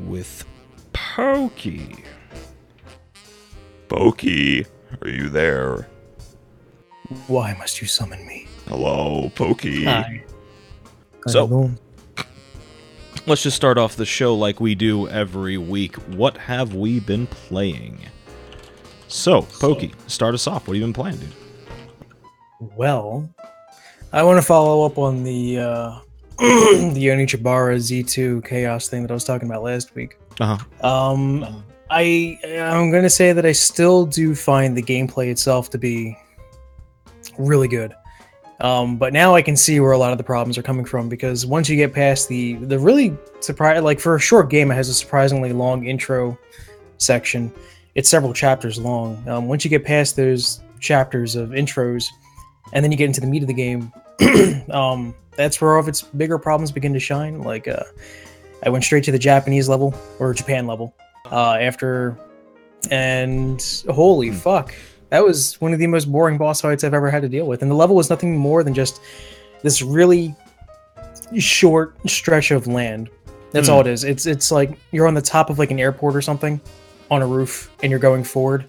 with Pokey. Pokey, are you there? Why must you summon me? Hello, Pokey. Hi. So- Hello. Let's just start off the show like we do every week. What have we been playing? So, Pokey, start us off. What have you been playing, dude? Well, I want to follow up on the uh, the Onechanbara Z2 Chaos thing that I was talking about last week. Uh huh. Um, I I'm gonna say that I still do find the gameplay itself to be really good. Um, but now I can see where a lot of the problems are coming from because once you get past the the really surprise like for a short game, it has a surprisingly long intro section. It's several chapters long. Um, once you get past those chapters of intros, and then you get into the meat of the game, um, that's where all of its bigger problems begin to shine. Like uh, I went straight to the Japanese level or Japan level uh, after, and holy Hmm. fuck, that was one of the most boring boss fights I've ever had to deal with. And the level was nothing more than just this really short stretch of land. That's Hmm. all it is. It's it's like you're on the top of like an airport or something, on a roof, and you're going forward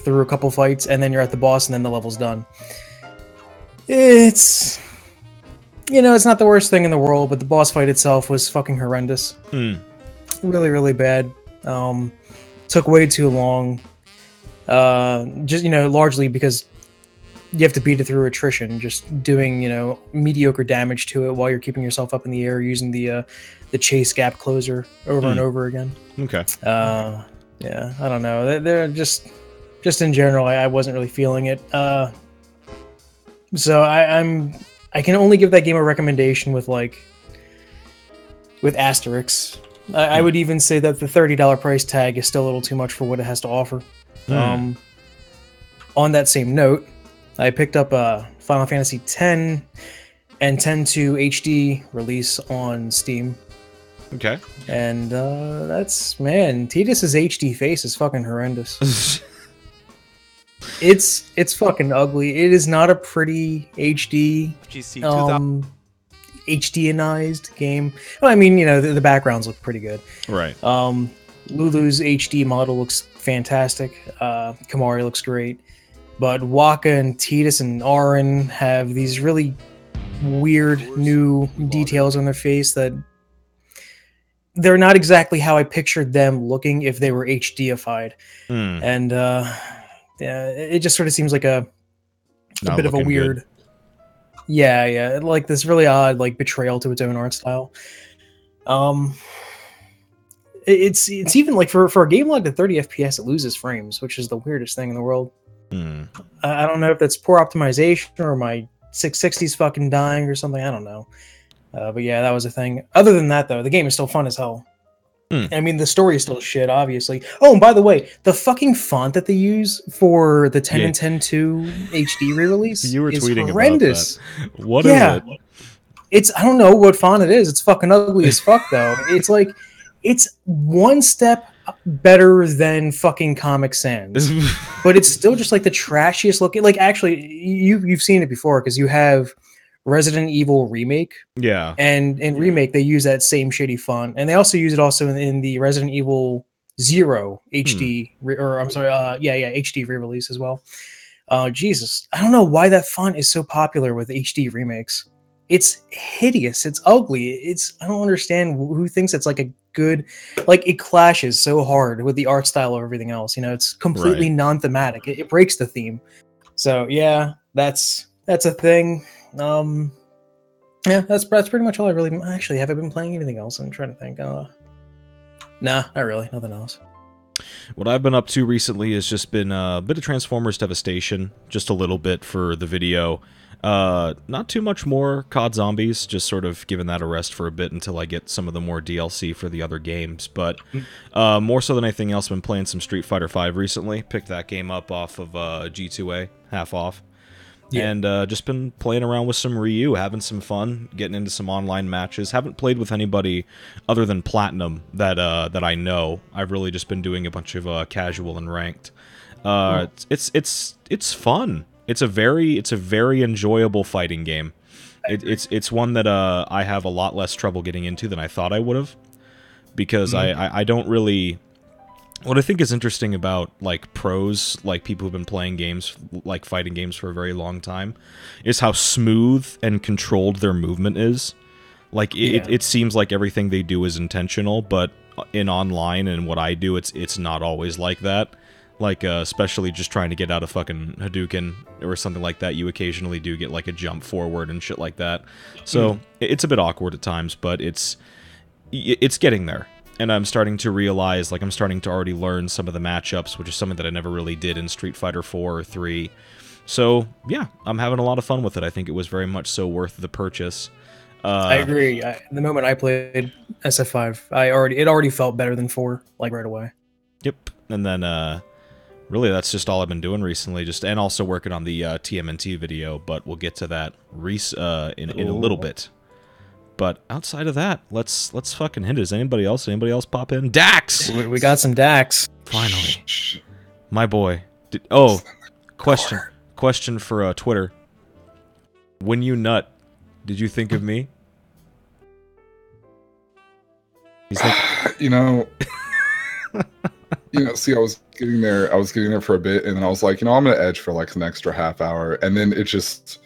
through a couple fights, and then you're at the boss, and then the level's done. It's you know, it's not the worst thing in the world, but the boss fight itself was fucking horrendous. Hmm. Really, really bad. Um, took way too long. Uh, just you know, largely because you have to beat it through attrition, just doing you know mediocre damage to it while you're keeping yourself up in the air using the uh, the chase gap closer over and Hmm. over again. Okay. Uh, yeah, I don't know. They're, they're just, just in general, I, I wasn't really feeling it. Uh, so I, I'm, I can only give that game a recommendation with like, with asterisks. I, I would even say that the thirty dollar price tag is still a little too much for what it has to offer. Hmm. Um, on that same note, I picked up uh, Final Fantasy X and 10-2 HD release on Steam. Okay. And uh, that's man, Tidus's HD face is fucking horrendous. It's it's fucking ugly. It is not a pretty HD GC 2000. um HDanized game. Well, I mean, you know, the, the backgrounds look pretty good. right. Um, Lulu's HD model looks fantastic. Uh, Kimahri looks great, but Wakka and Tidus and Auron have these really weird new details on their face that they're not exactly how I pictured them looking if they were HDified. Hmm. And uh, yeah, it just sort of seems like a, a bit of a looking good. weird. Yeah, yeah, like this really odd like betrayal to its own art style. Um, it- it's it's even like for for a game like the 30 FPS, it loses frames, which is the weirdest thing in the world. Hmm. I I don't know if that's poor optimization or my 660's fucking dying or something. I don't know. Uh, but yeah, that was a thing. Other than that, though, the game is still fun as hell. Hmm. I mean, the story is still shit, obviously. Oh, and by the way, the fucking font that they use for the 10 Yeah. and 10 2 HD re-release You were is tweeting about horrendous. What is Yeah. it? It's I don't know what font it is. It's fucking ugly as fuck though. It's like it's one step better than fucking Comic Sans but it's still just like the trashiest looking. Like actually, you you've seen it before because you have Resident Evil remake, yeah. and in remake they use that same shitty font, and they also use it also in, in the Resident Evil Zero HD re- or I'm sorry, uh, yeah, yeah, HD re-release as well. Uh, Jesus, I don't know why that font is so popular with HD remakes. It's hideous. It's ugly. It's I don't understand who thinks it's like a good, like it clashes so hard with the art style of everything else. You know, it's completely Right. non-thematic. It, it breaks the theme. So yeah, that's that's a thing. Um, yeah, that's that's pretty much all I really actually have. I been playing anything else? I'm trying to think. Uh, nah, not really. Nothing else. What I've been up to recently has just been a bit of Transformers Devastation, just a little bit for the video. Uh, not too much more COD Zombies, just sort of giving that a rest for a bit until I get some of the more DLC for the other games. But uh, more so than anything else, been playing some Street Fighter V recently. Picked that game up off of uh, G2A, half off. Yeah. And uh, just been playing around with some Ryu, having some fun, getting into some online matches. Haven't played with anybody other than Platinum that uh, that I know. I've really just been doing a bunch of uh, casual and ranked. Uh, it's, it's it's it's fun. It's a very it's a very enjoyable fighting game. It, it's it's one that uh, I have a lot less trouble getting into than I thought I would have. because Mhm. I, I I don't really. What I think is interesting about like pros, like people who've been playing games, like fighting games for a very long time, is how smooth and controlled their movement is. Like it, it, Yeah. it seems like everything they do is intentional, but in online and what I do, it's it's not always like that. Like uh, especially just trying to get out of fucking Hadouken or something like that, you occasionally do get like a jump forward and shit like that. So it- it's a bit awkward at times, but it's it's getting there. And I'm starting to realize, like, I'm starting to already learn some of the matchups, which is something that I never really did in Street Fighter 4 or 3. So, yeah, I'm having a lot of fun with it. I think it was very much so worth the purchase. Uh, I agree. I, the moment I played SF5, I already it already felt better than four, like right away. Yep. And then, uh, really, that's just all I've been doing recently. Just and also working on the uh, TMNT video, but we'll get to that rec- uh, in in a little bit. But outside of that, let's let's fucking hit it. Is anybody else? Anybody else pop in? Dax. We, we got some Dax. Finally, my boy. Did, oh, question question for uh, Twitter. When you nut, did you think of me? He's like, you know, you know. See, I was getting there. I was getting there for a bit, and then I was like, you know, I'm gonna edge for like an extra half hour, and then it just.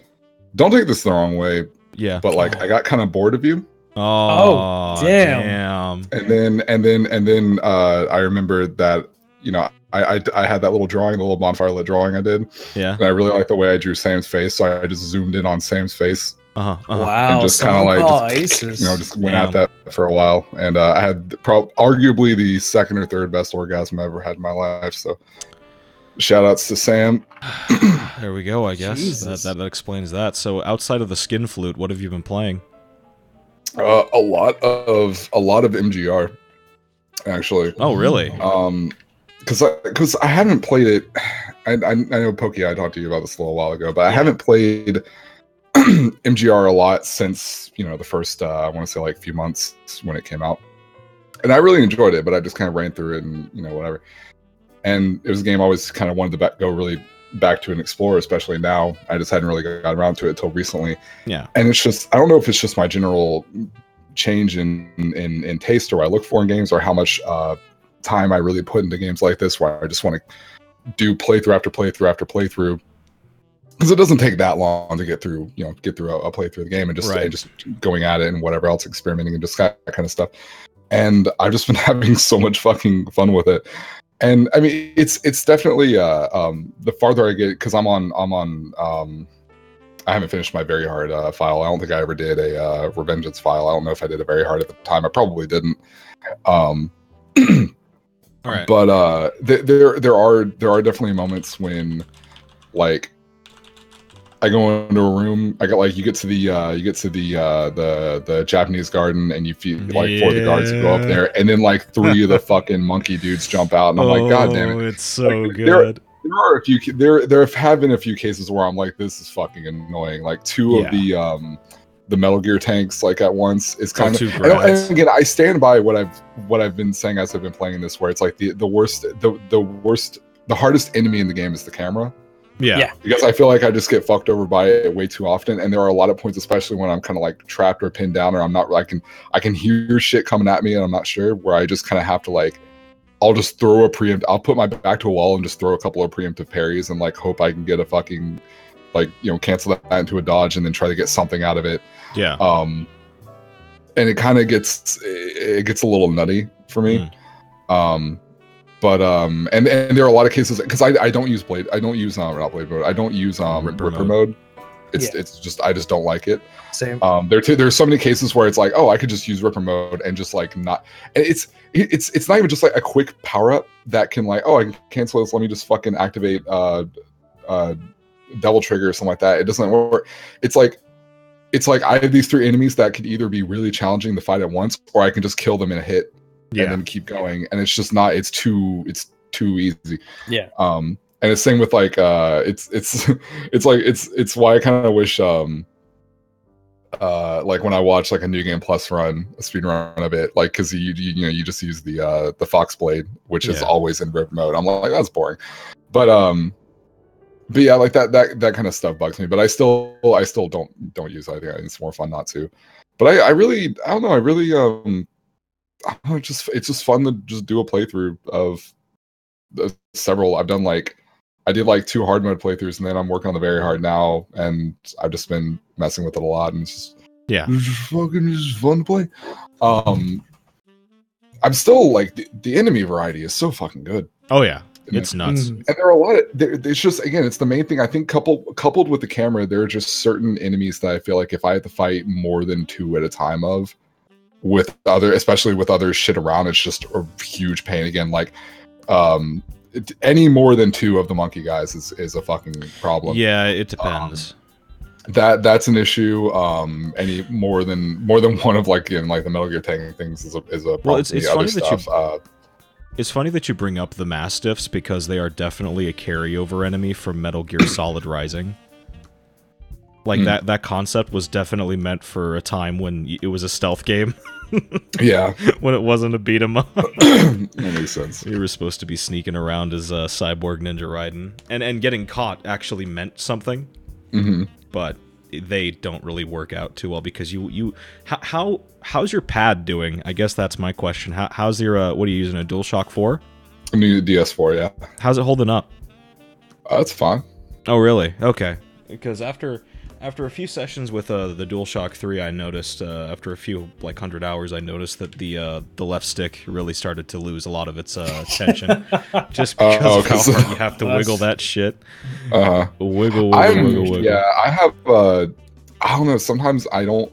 Don't take this the wrong way, yeah. but like I got kind of bored of you, Oh, damn. damn. and then and then and then uh I remember that you know I, I I had that little drawing, the little bonfire lit drawing I did, Yeah. and I really liked the way I drew Sam's face, so I just zoomed in on Sam's face, Uh huh. Uh-huh. Wow, And just kinda like call just, you know, just went Damn. at that for a while, and uh, I had pro- arguably the second or third best orgasm I ever had in my life. So, shout outs to Sam. There we go. I guess that, that that explains that. So outside of the skin flute, what have you been playing? Uh, a lot of a lot of MGR, actually. Oh, really? Um, because I because I haven't played it. I, I I know Pokey. I talked to you about this a little while ago, but I haven't played MGR a lot since you know the first. Uh, I want to say like a few months when it came out, and I really enjoyed it. But I just kind of ran through it and you know whatever. And it was a game I always kind of wanted to back, go really back to and explore, especially now. I just hadn't really got around to it until recently Yeah. and it's just I don't know if it's just my general change in in, in taste or what I look for in games or how much uh, time I really put into games like this where I just want to do playthrough after playthrough after playthrough because it doesn't take that long to get through you know get through a, a playthrough of the game and just Right. and just going at it and whatever else experimenting and just that kind of stuff and I've just been having so much fucking fun with it and I mean it's it's definitely uh um the farther I get because I'm on I'm on um I haven't finished my very hard uh, file. I don't think I ever did a uh, Revengeance file. I don't know if I did a very hard at the time. I probably didn't. Um, All right. but uh, th- there there are there are definitely moments when, like, I go into a room. I got like you get to the uh, you get to the uh, the the Japanese garden and you feel like four of the guards go up there and then like three of the fucking monkey dudes jump out and I'm like, God damn it! Oh, it's so Like, good. there are a few there there have been a few cases where I'm like this is fucking annoying. Like two Yeah. of the um the Metal Gear tanks like at once is Oh, kind of and, I- and again I stand by what I've what I've been saying as I've been playing this where it's like the the worst the the worst the hardest enemy in the game is the camera Yeah. Yeah. because I feel like I just get fucked over by it way too often and there are a lot of points especially when I'm kind of like trapped or pinned down or I'm not I can I can hear shit coming at me and I'm not sure where I just kind of have to like I'll just throw a preempt. I'll put my back to a wall and just throw a couple of preemptive parries and like hope I can get a fucking like you know cancel that into a dodge and then try to get something out of it. Yeah. Um, and it kind of gets it gets a little nutty for me. Um, but um, and and there are a lot of cases because I I don't use blade. I don't use um not blade mode. I don't use um Ripper ripper, mode. mode. It's Yeah. it's just I just don't like it. Same. Um, there too, there's so many cases where it's like, oh, I could just use Ripper mode and just like not. and It's it's it's not even just like a quick power up that can like, oh, I can cancel this. Let me just fucking activate uh, uh, Devil Trigger or something like that. It doesn't work. It's like it's like I have these three enemies that could either be really challenging to fight at once, or I can just kill them in a hit and Yeah. then keep going. And it's just not. It's too. It's too easy. Yeah. Um, and it's same with like uh, it's it's it's like it's it's why I kind of wish um uh like when i watch like a new game plus run a speed run of it like because you, you you know you just use the uh the fox blade which is always in rip mode i'm like that's boring but um but yeah like that that that kind of stuff bugs me but i still i still don't don't use it. i think it's more fun not to but i i really i don't know i really um know, it's just it's just fun to just do a playthrough of the several. I've done like I did like two hard mode playthroughs, and then I'm working on the very hard now, and I've just been messing with it a lot, and it's just Yeah. it's just fucking just fun to play. Um, I'm still like the, the enemy variety is so fucking good. Oh yeah, it's nuts. And there are a lot of there, it's just again it's the main thing i think coupled coupled with the camera there are just certain enemies that i feel like if i had to fight more than two at a time of with other especially with other shit around it's just a huge pain again like um it- any more than two of the monkey guys is is a fucking problem Yeah, it depends. that that's an issue um any more than more than one of like in like the metal gear tank things is a is a problem it's- The it's other funny that you- uh, It's funny that you bring up the Mastiffs because they are definitely a carryover enemy from Metal Gear Solid Rising. Like Hmm. that that concept was definitely meant for a time when it was a stealth game, yeah when it wasn't a beat 'em up. that makes sense you were supposed to be sneaking around as a Cyborg Ninja Raiden, and and getting caught actually meant something, hmm but they don't really work out too well because you you how, how how's your pad doing? I guess that's my question. How, how's your uh, what are you using a DualShock Four? new ds4 yeah How's it holding up? Uh, that's fine Oh, really? Okay. Because after after a few sessions with uh, the DualShock 3, I noticed uh, after a few like hundred hours, I noticed that the uh, the left stick really started to lose a lot of its uh, tension, just Oh, because of how 'cause- hard you have to That's- wiggle that shit. uh Wiggle, wiggle, I'm wiggle, wiggle. yeah. I have uh, I don't know. Sometimes I don't.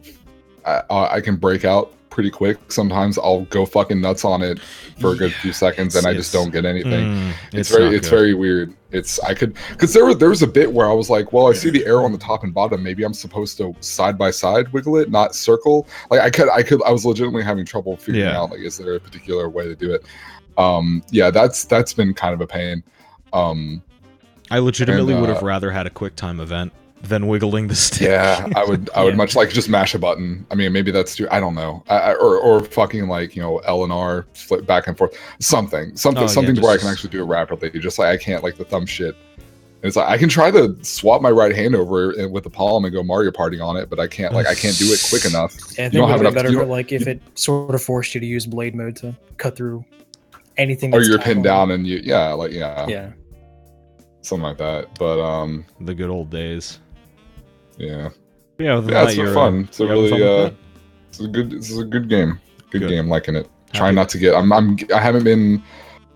I, I can break out pretty quick. Sometimes I'll go fucking nuts on it for a good few seconds, and I just don't get anything. Mm, It's, very, it's very weird. It's I could because there was there was a bit where I was like, well, I see the arrow on the top and bottom. Maybe I'm supposed to side by side wiggle it, not circle. Like I could, I could, I was legitimately having trouble figuring Yeah. out like, is there a particular way to do it? Um, yeah, that's that's been kind of a pain. Um, I legitimately and, would uh, have rather had a quick time event than wiggling the stick. Yeah, I would. I would Yeah. much like just mash a button. I mean, maybe that's too. I don't know. I, I- or or fucking like you know L and R flip back and forth. Something. Something. Oh, yeah, something where I can actually do it rapidly. Just like I can't like the thumb shit. And it's like I can try to swap my right hand over and- with the palm and go Mario Party on it, but I can't. Like I can't do it quick enough. Yeah, I You don't have would be enough- better you for like if it sort of forced you to use blade mode to cut through anything. Or you're pinned down and you. Yeah, like yeah, Yeah. something like that. But um, The good old days. Yeah, Yeah, yeah, it's fun. It's a really uh, it's a good. It's a good game. Good, Good. game. Liking it. Happy- trying not to get I'm, I'm i haven't been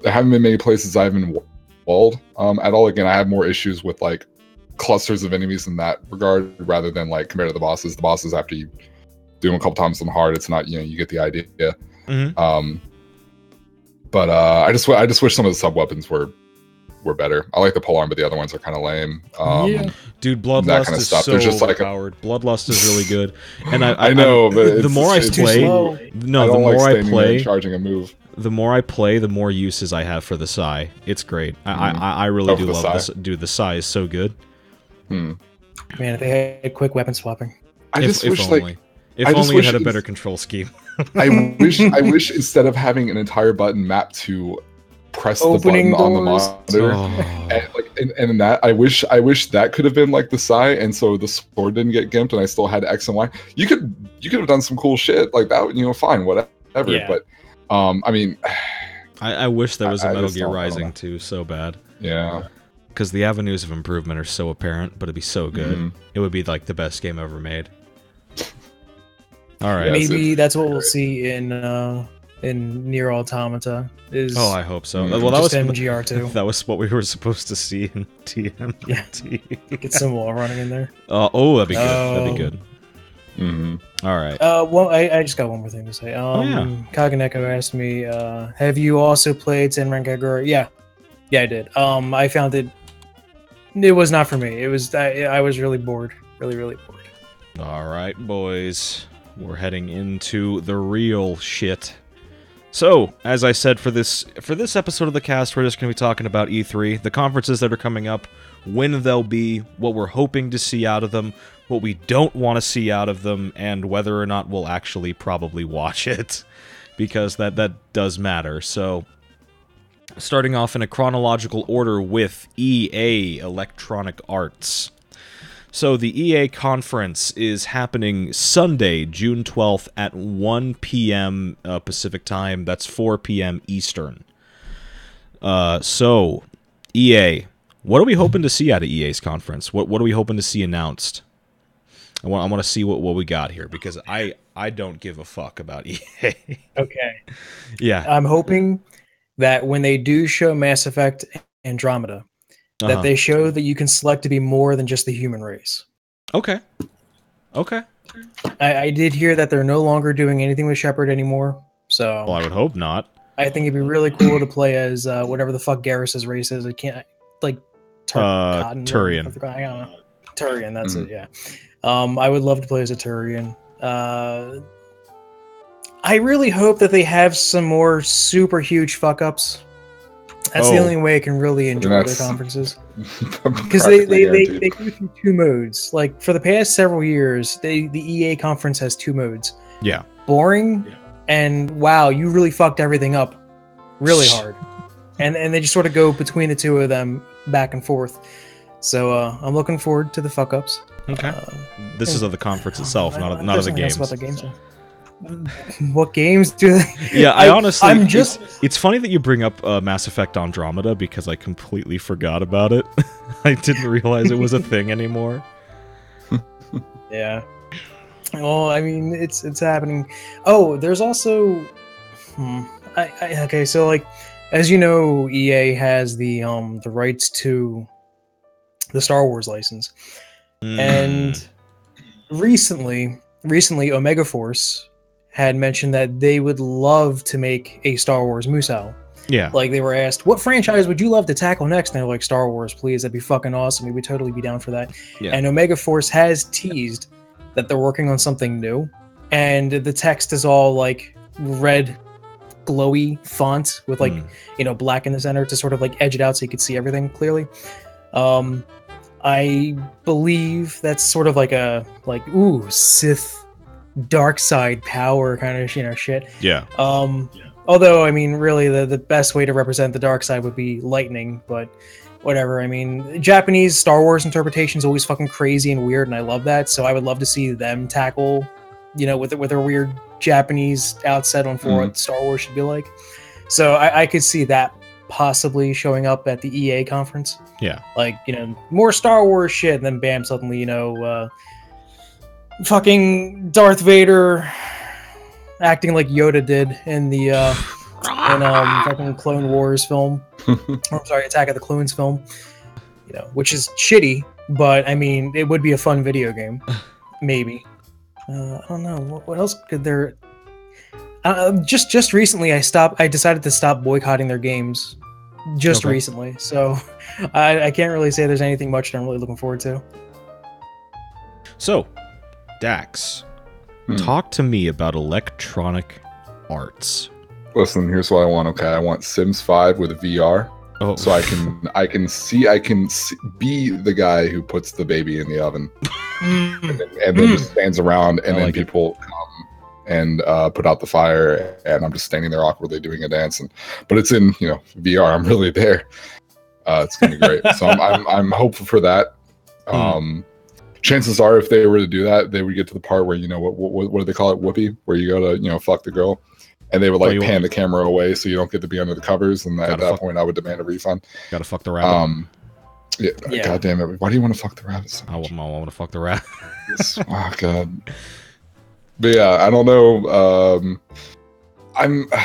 i haven't been many places i've been walled um at all again i have more issues with like clusters of enemies in that regard rather than like compared to the bosses the bosses after you do them a couple times on hard it's not you know you get the idea Mhm. um but uh i just i just wish some of the sub weapons were were better i like the polearm but the other ones are kind of lame um Yeah. Dude, that Bloodlust kind of is stuff. so There's just like a- Bloodlust is really good, and I, I know, but the more I play, no, the don't like more I play, charging a move the more I play, the more uses I have for the Sai. It's great. I Mhm. I, I really Oh, do love Sai. this. Dude, the Sai is so good. hmm. Man, if they had quick weapon swapping. i if, just if wish only. like if I only it had a better control scheme. I wish I wish instead of having an entire button mapped to press Opening the button on the doors. monitor. Oh. And, like, and, and that, I wish I wish that could have been like the Sai, and so the sword didn't get gimped, and I still had X and Y. You could you could have done some cool shit like that, you know, fine, whatever. Yeah. But um, I mean, I, I wish there was a I- I Metal Gear don't- I don't Rising too, so bad. yeah, Because the avenues of improvement are so apparent, but it'd be so good. Mhm. It would be like the best game ever made. All right. Maybe that's what we'll see in uh in Nier Automata. Is Oh, I hope so. Well, that was MGR too. that was what we were supposed to see in TMNT. Get some wall running in there. Uh, oh, that'd be good. That'd be Oh. good. hmm All right. Uh, well, I, I just got one more thing to say. Um, Oh, yeah. Kaganeko asked me, uh, "Have you also played Senran Kagura?" Yeah, yeah, I did. Um, I found it. It was not for me. It was. I, I was really bored. Really, really bored. All right, boys. We're heading into the real shit. So, as I said for this for this episode of the cast, we're just going to be talking about E3, the conferences that are coming up, when they'll be, what we're hoping to see out of them, what we don't want to see out of them, and whether or not we'll actually probably watch it, because that that does matter. So, starting off in a chronological order with EA Electronic Arts. So the EA conference is happening Sunday, June 12th at 1 p.m. Uh, Pacific time. That's 4 p.m. Eastern. Uh, so EA, what are we hoping to see out of EA's conference? What what are we hoping to see announced? I want I want to see what, what we got here because I I don't give a fuck about EA. Okay. yeah. I'm hoping that when they do show Mass Effect Andromeda, uh-huh. that they show that you can select to be more than just the human race. Okay. Okay. I, I did hear that they're no longer doing anything with Shepard anymore. So Well, I would hope not. I think it'd be really cool to play as uh, whatever the fuck Garrus's race is. I can't like Tur- Uh, Cotton Turian. I I don't know. Turian, that's Mm. it. Yeah. Um, I would love to play as a Turian. Uh, I really hope that they have some more super huge fuck ups. That's the Oh. only way I can really enjoy That's- conferences because they they, they, they go through two modes. Like for the past several years, they the EA conference has two modes: Yeah. boring and wow, you really fucked everything up really hard. And and they just sort of go between the two of them back and forth. So uh, I'm looking forward to the fuck ups. Okay. Uh, this is of the conference itself, not I not of the games. About the games. what games do they? Yeah, I, honestly, I'm just It's, funny that you bring up uh, Mass Effect Andromeda because I completely forgot about it. I didn't realize it was a thing anymore. yeah. Well, I mean, it's it's happening. Oh, there's also. Hmm, I, I okay, so like, as you know, EA has the um the rights to the Star Wars license, and Mm. recently, recently, Omega Force had mentioned that they would love to make a Star Wars Musou. yeah, Like they were asked, "What franchise would you love to tackle next?" And they're like, "Star Wars, please. That'd be fucking awesome. We would totally be down for that." Yeah. And Omega Force has teased that they're working on something new, and the text is all like red, glowy font with like Mm. you know black in the center to sort of like edge it out so you could see everything clearly. Um, I believe that's sort of like a like ooh Sith dark side power kind of you know shit. yeah, Um, although I mean, really, the the best way to represent the dark side would be lightning, but whatever. I mean, Japanese Star Wars interpretation is always fucking crazy and weird, and I love that. So I would love to see them tackle, you know, with with their weird Japanese outset on for what Star Wars should be like. So I, I could see that possibly showing up at the EA conference. yeah. Like, you know, more Star Wars shit, and then bam, suddenly, you know, uh, fucking Darth Vader acting like Yoda did in the uh, in um fucking Clone Wars film. or, I'm sorry, Attack of the Clones film. You know, which is shitty, but I mean, it would be a fun video game, maybe. Uh, I don't know what, what else could there. Uh, just just recently, I stopped. I decided to stop boycotting their games. Just Okay. recently, so I, I can't really say there's anything much that I'm really looking forward to. So, Dax, Hmm. talk to me about Electronic Arts. Listen, here's what I want. Okay, I want Sims 5 with VR, Oh, so I can I can see I can see, be the guy who puts the baby in the oven and then, and then just stands around, and I then like it. people come and uh, put out the fire, and I'm just standing there awkwardly doing a dance. And but it's in you know VR. I'm really there. Uh, it's gonna be great. so I'm, I'm I'm hopeful for that. Hmm. Um, chances are, if they were to do that, they would get to the part where you know what what, what do they call it, whoopee, where you go to you know fuck the girl, and they would Oh, like you pan want- the camera away so you don't get to be under the covers, and at Gotta that fuck- point, I would demand a refund. gotta fuck the rabbit. Um, yeah, Yeah. God damn it! Why do you want to fuck the rabbit so I want, I want to fuck the rabbit. oh god. But yeah, I don't know. Um, I'm.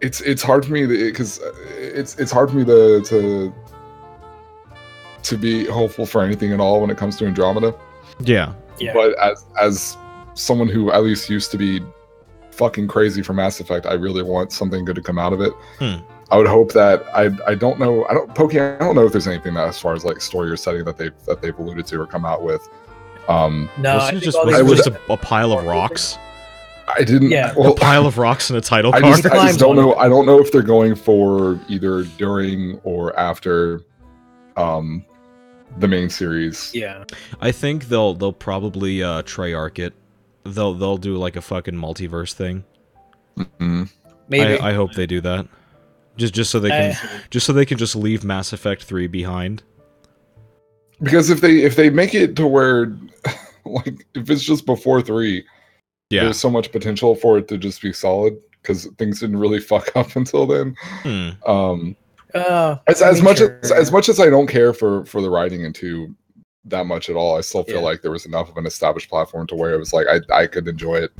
It's it's hard for me because it's it's hard for me to to to be hopeful for anything at all when it comes to Andromeda. yeah, Yeah. But as as someone who at least used to be fucking crazy for Mass Effect, I really want something good to come out of it. Hmm. I would hope that I I don't know I don't Pokey I don't know if there's anything that as far as like story or setting that they've that they've alluded to or come out with. Um no, I wasn't it just, all wasn't it would- just a, a pile of rocks? I didn't Yeah. well, a pile of rocks in a title I card. just, I just don't know I don't know if they're going for either during or after um the main series. yeah, I think they'll they'll probably uh Treyarch it. They'll they'll do like a fucking multiverse thing. Mhm. maybe. I, I hope they do that. Just just so they can just so they can just leave Mass Effect 3 behind. because if they if they make it to where like if it's just before three, Yeah. there's so much potential for it to just be solid because things didn't really fuck up until then. Hmm. Um, Uh, as, as much sure. as as much as I don't care for for the writing into that much at all, I still feel Yeah. like there was enough of an established platform to where it was like I I could enjoy it.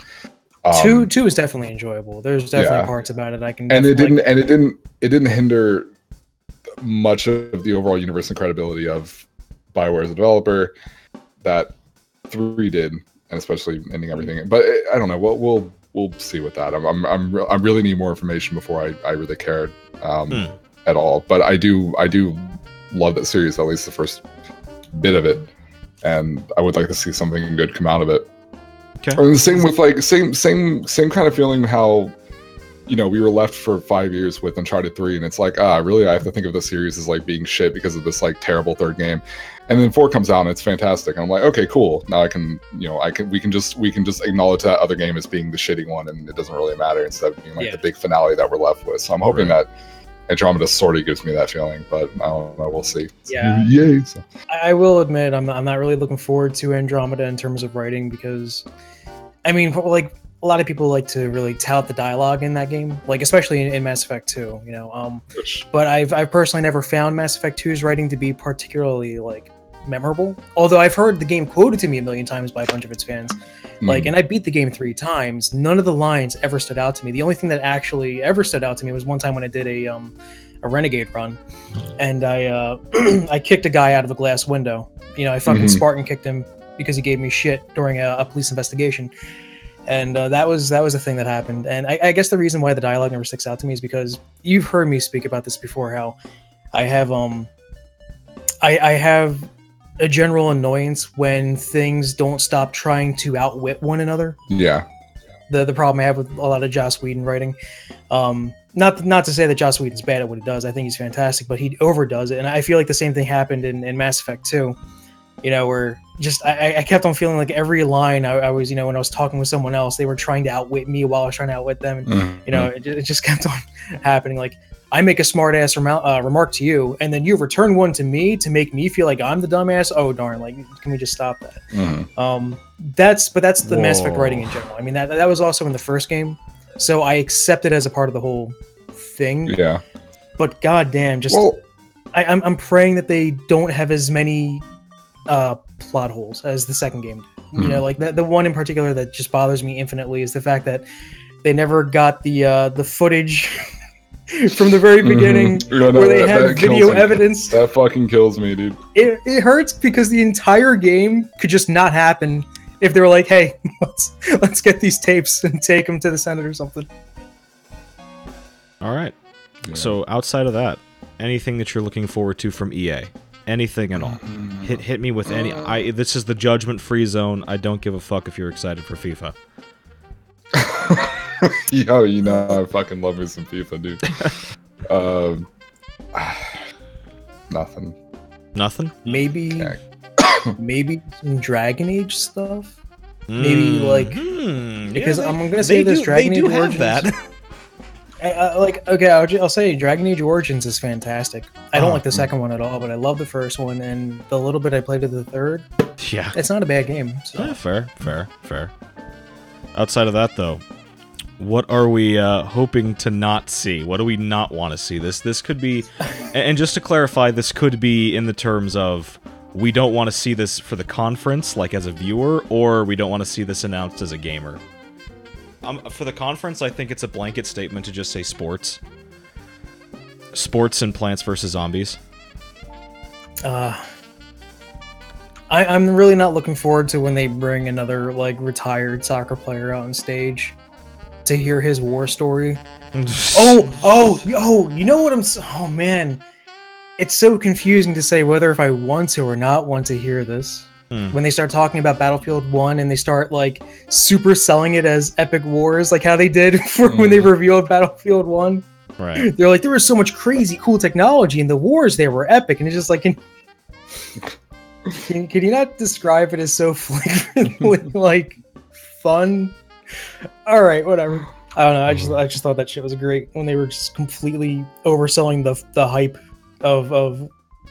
Um, two two is definitely enjoyable. There's definitely yeah. parts about it I can. and it didn't and it didn't it didn't hinder much of the overall universe and credibility of Bioware as a developer that three did, and especially ending everything. But eh, I don't know. We'll we'll we'll see with that. I'm I'm I'm re- I really need more information before I I really cared um, Hmm. At all. But I do I do love that series at least the first bit of it, and I would like to see something good come out of it. Okay. And the same with like same same same kind of feeling how you know we were left for five years with Uncharted three, and it's like ah really I have to think of the series as like being shit because of this like terrible third game, and then four comes out and it's fantastic, and I'm like okay cool now I can you know I can we can just we can just acknowledge that other game as being the shitty one, and it doesn't really matter instead of being like Yeah. the big finale that we're left with. So I'm hoping that Andromeda sort of gives me that feeling, but I don't know. We'll see. Yeah. Yay. So. I will admit I'm I'm not really looking forward to Andromeda in terms of writing because, I mean, like a lot of people like to really tout the dialogue in that game, like especially in, in Mass Effect 2. You know, um, but I've I've personally never found Mass Effect 2's writing to be particularly like memorable. Although I've heard the game quoted to me a million times by a bunch of its fans. Like, mm, and I beat the game three times. None of the lines ever stood out to me. The only thing that actually ever stood out to me was one time when I did a um a renegade run, and I uh I kicked a guy out of a glass window. You know, I fucking Mhm. Spartan kicked him because he gave me shit during a, a police investigation. And uh, that was that was a thing that happened, and I, I guess the reason why the dialogue never sticks out to me is because you've heard me speak about this before. How I have um, I, I have a general annoyance when things don't stop trying to outwit one another yeah. the the problem I have with a lot of Joss Whedon writing. Um, not not to say that Joss Whedon's bad at what he does. I think he's fantastic, but he overdoes it, and I feel like the same thing happened in, in Mass Effect 2. You know, where just I, I kept on feeling like every line I, I was, you know, when I was talking with someone else, they were trying to outwit me while I was trying to outwit them. And, Mhm. you know, it, it just kept on happening. Like I make a smart ass remou- uh, remark to you, and then you return one to me to make me feel like I'm the dumbass. Oh darn! Like, can we just stop that? Mhm. Um, that's but that's the Mass Effect writing in general. I mean that that was also in the first game, so I accept it as a part of the whole thing. Yeah. But goddamn, just I, I'm I'm praying that they don't have as many uh plot holes as the second game. did. You know, like the the one in particular that just bothers me infinitely is the fact that they never got the uh the footage from the very beginning Mhm. Yeah, no, where they that- had that video evidence. That fucking kills me, dude. it, it hurts because the entire game could just not happen if they were like, "Hey, let's let's get these tapes and take them to the Senate or something." All right. Yeah. So outside of that, anything that you're looking forward to from EA, anything at all, hit hit me with any. I this is the judgment free zone. I don't give a fuck if you're excited for FIFA. Yo, you know I fucking love me some FIFA, dude. um, nothing. Nothing. Maybe, maybe some Dragon Age stuff. Maybe, like- Hmm, because yeah, I'm gonna say this do, Dragon they do Age have Origins- that. I, I, like, okay, I'll, ju- I'll say Dragon Age Origins is fantastic. I don't Oh. like the second one at all, but I love the first one, and the little bit I played of the third, yeah. it's not a bad game. So. Yeah, fair, fair, fair. Outside of that, though, what are we uh, hoping to not see? What do we not want to see? This this could be, and just to clarify, this could be in the terms of we don't want to see this for the conference, like as a viewer, or we don't want to see this announced as a gamer. Um, for the conference, I think it's a blanket statement to just say sports, sports and Plants vs Zombies. Uh, I, I'm really not looking forward to when they bring another like retired soccer player on stage to hear his war story. Oh, oh, oh! You know what I'm? Oh man, it's so confusing to say whether if I want to or not want to hear this. Hmm. When they start talking about Battlefield One and they start like super selling it as epic wars, like how they did for when they revealed Battlefield One. right. They're like, there was so much crazy cool technology and the wars there were epic, and it's just like, can, can, can you not describe it as so flagrantly like fun? All right, whatever. I don't know. I just I just thought that shit was great when they were just completely overselling the the hype of of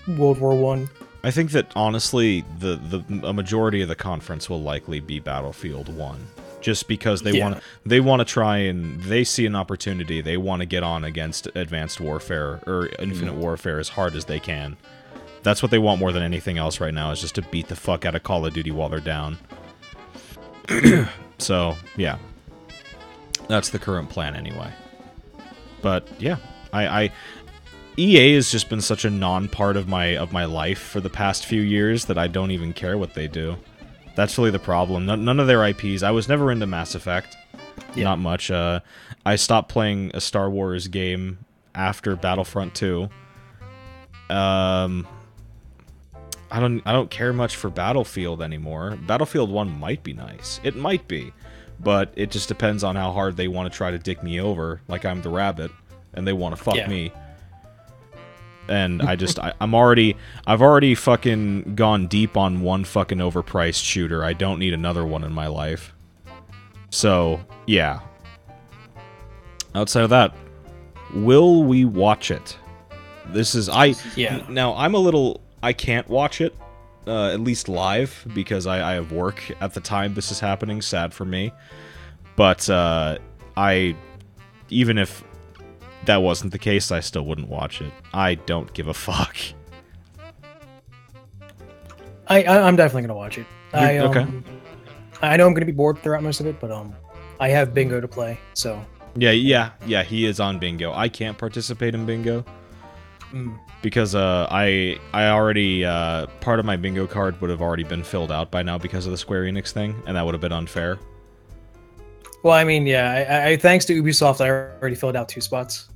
World War One. I think that honestly, the the a majority of the conference will likely be Battlefield One, just because they Yeah. want they want to try and they see an opportunity. They want to get on against Advanced Warfare or Infinite mm-hmm. Warfare as hard as they can. That's what they want more than anything else right now is just to beat the fuck out of Call of Duty while they're down. so yeah, that's the current plan anyway. But yeah, I, I EA has just been such a non-part of my of my life for the past few years that I don't even care what they do. That's really the problem. None, none of their IPs. I was never into Mass Effect. Yeah. Not much. Uh, I stopped playing a Star Wars game after Battlefront 2. Um, I don't I don't care much for Battlefield anymore. Battlefield 1 might be nice. It might be. But it just depends on how hard they want to try to dick me over, like I'm the rabbit, and they want to fuck Yeah. me. And I just I, I'm already I've already fucking gone deep on one fucking overpriced shooter. I don't need another one in my life. So, yeah. Outside of that, will we watch it? This is I Yeah. now I'm a little I can't watch it uh, at least live because I, I have work at the time this is happening. Sad for me, but uh, I even if that wasn't the case, I still wouldn't watch it. I don't give a fuck. I, I I'm definitely gonna watch it. I um, okay. I know I'm gonna be bored throughout most of it, but um, I have bingo to play, so Yeah, yeah, yeah. He is on bingo. I can't participate in bingo mm, because uh, I I already uh, part of my bingo card would have already been filled out by now because of the Square Enix thing, and that would have been unfair. well, I mean, yeah, I, I- I thanks to Ubisoft, I already filled out two spots.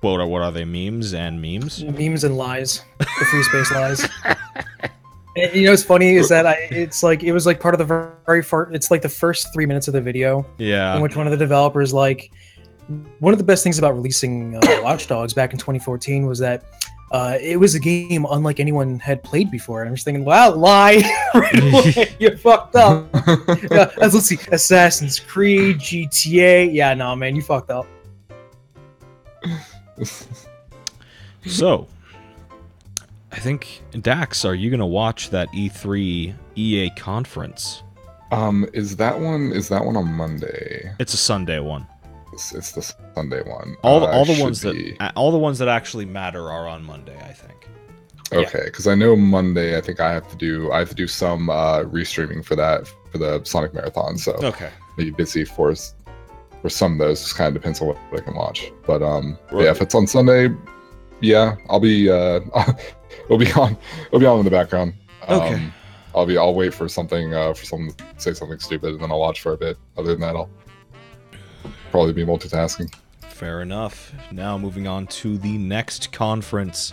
What are what are they? Memes and memes? Memes and lies, the free space lies. And you know what's funny is that I it's like it was like part of the very first. It's like the first three minutes of the video Yeah. in which one of the developers like one of the best things about releasing uh, Watch Dogs back in 2014 was that uh, it was a game unlike anyone had played before. And I'm just thinking, wow, lie, right away, you fucked up. yeah, let's let's see, Assassin's Creed, GTA. Yeah, no, man, you fucked up. So, I think Dax, are you gonna watch that E3 EA conference? um, is that one? Is that one on Monday? It's a Sunday one. It's, it's the Sunday one. All the, Uh, all the ones be. that all the ones that actually matter are on Monday. I think. Okay, because I know Monday. I think I have to do. I have to do some uh, restreaming for that for the Sonic Marathon. So Okay. maybe busy for for some of those. Just kind of depends on what I can watch. But um, Right. yeah, if it's on Sunday, yeah, I'll be. Uh, we'll be on. We'll be on in the background. Okay. Um, I'll be. I'll wait for something. Uh, for someone to say something stupid, and then I'll watch for a bit. Other than that, I'll probably be multitasking. Fair enough. Now moving on to the next conference,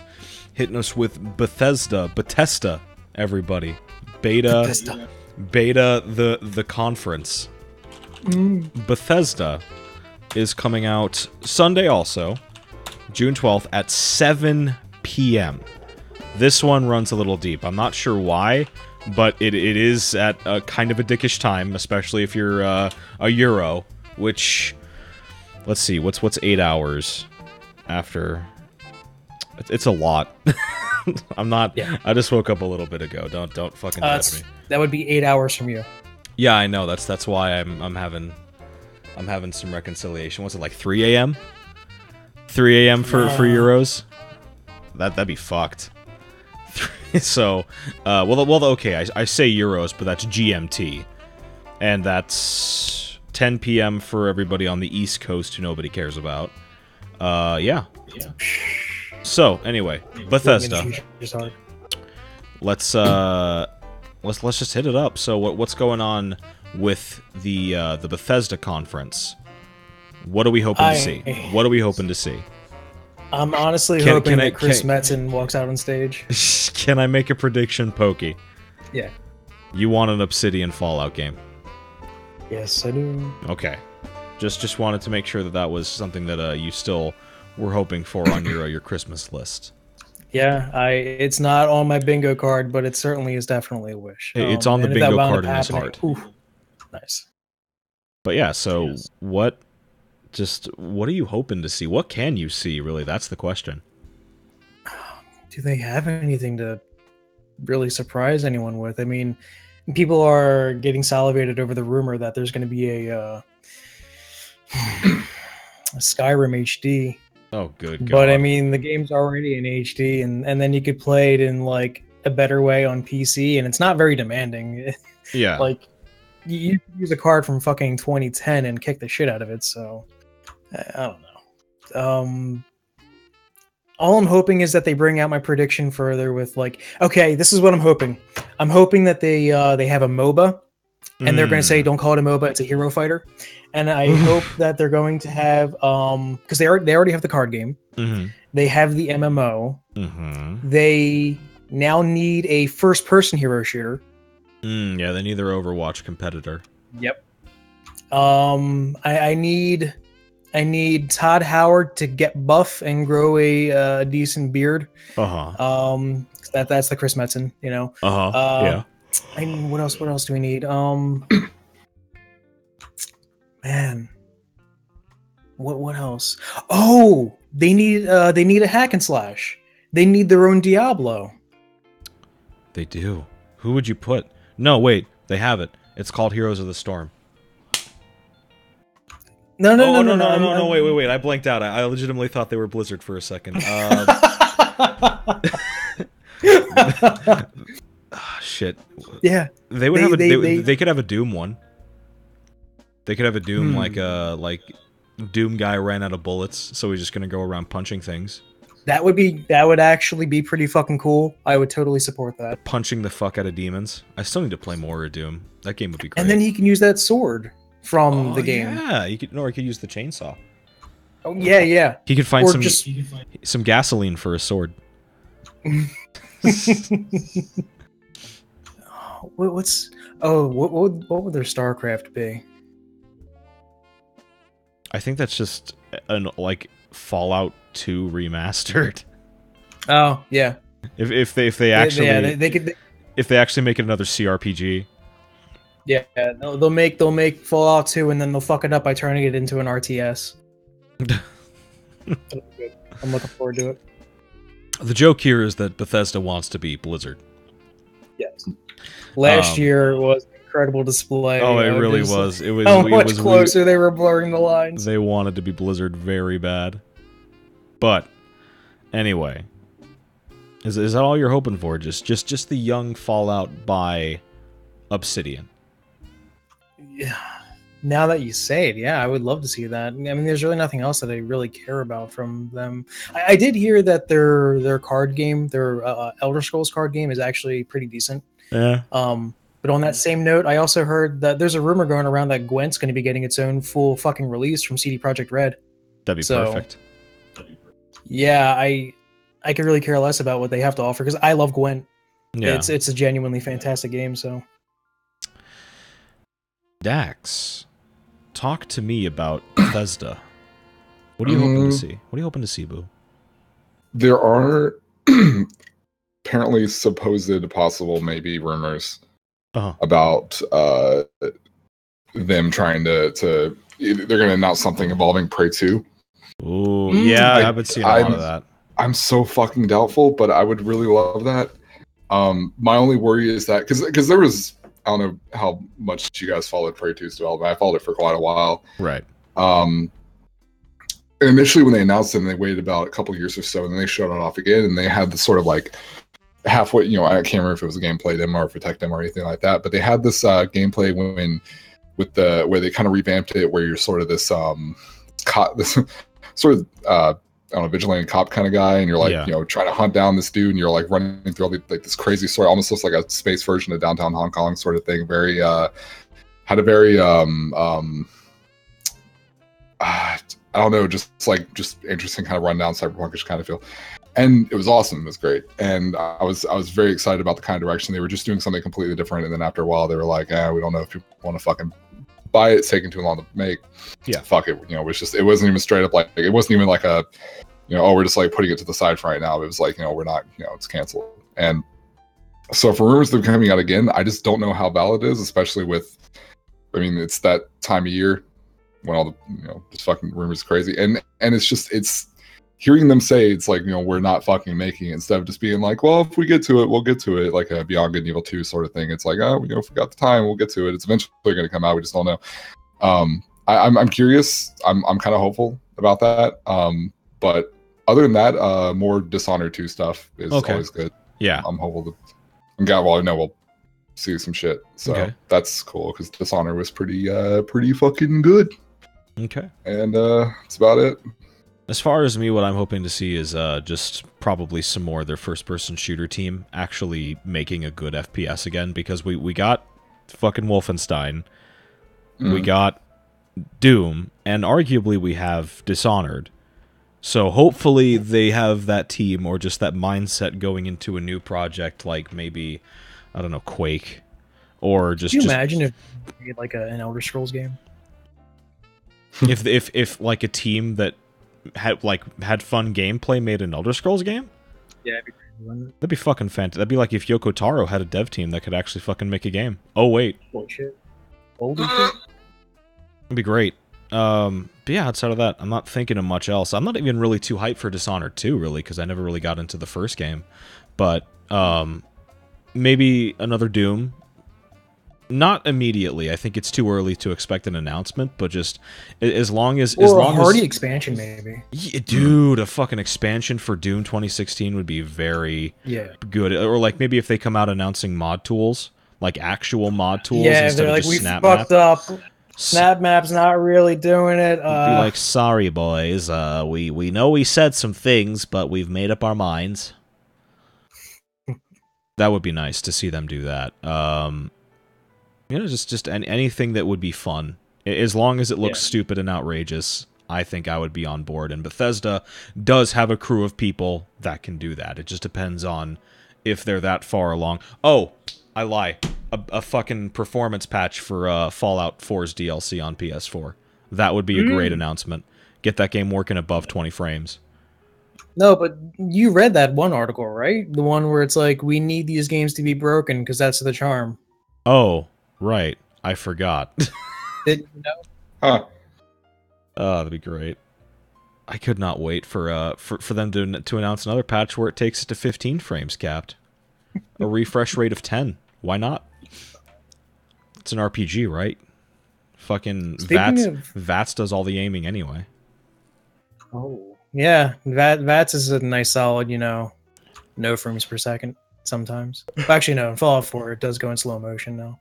hitting us with Bethesda, Bethesda, everybody, Beta, Bethesda. Beta, the the conference. Bethesda is coming out Sunday also, June 12th at 7 p.m. This one runs a little deep. I'm not sure why, but it, it is at a kind of a dickish time, especially if you're uh, a Euro, which let's see, what's what's 8 hours after it's, it's a lot. I'm not Yeah. I just woke up a little bit ago. Don't don't fucking Uh, judge me. that would be eight hours from you. Yeah, I know. That's that's why I'm I'm having I'm having some reconciliation. What's it like 3 a.m. 3 a.m. for for Uh. euros? That that'd be fucked. so, uh, well, well, okay. I, I say euros, but that's GMT, and that's 10 p.m. for everybody on the East Coast who nobody cares about. Uh, yeah. So anyway, Bethesda let's uh let's let's just hit it up. So what what's going on with the uh the Bethesda conference? What are we hoping I- to see? What are we hoping to see? I'm honestly Can- hoping can I- that Chris can- Metzen walks out on stage. Can I make a prediction, Pokey? Yeah. You want an Obsidian Fallout game? Yes, I do. Okay. Just just wanted to make sure that that was something that uh you still were hoping for on your uh, your Christmas list. Yeah, I. It's not on my bingo card, but it certainly is definitely a wish. Um, it's on the and if that bingo card in his heart. oof, nice. But yeah, so Yes. what just what are you hoping to see? What can you see really? That's the question. Do they have anything to really surprise anyone with. I mean, people are getting salivated over the rumor that there's going to be a, uh, a Skyrim HD. Oh, good. God. But I mean, the game's already in HD, and and then you could play it in like a better way on PC, and it's not very demanding. yeah, like you, you use a card from fucking 2010 and kick the shit out of it. So I, I don't know. Um, all I'm hoping is that they bring out my prediction further with like, okay, this is what I'm hoping. I'm hoping that they uh, they have a MOBA, and they're going to say, Mm. don't call it a MOBA, it's a hero fighter. And I hope that they're going to have um because they already they already have the card game, Mhm. they have the MMO, Mhm. they now need a first person hero shooter. Mm, yeah, they need their Overwatch competitor. Yep. Um, I, I need, I need Todd Howard to get buff and grow a uh, decent beard. Uh huh. Um, that that's the Chris Metzen, you know. Uh huh. Uh, yeah. I mean, what else? What else do we need? Um, man, what what else? Oh, they need uh they need a hack and slash. They need their own Diablo. They do. Who would you put? No, wait. They have it. It's called Heroes of the Storm. No, no, oh no, no, no, no, I'm- no, Wait, wait, wait. I blanked out. I, I legitimately thought they were Blizzard for a second. Um, ah, shit. yeah, They would They- have a. they- They, they- could have a Doom one. They could have a Doom Hmm. like uh like Doom guy ran out of bullets, so he's just gonna go around punching things, that would be that would actually be pretty fucking cool. I would totally support that. punching the fuck out of demons. I still need to play more of Doom. That game would be great. And then he can use that sword from Oh, the game. Yeah, you could, or he could use the chainsaw. Oh yeah, yeah. He could find Or some just some gasoline for a sword. what, what's oh what, what would- what would their StarCraft be? I think that's just an like Fallout 2 remastered. Oh yeah, If if they if they They- actually yeah they, they could they- if they actually make it another CRPG. Yeah they'll, they'll make they'll make Fallout two and then they'll fuck it up by turning it into an RTS. That'll be good. I'm looking forward to it. The joke here is that Bethesda wants to be Blizzard. Yes. Last Um, year was an incredible display. Oh, it really was. It was How it much was closer they were blurring the lines. They wanted to be Blizzard very bad. But anyway, is is that all you're hoping for? Just just just the young Fallout by Obsidian. Yeah. Now that you say it, yeah, I would love to see that. I mean, there's really nothing else that I really care about from them. I, I did hear that their their card game, their uh, Elder Scrolls card game, is actually pretty decent. Yeah. Um, but on that same note, I also heard that there's a rumor going around that Gwent's going to be getting its own full fucking release from CD Projekt Red. That'd be So- perfect. Yeah, I I could really care less about what they have to offer because I love Gwent. Yeah. It's it's a genuinely fantastic game. So Dax, talk to me about Bethesda. What are you hoping to Um, see? What are you hoping to see, Boo? There are apparently supposed possible maybe rumors Uh-huh. about uh, them trying to to they're going to announce something involving Prey 2. Ooh, Mm, yeah, I- I've been seeing a lot I'm- of that. I'm so fucking doubtful, but I would really love that. Um, my only worry is that because because there was I don't know how much you guys followed Prey 2's development. I followed it for quite a while. Right. Um, initially, when they announced it, and they waited about a couple years or so, and then they showed it off again, and they had this sort of like halfway. You know, I can't remember if it was a gameplay demo or if a tech demo or anything like that, but they had this uh, gameplay when with the where they kind of revamped it, where you're sort of this um, co- this sort of uh, I don't know, vigilante cop kind of guy, and you're like, Yeah. you know, trying to hunt down this dude, and you're like running through all the, like this crazy story, almost looks like a space version of downtown Hong Kong sort of thing. Very, uh, had a very, um, um, ah, I don't know, just like just interesting kind of rundown cyberpunkish kind of feel. And it was awesome. It was great, and I was I was very excited about the kind of direction they were just doing something completely different. And then after a while, they were like, "eh, we don't know if people want to fucking buy it. It's taking too long to make." Yeah. fuck it. You know, it was just it wasn't even straight up like it wasn't even like a you know, oh, we're just like putting it to the side for right now. It was like, you know, we're not, you know, it's canceled. And so for rumors that are coming out again, I just don't know how valid it is, especially with, I mean, it's that time of year when all the, you know, this fucking rumors are crazy. And, and it's just, it's, hearing them say it's like you know we're not fucking making it instead of just being like, well, if we get to it, we'll get to it, like a Beyond Good and Evil two sort of thing. It's like, oh, you know, if we got the time, we'll get to it. It's eventually going to come out. We just don't know. Um, I, I'm I'm curious. I'm I'm kind of hopeful about that. Um, but other than that, uh, more Dishonored two stuff is Okay. always good. Yeah. I'm hopeful to. And God, well, I know we'll see some shit. So Okay. that's cool because Dishonor was pretty uh pretty fucking good. Okay. And uh that's about it. As far as me, what I'm hoping to see is uh, just probably some more of their first-person shooter team actually making a good FPS again because we we got fucking Wolfenstein, we Mm. got Doom, and arguably we have Dishonored. So hopefully they have that team or just that mindset going into a new project like maybe I don't know Quake or just, Can you just imagine if we made like a, an Elder Scrolls game? if if if like a team that had like had fun gameplay made an Elder Scrolls game. Yeah, it'd be crazy. That'd be fucking fantastic. That'd be like if Yoko Taro had a dev team that could actually fucking make a game. Oh wait, Bullshit. Old shit. it'd be great. Um, but yeah, outside of that, I'm not thinking of much else. I'm not even really too hyped for Dishonored 2, really, because I never really got into the first game. But um, maybe another Doom. Not immediately. I think it's too early to expect an announcement, but just as long as as Or a long hardy as expansion, maybe. Yeah, dude, a fucking expansion for Doom 2016 would be very Yeah. good. Or like maybe if they come out announcing mod tools, like actual mod tools yeah, instead they're of like, just we snap fucked map. up. Snap Map's not really doing it. Be Uh, like, sorry boys, uh, we we know we said some things, but we've made up our minds. that would be nice to see them do that. Um, you know, just just an, anything that would be fun, as long as it looks Yeah. stupid and outrageous. I think I would be on board. And Bethesda does have a crew of people that can do that. It just depends on if they're that far along. Oh, I lie. A, a fucking performance patch for uh, Fallout 4's DLC on PS4. That would be a great announcement. Get that game working above 20 frames. no, but you read that one article, right? The one where it's like, we need these games to be broken because that's the charm. Oh, right. I forgot. Did you know? Huh. Oh, that'd be great. I could not wait for uh for, for them to to announce another patch where it takes it to 15 frames capped. A refresh rate of 10. Why not? It's an RPG, right? Fucking Speaking VATS of- VATS does all the aiming anyway. Oh. Yeah, that VATS is a nice solid, you know, no frames per second sometimes. Actually, no, in Fallout 4, it does go in slow motion now.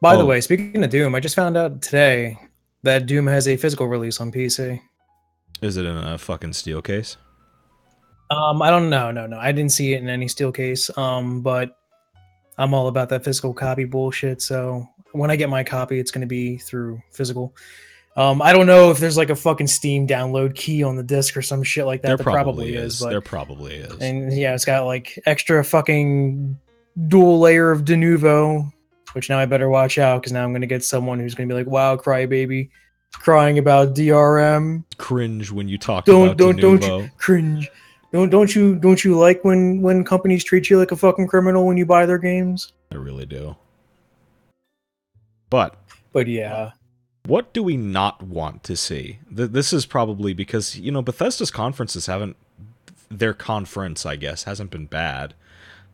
By the Oh. way, speaking of Doom, I just found out today that Doom has a physical release on PC. Is it in a fucking steel case? Um, I don't know, no, no, I didn't see it in any steel case. Um, but I'm all about that physical copy bullshit. So when I get my copy, it's going to be through physical. Um, I don't know if there's like a fucking Steam download key on the disc or some shit like that. there there probably, is. but there probably is. and yeah, it's got like extra fucking dual layer of Denuvo, which now I better watch out because now I'm gonna get someone who's gonna be like, "Wow, crybaby," crying about DRM. Cringe when you talk Don't- about don't- don't you- Cringe. Don't don't you don't you like when when companies treat you like a fucking criminal when you buy their games? I really do. But But yeah, What do we not want to see? This is probably because you know Bethesda's conferences haven't their conference, I guess, hasn't been bad.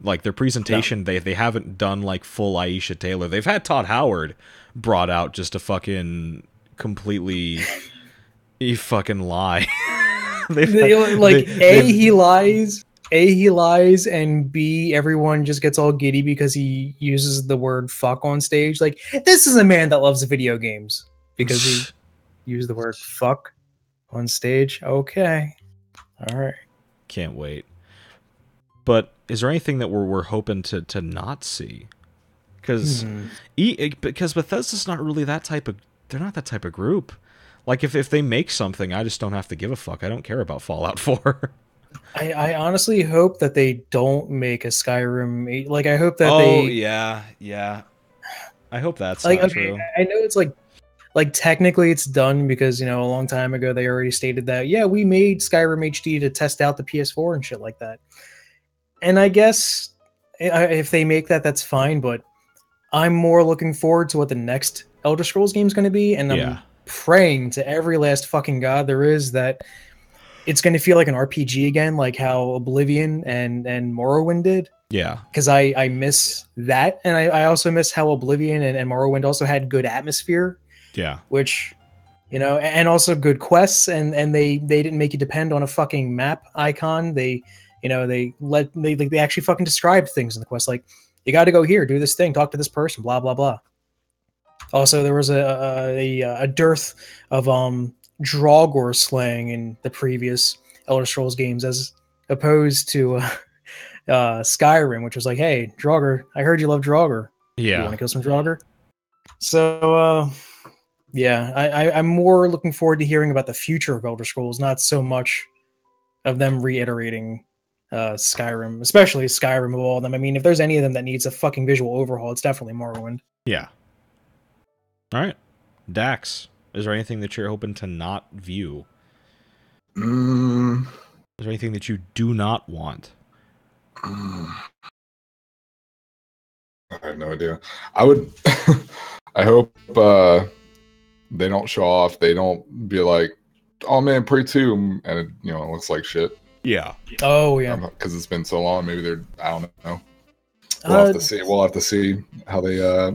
Like their presentation, they they haven't done like full Aisha Tyler. They've had Todd Howard brought out just to fucking completely you fucking lie. Had- like they- a they've- he lies. A he lies, and B everyone just gets all giddy because he uses the word "fuck" on stage. Like this is a man that loves video games because he used the word "fuck" on stage. Okay, all right. Can't wait. But is there anything that we're we're hoping to to not see? Because Hmm. e, because Bethesda's not really that type of they're not that type of group. Like if if they make something, I just don't have to give a fuck. I don't care about Fallout 4. I, I honestly hope that they don't make a Skyrim. Like I hope that oh they yeah, yeah. I hope that's like not okay. true. I know it's like like technically it's done because you know a long time ago they already stated that yeah we made Skyrim HD to test out the PS4 and shit like that. And I guess eh, I- if they make that, that's fine. But I'm more looking forward to what the next Elder Scrolls game is going to be, and I'm Yeah. praying to every last fucking god there is that it's going to feel like an RPG again, like how Oblivion and and Morrowind did. Yeah. Because I I miss that, and I, I also miss how Oblivion and, and Morrowind also had good atmosphere, Yeah. which you know, and also good quests, and and they they didn't make you depend on a fucking map icon. They you know they let they they actually fucking described things in the quest, like you got to go here, do this thing, talk to this person, blah blah blah. Also, there was a a, a, dearth of um Draugr slang in the previous Elder Scrolls games, as opposed to uh, uh, Skyrim, which was like, "Hey, Draugr, I heard you love Draugr. You Yeah. want to kill some Draugr?" So, uh, yeah, I, I, I'm more looking forward to hearing about the future of Elder Scrolls, not so much of them reiterating uh, Skyrim, especially Skyrim of all of them. I mean, if there's any of them that needs a fucking visual overhaul, it's definitely Morrowind. Yeah. All right. Dax, is there anything that you're hoping to not view? Mm, Is there anything that you do not want? mm. I have no idea. I would. I hope uh, they don't show off. They don't be like, "Oh man, Prey 2," and it, you know, it looks like shit. Yeah. Oh yeah, because it's been so long. Maybe they're. I don't know. We'll Uh, have to see. We'll have to see how they uh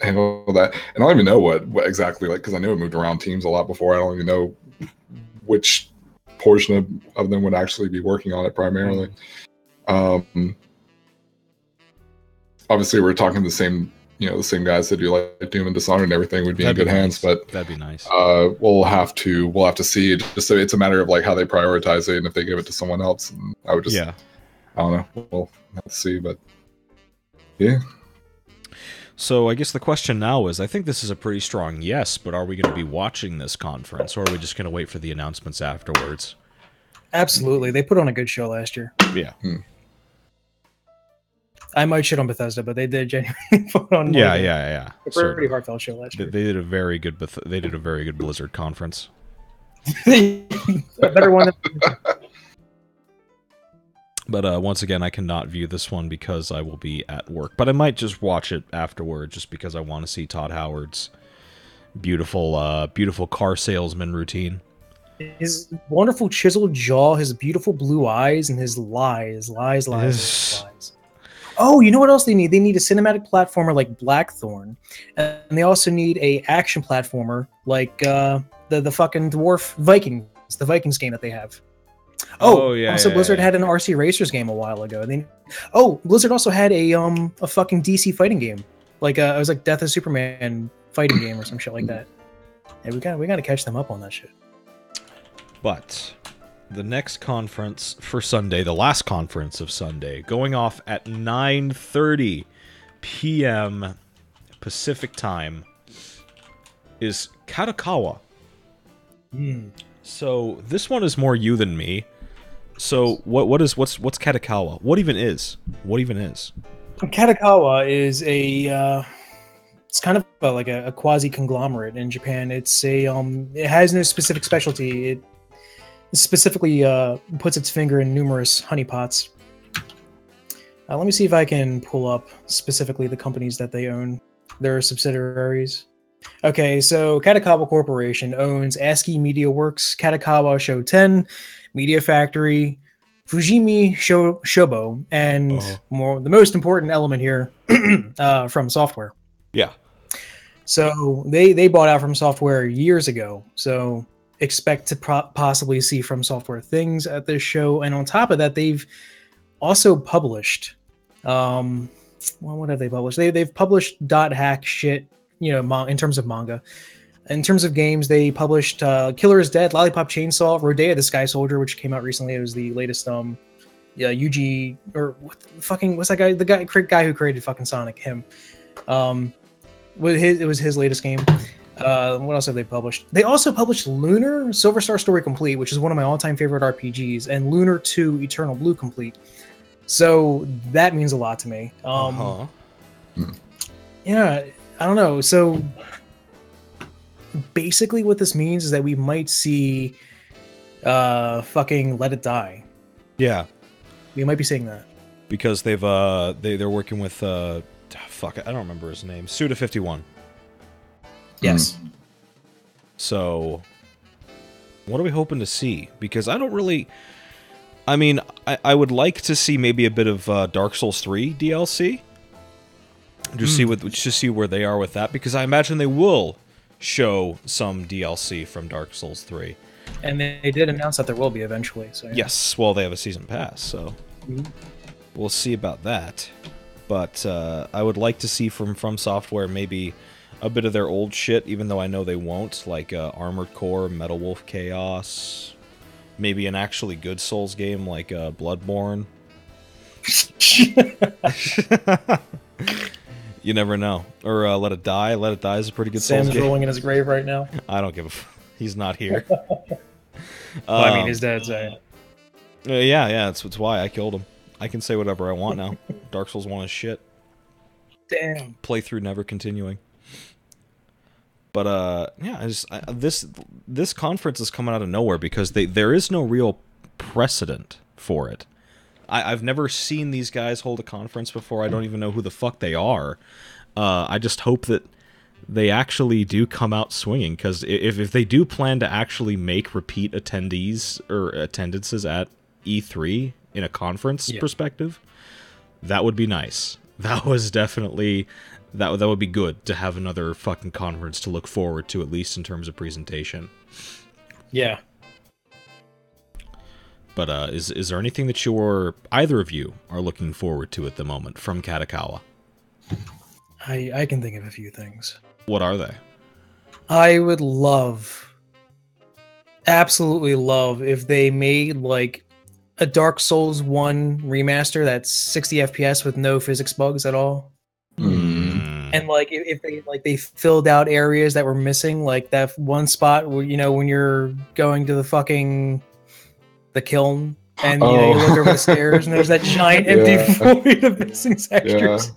handle that. And I don't even know what, what exactly like because I know it moved around teams a lot before. I don't even know which portion of, of them would actually be working on it primarily. Um, obviously, we're talking the same. You know, the same guys that do like Doom and Dishonored and everything would be That'd in good be hands, but That'd be nice. uh, we'll have to we'll have to see. Just so it's a matter of like how they prioritize it, and if they give it to someone else, and I would just yeah. I don't know. We'll have to see, but yeah, So I guess the question now is I think this is a pretty strong yes, but are we going to be watching this conference or are we just going to wait for the announcements afterwards? absolutely. They put on a good show last year. Yeah. I might shit on Bethesda, but they did genuinely put on Yeah, yeah, yeah. a pretty Certainly. heartfelt show last They, year. they did a very good Beth- they did a very good Blizzard conference. better one. Than, But uh, once again, I cannot view this one because I will be at work. But I might just watch it afterward, just because I want to see Todd Howard's beautiful, uh, beautiful car salesman routine. his wonderful chiseled jaw, his beautiful blue eyes, and his lies, lies, lies, Yes. lies. Oh, you know what else they need? They need a cinematic platformer like Blackthorne, and they also need a action platformer like uh, the the fucking dwarf Vikings, the Vikings game that they have. Oh, Oh, yeah, Also, yeah, Blizzard yeah. had an RC Racers game a while ago. They, oh, Blizzard also had a um a fucking DC fighting game, like uh, it was like Death of Superman fighting game or some shit like that. Hey, we got we got to catch them up on that shit. But the next conference for Sunday, the last conference of Sunday, going off at 9:30 p.m. Pacific time is Kadokawa. Hmm. So this one is more you than me. So what what is what's what's Kadokawa? What even is? What even is? Kadokawa is a uh, it's kind of a, like a, a quasi conglomerate in Japan. It's a um it has no specific specialty. It specifically uh, puts its finger in numerous honeypots. Uh, let me see if I can pull up specifically the companies that they own, their subsidiaries. Okay, so Kadokawa Corporation owns ASCII Media Works, Kadokawa Shoten, Media Factory, Fujimi Sho- Shobo, and Uh-huh. more the most important element here, uh, from software. Yeah. So they they bought out from software years ago. So expect to pro- possibly see from software things at this show. And on top of that, they've also published. Um, well, what have they published? They they've published dot hack shit. You know, in terms of manga. In terms of games, they published uh, Killer is Dead, Lollipop Chainsaw, Rodea the Sky Soldier, which came out recently. It was the latest um yeah, Yuji or what fucking what's that guy? The guy guy who created fucking Sonic, him. Um with his it was his latest game. Uh, what else have they published? They also published Lunar Silver Star Story Complete, which is one of my all-time favorite RPGs, and Lunar 2 Eternal Blue Complete. So that means a lot to me. Um, uh-huh. yeah, I don't know. So basically, what this means is that we might see uh fucking Let It Die. Yeah, We might be seeing that. because they've uh they they're working with uh fuck I don't remember his name. Suda 51. Yes. So what are we hoping to see? Because I don't really. I mean, I, I would like to see maybe a bit of uh, Dark Souls 3 DLC. Just see what, just see where they are with that, because I imagine they will show some DLC from Dark Souls 3. And they, they did announce that there will be eventually. So yeah. Yes, well, they have a season pass, so Mhm. we'll see about that. But uh, I would like to see from From Software maybe a bit of their old shit, even though I know they won't, like uh, Armored Core, Metal Wolf Chaos, maybe an actually good Souls game like uh, Bloodborne. You never know. Or uh, Let It Die. Let It Die is a pretty good Sam's Souls game. rolling in his grave right now. I don't give a. F- He's not here. Well, I mean, his dad's. Uh, yeah, yeah, that's, that's why I killed him. I can say whatever I want now. Dark Souls 1 is shit. Damn. Playthrough never continuing. But uh yeah, I just I, this this conference is coming out of nowhere because they there is no real precedent for it. I, I've never seen these guys hold a conference before. I don't even know who the fuck they are. Uh, I just hope that they actually do come out swinging because if, if they do plan to actually make repeat attendees or attendances at E3 in a conference Yeah. perspective, that would be nice. That was definitely that that would be good to have another fucking conference to look forward to at least in terms of presentation. Yeah. But uh, is is there anything that you're either of you are looking forward to at the moment from Kadokawa? I I can think of a few things. What are they? I would love, absolutely love, if they made like a Dark Souls 1 remaster that's 60 FPS with no physics bugs at all. Mm. And like if, they like they filled out areas that were missing, like that one spot where you know when you're going to the fucking the kiln and you, know, you look Oh. over the stairs and there's that giant empty Yeah. void of missing sectors.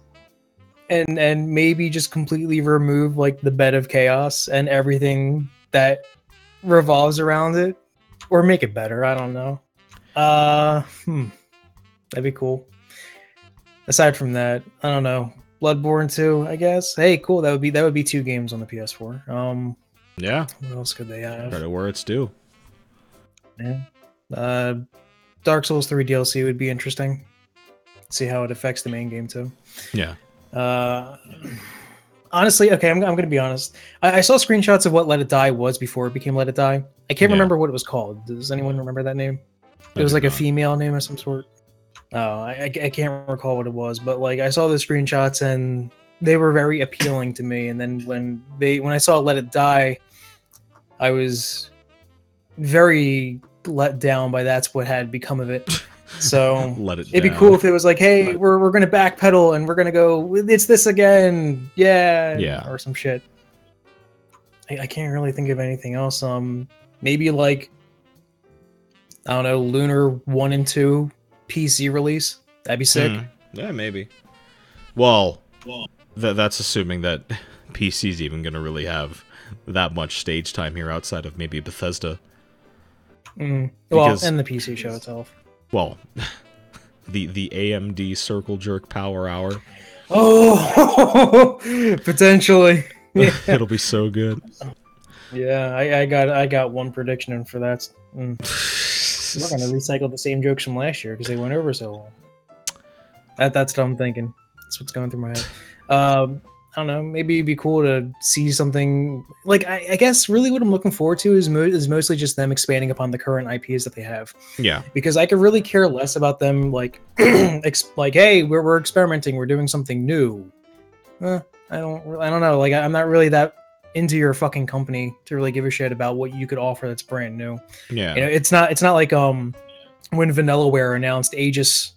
And and maybe just completely remove like the bed of chaos and everything that revolves around it. Or make it better. I don't know. Uh hmm. That'd be cool. Aside from that, I don't know. Bloodborne 2, I guess. Hey, cool. That would be that would be two games on the PS4. Um Yeah, what else could they have? credit where it's due. Yeah. Uh, Dark Souls 3 DLC would be interesting. See how it affects the main game too. Yeah. Uh, honestly, okay, I'm, I'm going to be honest. I, I saw screenshots of what Let It Die was before it became Let It Die. I can't Yeah. remember what it was called. Does anyone remember that name? I It was do like a female name of some sort. Oh, I, I, can't recall what it was, but like I saw the screenshots and they were very appealing to me. And then when they when I saw Let It Die, I was very let down by that's what had become of it. So Let it. it'd be down. cool if it was like, hey, Right. we're we're gonna backpedal and we're gonna go. It's this again, yeah, Yeah. or some shit. I, I can't really think of anything else. Um, maybe like I don't know, Lunar One and Two PC release. That'd be sick. Mhm. Yeah, maybe. Well, th- that's assuming that PC's even going to really have that much stage time here outside of maybe Bethesda. Mm. Well, Because- and the PC show itself. Well, the the AMD Circle Jerk Power Hour. Oh, potentially. Yeah, It'll be so good. yeah. I, I got I got one prediction in for that. Mm. We're gonna recycle the same jokes from last year because they went over so well. That that's what I'm thinking. That's what's going through my head. Um, I don't know. Maybe it'd be cool to see something like I, I guess really what I'm looking forward to is mo- is mostly just them expanding upon the current IPs that they have yeah, because I could really care less about them like ex- like hey we're we're experimenting we're doing something new. Eh, I don't I don't know like I- I'm not really that into your fucking company to really give a shit about what you could offer that's brand new. Yeah, you know it's not it's not like um when vanillaware announced aegis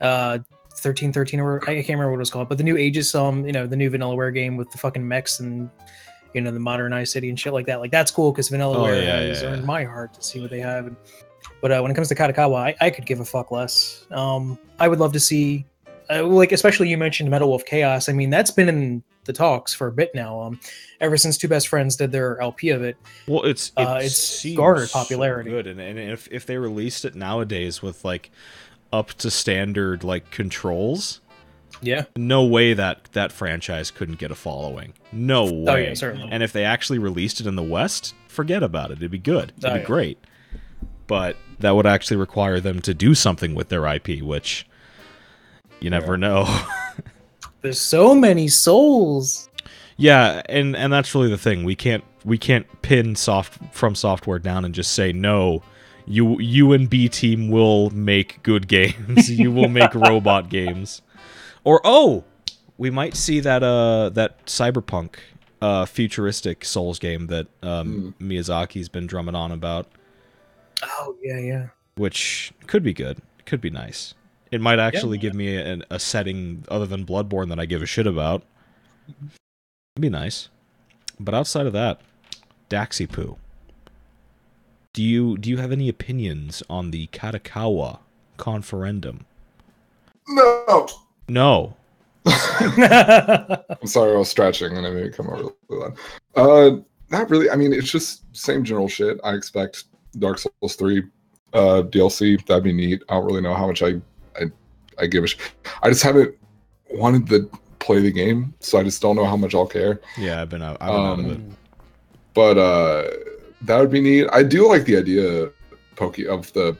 uh 1313 or i can't remember what it was called but the new aegis um you know the new vanillaware game with the fucking mechs and you know the modernized city and shit like that. Like that's cool because vanillaware Oh, yeah, has yeah, earned yeah. my heart to see what they have and, but uh, when it comes to kadokawa I, I could give a fuck less. Um i would love to see uh, like especially you mentioned metal wolf chaos i mean that's been in the talks for a bit now um ever since two best friends did their lp of it Well, it's it Uh, it's garnered so popularity. good, and, and if if they released it nowadays with like up to standard like controls, yeah no way that that franchise couldn't get a following. No way. Oh, yeah, certainly. And if they actually released it in the West, forget about it. It'd be good. It'd Oh, be yeah. great. But that would actually require them to do something with their IP, which you never know. There's so many souls. yeah, and and that's really the thing. We can't we can't pin soft from software down and just say no. You you and B team will make good games. you will make robot games. Or oh, we might see that uh that cyberpunk uh futuristic Souls game that um, Miyazaki's been drumming on about, Oh yeah, yeah. which could be good. Could be nice. It might actually give me a, a setting other than Bloodborne that I give a shit about. It'd be nice. But outside of that, Daxi Poo. Do you do you have any opinions on the Kadokawa conferendum? No. No. I'm sorry, I was stretching and I made it come over really loud. Uh, not really. I mean, it's just same general shit. I expect Dark Souls three uh, DLC. That'd be neat. I don't really know how much I I, I give a. Sh- I just haven't wanted to play the game, so I just don't know how much I'll care. Yeah, I've been out, I've been out of it. Um, But uh, that would be neat. I do like the idea, Pokey, of the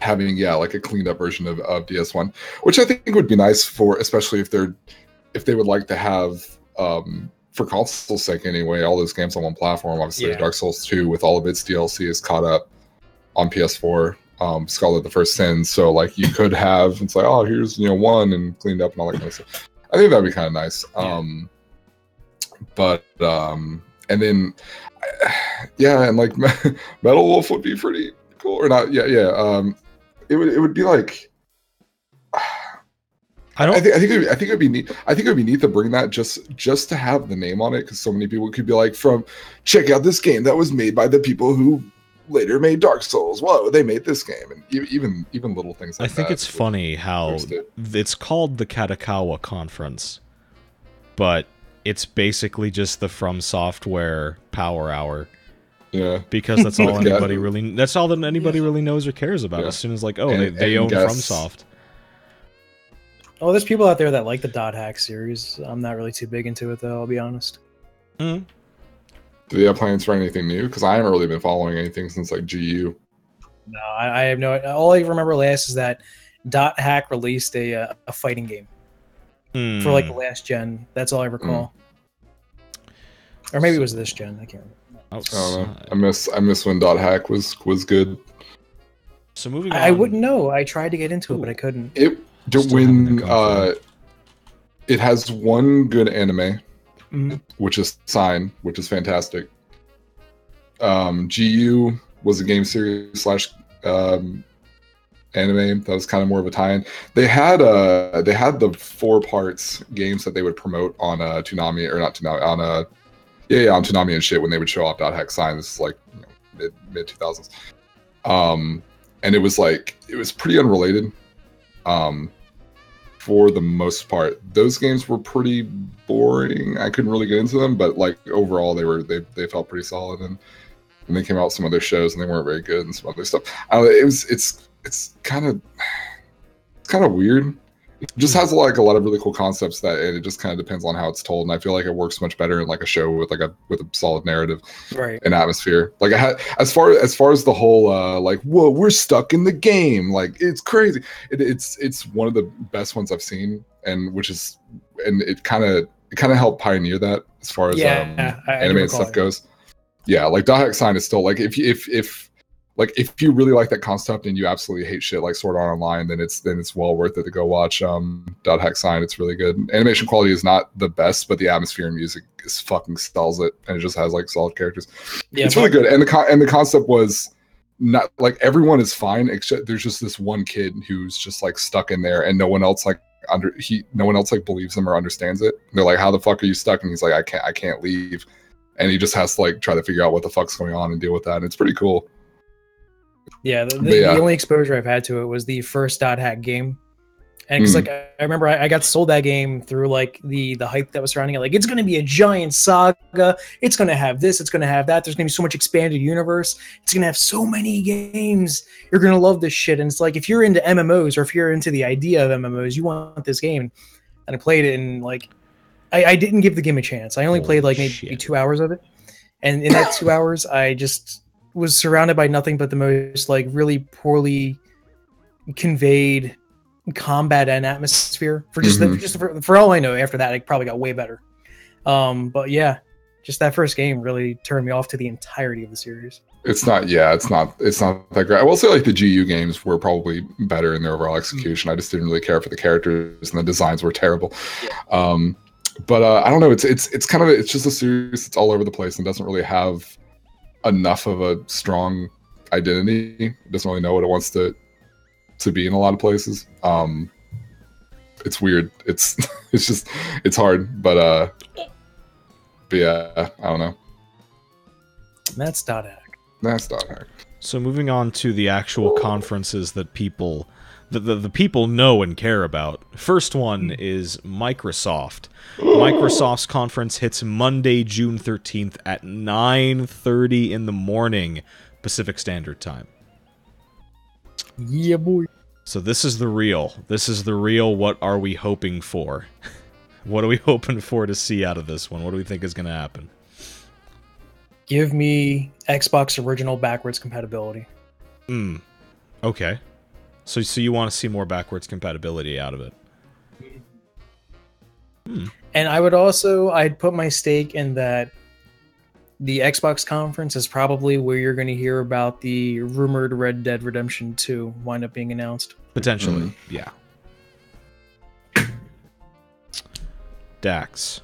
having yeah like a cleaned up version of, of DS1, which I think would be nice for especially if they're if they would like to have um for console's sake anyway all those games on one platform. Obviously, Yeah. Dark Souls 2 with all of its DLC is caught up on PS4. Um, Scholar of the First Sin, so like you could have it's like oh here's you know one and cleaned up and all that kind of stuff. I think that'd be kind of nice. Yeah. Um, but um, and then yeah, and like Metal Wolf would be pretty cool, or not? Yeah, yeah. Um, it would it would be like I don't I think I think would, I think it would be neat. I think it would be neat to bring that just just to have the name on it because so many people could be like, from check out this game that was made by the people who later made Dark Souls. Whoa, they made this game, and even even little things. I think that it's funny how it. it's called the Kadokawa conference, but it's basically just the From Software Power Hour Yeah, because that's all Yeah. anybody really that's all that anybody really knows or cares about. Yeah. As soon as like, oh, And- they, they and own guess- FromSoft. Oh, there's people out there that like the Dot Hack series. I'm not really too big into it though. I'll be honest. Mm. Do they have plans for anything new? Because I haven't really been following anything since like GU. No, I, I have no. All I remember last is that Dot Hack released a uh, a fighting game Mm. for like the last gen. That's all I recall. Or maybe it was this gen. I can't remember. I don't know. I miss I miss when Dot Hack was was good. So moving on. I, I wouldn't know. I tried to get into it, but I couldn't. It when uh, it has one good anime, Mhm. which is Sign, which is fantastic. Um, GU was a game series slash um, anime that was kind of more of a tie-in. They had uh they had the four parts games that they would promote on uh Toonami or not Toonami on uh yeah yeah on Toonami and shit when they would show off Dot Hack signs like you know, mid mid two thousands. Um, and it was like it was pretty unrelated. Um, for the most part, those games were pretty boring. I couldn't really get into them, but like overall, they were they they felt pretty solid. And and they came out with some other shows and they weren't very good and some other stuff. I it was it's it's kind of it's kind of weird. It just has like a lot of really cool concepts that and it just kind of depends on how it's told. And I feel like it works much better in like a show with like a with a solid narrative Right. and atmosphere. Like I had as far as far as the whole uh like whoa we're stuck in the game like it's crazy. It, it's it's one of the best ones I've seen and which is and it kind of it kind of helped pioneer that as far as Yeah, um, I- I anime and stuff it. goes. Yeah, like Dot Hack Sign is still like if if if like if you really like that concept and you absolutely hate shit like Sword Art Online, then it's then it's well worth it to go watch um Dot Hack Sign. It's really good. Animation quality is not the best, but the atmosphere and music is fucking sells it, and it just has like solid characters. Yeah, it's really good, and the con- and the concept was not like everyone is fine except there's just this one kid who's just like stuck in there, and no one else like under he no one else like believes him or understands it. And they're like, "How the fuck are you stuck?" And he's like, "I can't I can't leave." And he just has to like try to figure out what the fuck's going on and deal with that. And it's pretty cool. Yeah, the, the, yeah. the only exposure I've had to it was the first dot hack game, and because Mm. like I I remember I, I got sold that game through like the the hype that was surrounding it. Like it's going to be a giant saga. It's going to have this. It's going to have that. There's going to be so much expanded universe. It's going to have so many games. You're going to love this shit. And it's like if you're into MMOs or if you're into the idea of MMOs, you want this game. And I played it and like I, I didn't give the game a chance. I only Holy played like maybe shit. two hours of it, and in that two hours, I just was surrounded by nothing but the most like really poorly conveyed combat and atmosphere for just the, Mhm. just for, for all I know. After that, it probably got way better. Um, but yeah, just that first game really turned me off to the entirety of the series. It's not. Yeah, it's not. It's not that great. I will say like the GU games were probably better in their overall execution. I just didn't really care for the characters and the designs were terrible. Um, but uh, I don't know. It's it's it's kind of it's just a series that's all over the place and doesn't really have enough of a strong identity. It doesn't really know what it wants to to be in a lot of places. Um, it's weird. It's it's just it's hard. But uh, but yeah, I don't know. And that's dot hack. That's not hack. So moving on to the actual conferences that people the, the, the people know and care about. First one is Microsoft. Microsoft's conference hits Monday, June 13th at 9:30 in the morning Pacific Standard Time. Yeah, boy. So this is the real. This is the real what are we hoping for? what are we hoping for to see out of this one? What do we think is going to happen? Give me Xbox original backwards compatibility. Hmm. Okay. So so you want to see more backwards compatibility out of it? Hmm. And I would also I'd put my stake in that the Xbox conference is probably where you're going to hear about the rumored Red Dead Redemption 2 wind up being announced. Potentially, mm-hmm. yeah. Dax,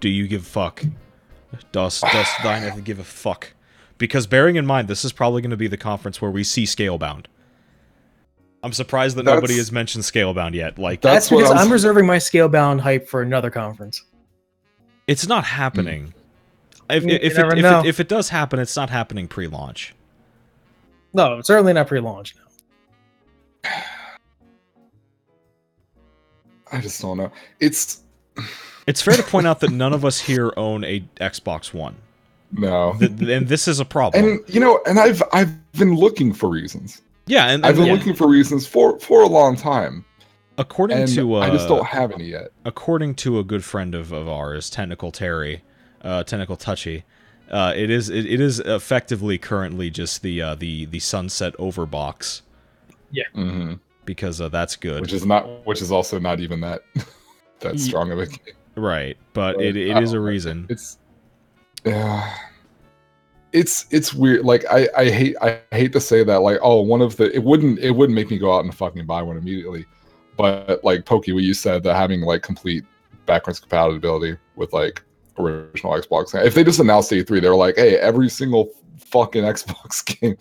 do you give a fuck? Does does thine give a fuck? Because bearing in mind, this is probably going to be the conference where we see Scalebound. I'm surprised that nobody has mentioned Scalebound yet. Like, That's That's, because I was- I'm reserving my scalebound hype for another conference. it's not happening. If, You if, it, if, it, if it does happen, it's not happening pre-launch. No, certainly not pre-launch. No. I just don't know. It's It's fair to point out that none of us here own a Xbox One, no. Th- and this is a problem. And you know, and I've I've been looking for reasons. Yeah, and, I've been and looking for reasons for for a long time, according and to uh, I just don't have any yet. according to a good friend of, of ours, Technical Terry, uh, Technical Touchy, uh, it is it, it is effectively currently just the uh, the the Sunset Overbox hmm because uh, that's good, Which is not, which is also not even that that strong of a game. right? But But it, it I is a reason. It's, yeah, it's it's weird. Like I I hate I hate to say that. Like oh, one of the it wouldn't it wouldn't make me go out and fucking buy one immediately. But like Pokey, what you said that having like complete backwards compatibility with like original Xbox. If they just announced E3, they were like, hey, every single fucking Xbox game,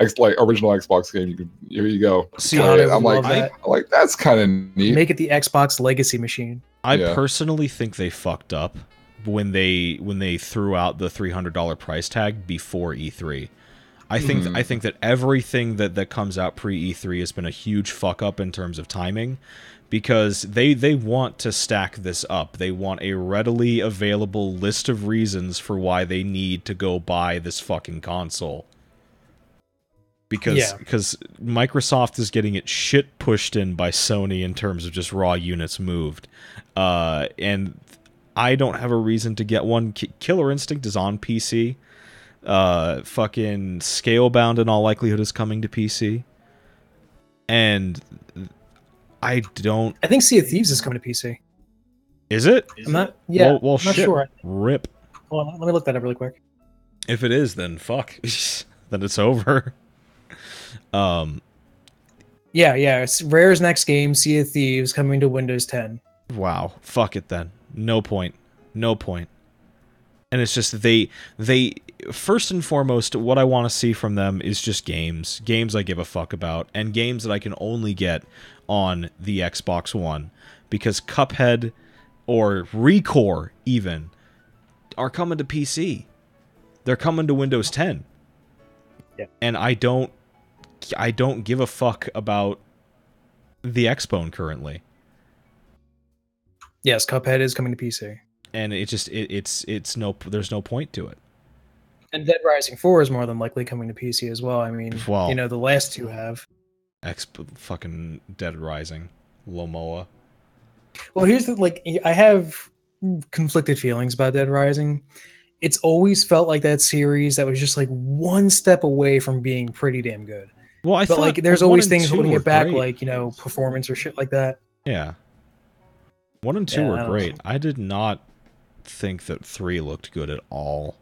X, like original Xbox game, you can here you go. See, God, I I'm like, love that. I'm like that's kind of neat. Make it the Xbox legacy machine. I Yeah. personally think they fucked up when they when they threw out the three hundred dollar price tag before E3. I think Mhm. I think that everything that that comes out pre E3 has been a huge fuck up in terms of timing because they they want to stack this up. They want a readily available list of reasons for why they need to go buy this fucking console. Because Yeah. because Microsoft is getting its shit pushed in by Sony in terms of just raw units moved. Uh, and I don't have a reason to get one. Ki- Killer Instinct is on PC. Uh, fucking Scalebound in all likelihood is coming to PC. And I don't. I think Sea of Thieves is coming to PC. Is it? I'm not. Yeah, Well, well, I'm not shit. sure. Rip. Hold on, let me look that up really quick. If it is, then fuck. then it's over. Um. Yeah, yeah. It's Rare's next game, Sea of Thieves, coming to Windows 10. Wow. Fuck it then. No point. No. And it's just they they first and foremost what I want to see from them is just games. Games I give a fuck about and games that I can only get on the Xbox One because Cuphead or Recore even are coming to PC. They're coming to Windows 10. Yeah. And I don't I don't give a fuck about the Xbone currently. Yes, Cuphead is coming to PC. and it just it, it's it's no there's no point to it And Dead Rising 4 is more than likely coming to PC as well. I mean, Well- you know, the last two have. X fucking Dead Rising, Lomoa. Well, here's the like I have conflicted feelings about Dead Rising. it's always felt like that series that was just like one step away from being pretty damn good. Well, I but thought like, there's always things holding it back, great. like you know, performance or shit like that. yeah, one and two Yeah, were don't great. know. I did not think that three looked good at all.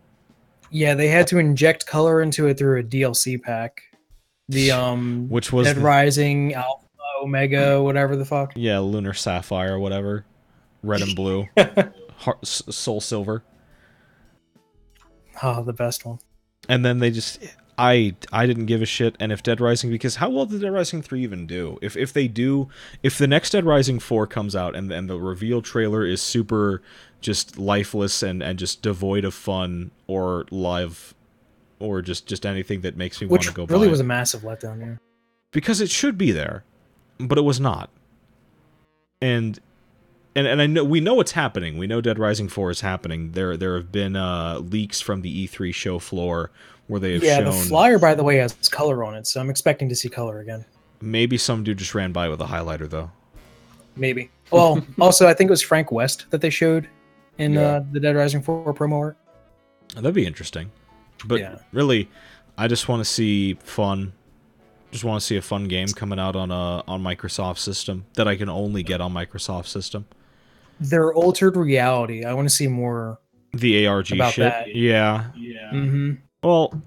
Yeah, they had to inject color into it through a DLC pack. The um, Which was Dead the- Rising, Alpha, Omega, whatever the fuck. yeah, lunar sapphire, or whatever, red and blue, Heart, soul silver. Oh, the best one. and then they just I I didn't give a shit. And if Dead Rising, because how well did Dead Rising three even do? If if they do, if the next Dead Rising four comes out and and the reveal trailer is super just lifeless and and just devoid of fun or live or just just anything that makes me want to go back. really was it. a massive letdown. Yeah. because it should be there, but it was not. And and and I know we know what's happening. We know Dead Rising 4 is happening. There there have been uh leaks from the E3 show floor where they have Yeah, shown the flyer, by the way, has color on it, so I'm expecting to see color again. maybe some dude just ran by with a highlighter though. Maybe. Well, also, I think it was Frank West that they showed in Yeah. uh, the Dead Rising 4 promo art. That'd be interesting. But Yeah. really, I just want to see fun. Just want to see a fun game coming out on a on Microsoft system that I can only get on Microsoft system. Their altered reality. I want to see more. The ARG About shit. that. Yeah. hmm Well,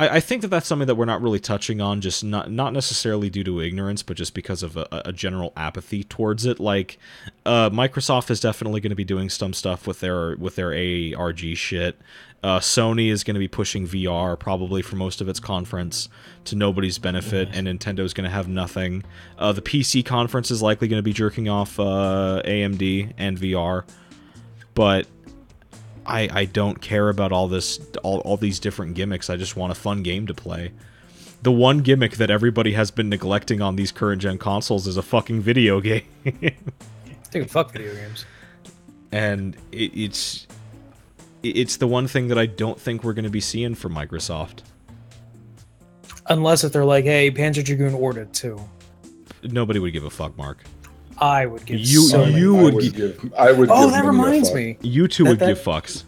I, I think that that's something that we're not really touching on, just not not necessarily due to ignorance, but just because of a, a general apathy towards it. Like, uh, Microsoft is definitely going to be doing some stuff with their with their ARG shit. Uh, Sony is going to be pushing VR probably for most of its conference to nobody's benefit, and Nintendo's going to have nothing. Uh, the PC conference is likely going to be jerking off uh, AMD and VR, but I, I don't care about all this all, all these different gimmicks. I just want a fun game to play. The one gimmick that everybody has been neglecting on these current gen consoles is a fucking video game. Dude, fuck video games. and it, it's it's the one thing that I don't think we're going to be seeing from Microsoft. Unless if they're like, hey, Panzer Dragoon Orta two. Nobody would give a fuck, Mark. I would give You- so many you I would would gi- give. I would. Oh, give that reminds me. You two That- would that- give fucks.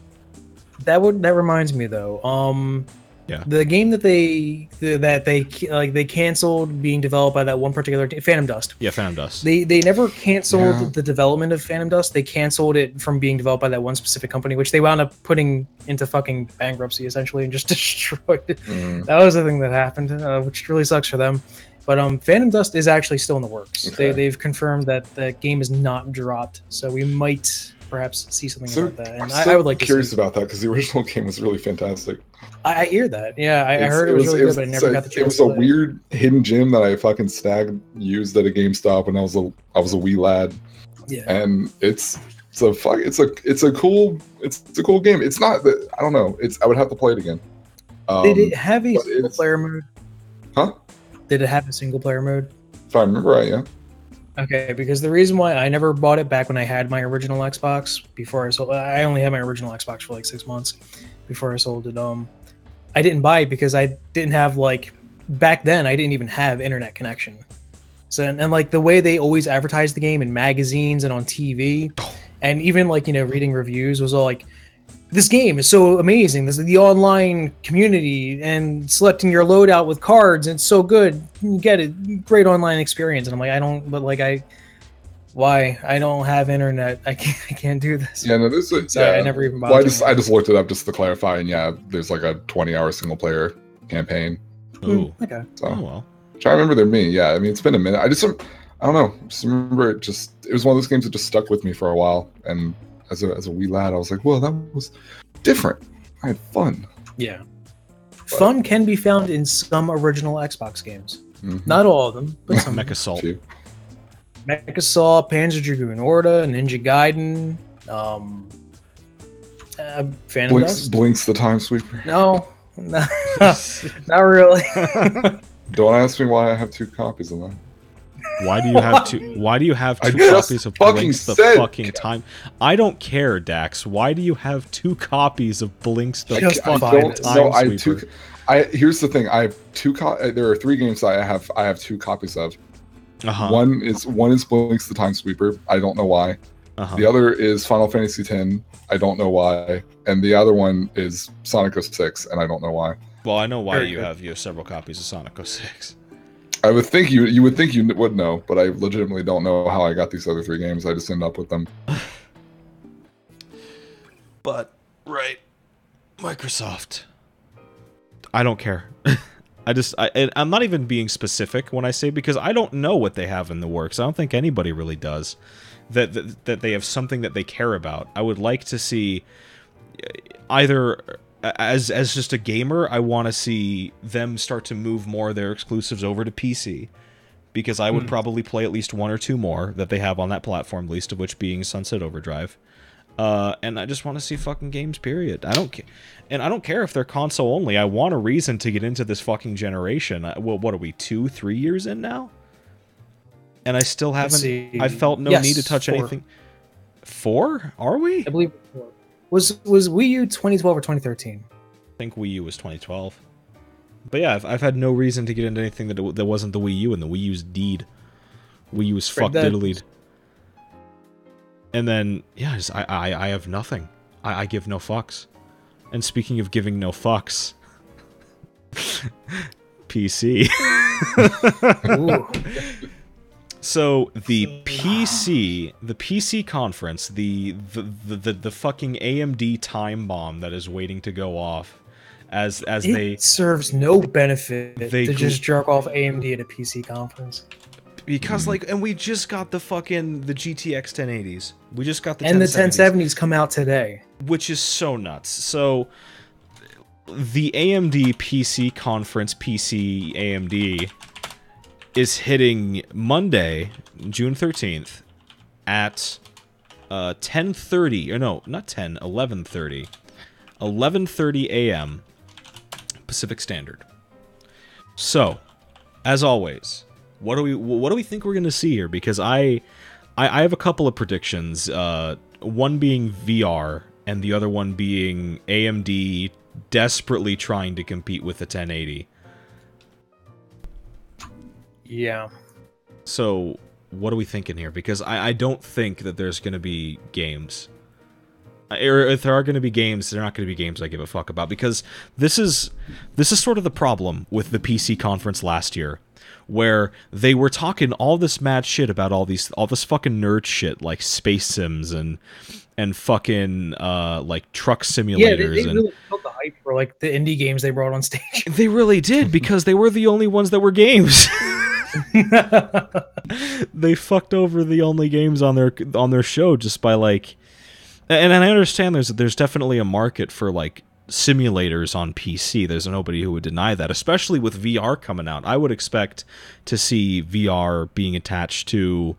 That would that reminds me though. Um, Yeah. the game that they that they like they canceled being developed by that one particular t- Phantom Dust. Yeah, Phantom Dust. They they never canceled Yeah. the development of Phantom Dust. They canceled it from being developed by that one specific company, which they wound up putting into fucking bankruptcy essentially and just destroyed it. Mm. That was the thing that happened, uh, which really sucks for them. But um, Phantom Dust is actually still in the works. Okay. They they've confirmed that the game is not dropped, so we might perhaps see something So, about that. I'm And I, I would like to curious about that because the original game was really fantastic. I, I hear that. Yeah, I, I heard it was, really good, but I never a- got the chance. It was a play. weird hidden gem that I fucking snagged used at a GameStop when I was a I was a wee lad, Yeah. and it's it's a fuck it's a it's a cool it's, it's a cool game. It's not that I don't know. It's I would have to play it again. Um, Did it have a single player mode? Huh? Did it have a single player mode? If I remember right, yeah. Okay, because the reason why I never bought it back when I had my original Xbox before I sold, I only had my original Xbox for like six months before I sold it. Um, I didn't buy it because I didn't have like back then I didn't even have internet connection. So and, and like the way they always advertised the game in magazines and on TV, and even like you know reading reviews was all like, this game is so amazing. This is the online community and selecting your loadout with cards. And it's so good. You get it. Great online experience. And I'm like, I don't, but like, I, why? I don't have internet. I can't, I can't do this. Yeah, no, this is So yeah. I never even Well, I just I just looked it up just to clarify, and yeah, there's like a 20 hour single player campaign. Ooh. Hmm, okay. So Oh well. Try to remember their me. Yeah, I mean it's been a minute. I just I don't know. Just remember it. Just it was one of those games that just stuck with me for a while. And as a as a wee lad, I was like, well, that was different. I had fun. Yeah. Fun can be found in some original Xbox games. Mhm. Not all of them, but some. MechAssault. Few. MechAssault, Panzer Dragoon Orta, Ninja Gaiden, um, uh, Phantom Blinx Dust. Blinx the time sweeper. No, no, not really. Don't ask me why I have two copies of that. Why do you have two? Why do you have two copies of fucking Blinx the said- fucking time? I don't care, Dax. Why do you have two copies of Blinx the I, Just I fucking don't time know. I two. I here's the thing. I have two. Co- uh, there are three games that I have. I have two copies of. Uh-huh. One is one is Blinx the Time Sweeper. I don't know why. Uh-huh. The other is Final Fantasy X. I don't know why, and the other one is Sonic 06, and I don't know why. Well, I know why you have you have several copies of Sonic 06. I would think you you would think you would know, but I legitimately don't know how I got these other three games. I just end up with them. But right, Microsoft. I don't care. I just I I'm not even being specific when I say because I don't know what they have in the works. I don't think anybody really does. That that, that they have something that they care about. I would like to see uh, either as as just a gamer, I want to see them start to move more of their exclusives over to PC because I would Hmm. probably play at least one or two more that they have on that platform, least of which being Sunset Overdrive. Uh, and I just want to see fucking games. Period. I don't care, and I don't care if they're console only. I want a reason to get into this fucking generation. I- Well, what are we two, three years in now? And I still haven't. I felt no Yes, need to touch four. anything. Four? Are we? I believe was was Wii U 2012 or 2013. I think Wii U was 2012. But yeah, I've, I've had no reason to get into anything that that wasn't the Wii U, and the Wii U's deed. Wii U was Right, fuck diddlied. And then yeah, just, I, I I have nothing. I, I give no fucks. And speaking of giving no fucks, PC. Ooh. So the PC, the PC conference, the the, the the the fucking AMD time bomb that is waiting to go off, as as it they serves no benefit they to gl- just jerk off AMD at a PC conference. because mm-hmm. like and we just got the fucking the GTX 1080s. We just got the and the 1070s, 1070s come out today. which is so nuts. So the AMD PC conference PC AMD is hitting Monday, June 13th at uh 10:30 or no, not 10, 11:30. 11:30 a.m. Pacific Standard. So, as always, what do we what do we think we're going to see here because I, I I have a couple of predictions uh one being VR and the other one being AMD desperately trying to compete with the 1080. Yeah. So, what are we thinking here? Because I, I don't think that there's going to be games. Or if there are going to be games, they're not going to be games I give a fuck about. Because this is this is sort of the problem with the PC conference last year, where they were talking all this mad shit about all these all this fucking nerd shit like space sims and and fucking uh like truck simulators Yeah, they, they and really built the hype for like the indie games they brought on stage. they really did because they were the only ones that were games. they fucked over the only games on their on their show just by like and, and I understand there's there's definitely a market for like simulators on PC. There's nobody who would deny that, especially with VR coming out. I would expect to see VR being attached to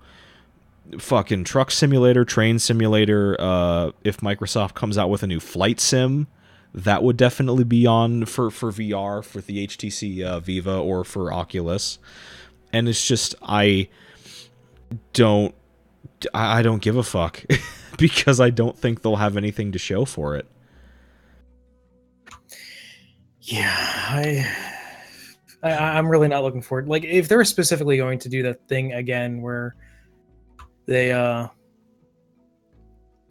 fucking truck simulator, train simulator, uh if Microsoft comes out with a new flight sim, that would definitely be on for for VR for the HTC uh, Vive or for Oculus. And it's just I don't I don't give a fuck because I don't think they'll have anything to show for it. yeah, I, I I'm really not looking forward. Like if they're specifically going to do that thing again where they uh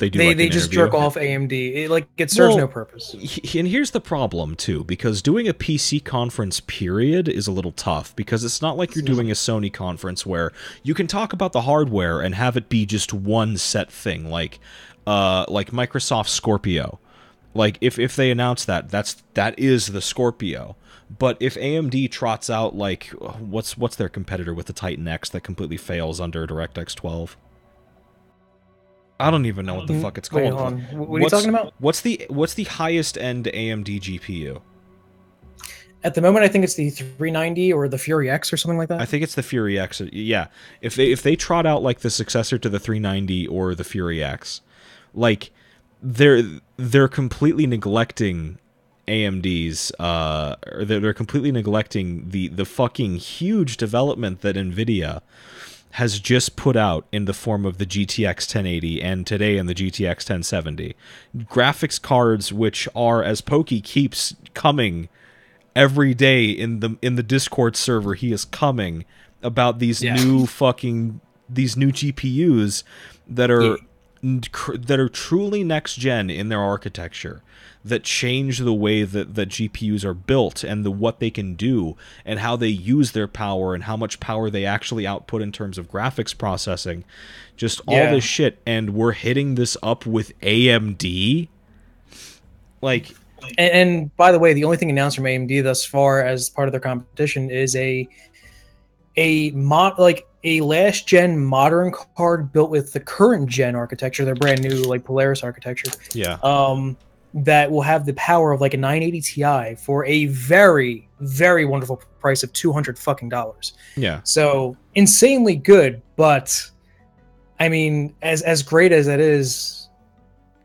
They do they, like they just interview. jerk off AMD. It, like it serves Well, no purpose. And here's the problem too, because doing a PC conference period is a little tough because it's not like you're doing a Sony conference where you can talk about the hardware and have it be just one set thing, like uh like Microsoft Scorpio. Like if if they announce that, that's that is the Scorpio. But if AMD trots out like what's what's their competitor with the Titan X that completely fails under DirectX 12? I don't even know what the Mm, fuck it's wait, called. hold on. Wh- What are you What's- talking about? What's the what's the highest end AMD GPU? At the moment, I think it's the 390 or the Fury X or something like that. I think it's the Fury X. Yeah, if they if they trot out like the successor to the 390 or the Fury X, like they're they're completely neglecting AMD's uh or they're, they're completely neglecting the the fucking huge development that Nvidia has just put out in the form of the GTX 1080 and today in the GTX 1070 graphics cards which are as Pokey keeps coming every day in the in the Discord server he is coming about these Yeah. new fucking these new GPUs that are Yeah. that are truly next gen in their architecture that change the way that, that GPUs are built and the what they can do and how they use their power and how much power they actually output in terms of graphics processing. Just all Yeah. this shit and we're hitting this up with AMD. Like And, and by the way, the only thing announced from AMD thus far as part of their competition is a a mod like a last gen modern card built with the current gen architecture, their brand new like Polaris architecture. yeah. Um, that will have the power of like a 980 Ti for a very very wonderful price of 200 fucking dollars. Yeah. So insanely good, but I mean, as as great as that is,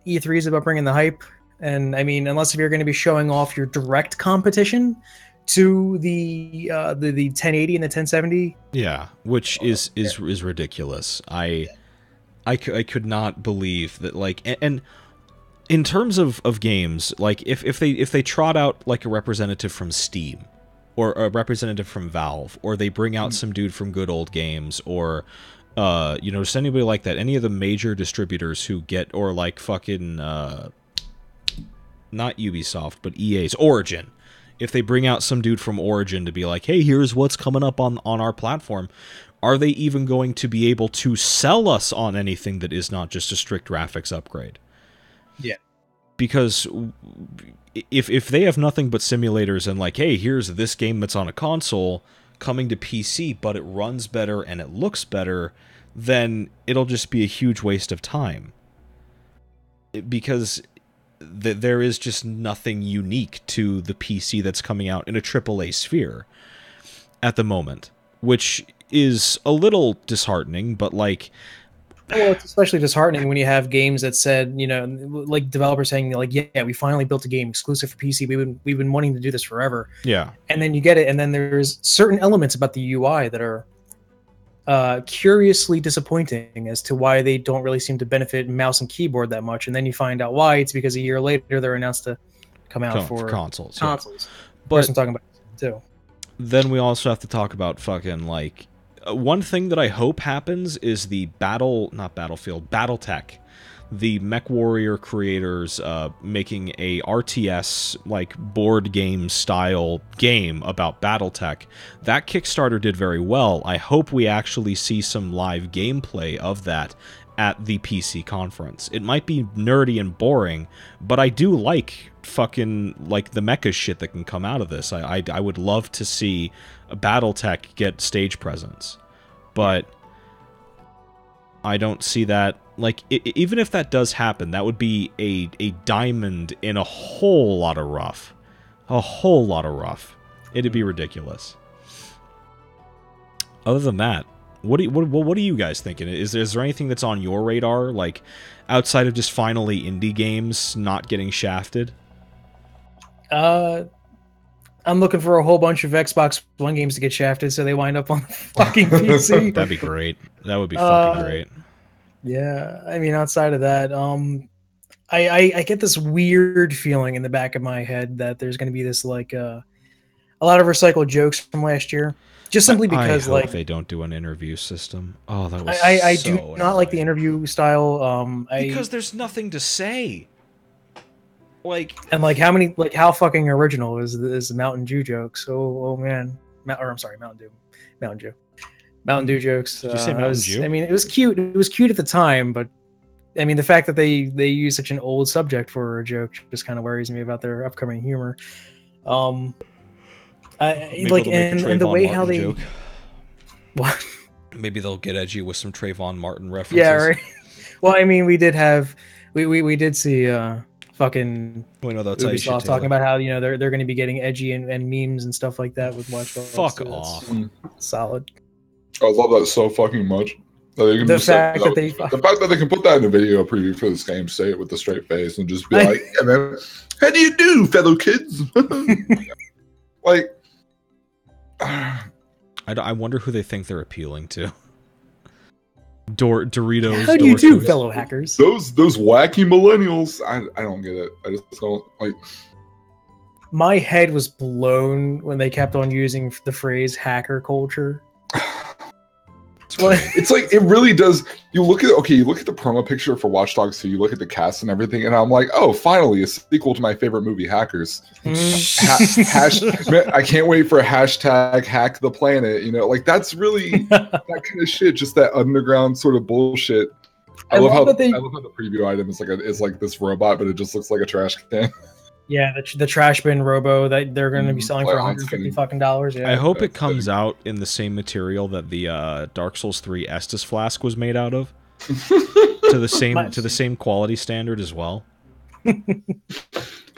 E3 is about bringing the hype, and I mean, unless if you're going to be showing off your direct competition to the uh, the the 1080 and the 1070, Yeah, which is is is ridiculous. I I, I could not believe that like and, and in terms of, of games, like if, if they if they trot out like a representative from Steam or a representative from Valve or they bring out some dude from Good Old Games or uh you know just anybody like that, any of the major distributors who get or like fucking uh not Ubisoft but EA's Origin if they bring out some dude from Origin to be like, "Hey, here's what's coming up on on our platform," are they even going to be able to sell us on anything that is not just a strict graphics upgrade? Yeah. Because if if they have nothing but simulators and like, "Hey, here's this game that's on a console coming to PC, but it runs better and it looks better," then it'll just be a huge waste of time. Because th- there is just nothing unique to the PC that's coming out in a AAA sphere at the moment, which is a little disheartening, but like, well, it's especially disheartening when you have games that said, you know, like developers saying, like, yeah, we finally built a game exclusive for PC. We've been we've been wanting to do this forever. yeah, and then you get it and then there's certain elements about the ui that are uh, curiously disappointing as to why they don't really seem to benefit mouse and keyboard that much and then you find out why it's because a year later they're announced to come out con- for consoles. yeah. consoles But i'm talking about too then we also have to talk about fucking like one thing that I hope happens is the battle, not battlefield, BattleTech, the Mech Warrior creators uh, making a RTS like board game style game about BattleTech. That Kickstarter did very well. I hope we actually see some live gameplay of that at the PC conference. It might be nerdy and boring, but I do like fucking like the mecha shit that can come out of this. I I, I would love to see a BattleTech get stage presence, but I don't see that. Like even if that does happen, that would be a a diamond in a whole lot of rough, a whole lot of rough. It'd be ridiculous. Other than that, what do you, what what are you guys thinking? Is there, is there anything that's on your radar, like outside of just finally indie games not getting shafted? Uh i'm looking for a whole bunch of xbox one games to get shafted so they wind up on the fucking pc That'd be great. That would be Uh, fucking great. Yeah, I mean, outside of that, um, I, I I get this weird feeling in the back of my head that there's going to be this like uh, a lot of recycled jokes from last year, just simply because like they don't do an interview system. Oh, that was I I, I so do not like the interview style. Um, I because there's nothing to say. Like and like how many like how fucking original is this Mountain Dew jokes? Oh oh man, Mount, or I'm sorry, Mountain Dew, Mountain Dew, Mountain Dew jokes. Did you say uh, I Mountain was- Dew? I mean, it was cute. It was cute at the time, but I mean, the fact that they they use such an old subject for a joke just kind of worries me about their upcoming humor. Um, I, maybe like they'll make a and, and the Trayvon way how they joke. what maybe they'll get edgy with some Trayvon Martin references. yeah right. Well, I mean, we did have we we, we did see uh fucking Well, no, that's you should Ubisoft take talking it. about how you know they're they're going to be getting edgy and, and memes and stuff like that with Watch Dogs. Fuck so off. Solid. I love that so fucking much. That they can The fact that they the fact that they can put that in a video preview for this game, say it with a straight face, and just be I- like, "Yeah, man, how do you do, fellow kids?" like, I wonder who they think they're appealing to. Dor- Doritos. How do you do, fellow hackers? those those wacky millennials. I I don't get it. I just don't like. My head was blown when they kept on using the phrase hacker culture. It's Well, It's like it really does. You look at okay, you look at the promo picture for Watch Dogs 2, you look at the cast and everything, and I'm like, oh, finally a sequel to my favorite movie, Hackers. mm, Ha- hash, man, I can't wait for hashtag hack the planet. You know, like that's really that kind of shit, just that underground sort of bullshit. I, I love, love how they- I love how the preview item is like a, is like this robot, but it just looks like a trash can. Yeah, the, the trash bin robo that they're going to be Mm, selling for 150 fucking dollars. Yeah. I hope it comes out in the same material that the uh, Dark Souls 3 Estus flask was made out of. to the same to the same quality standard as well. Um,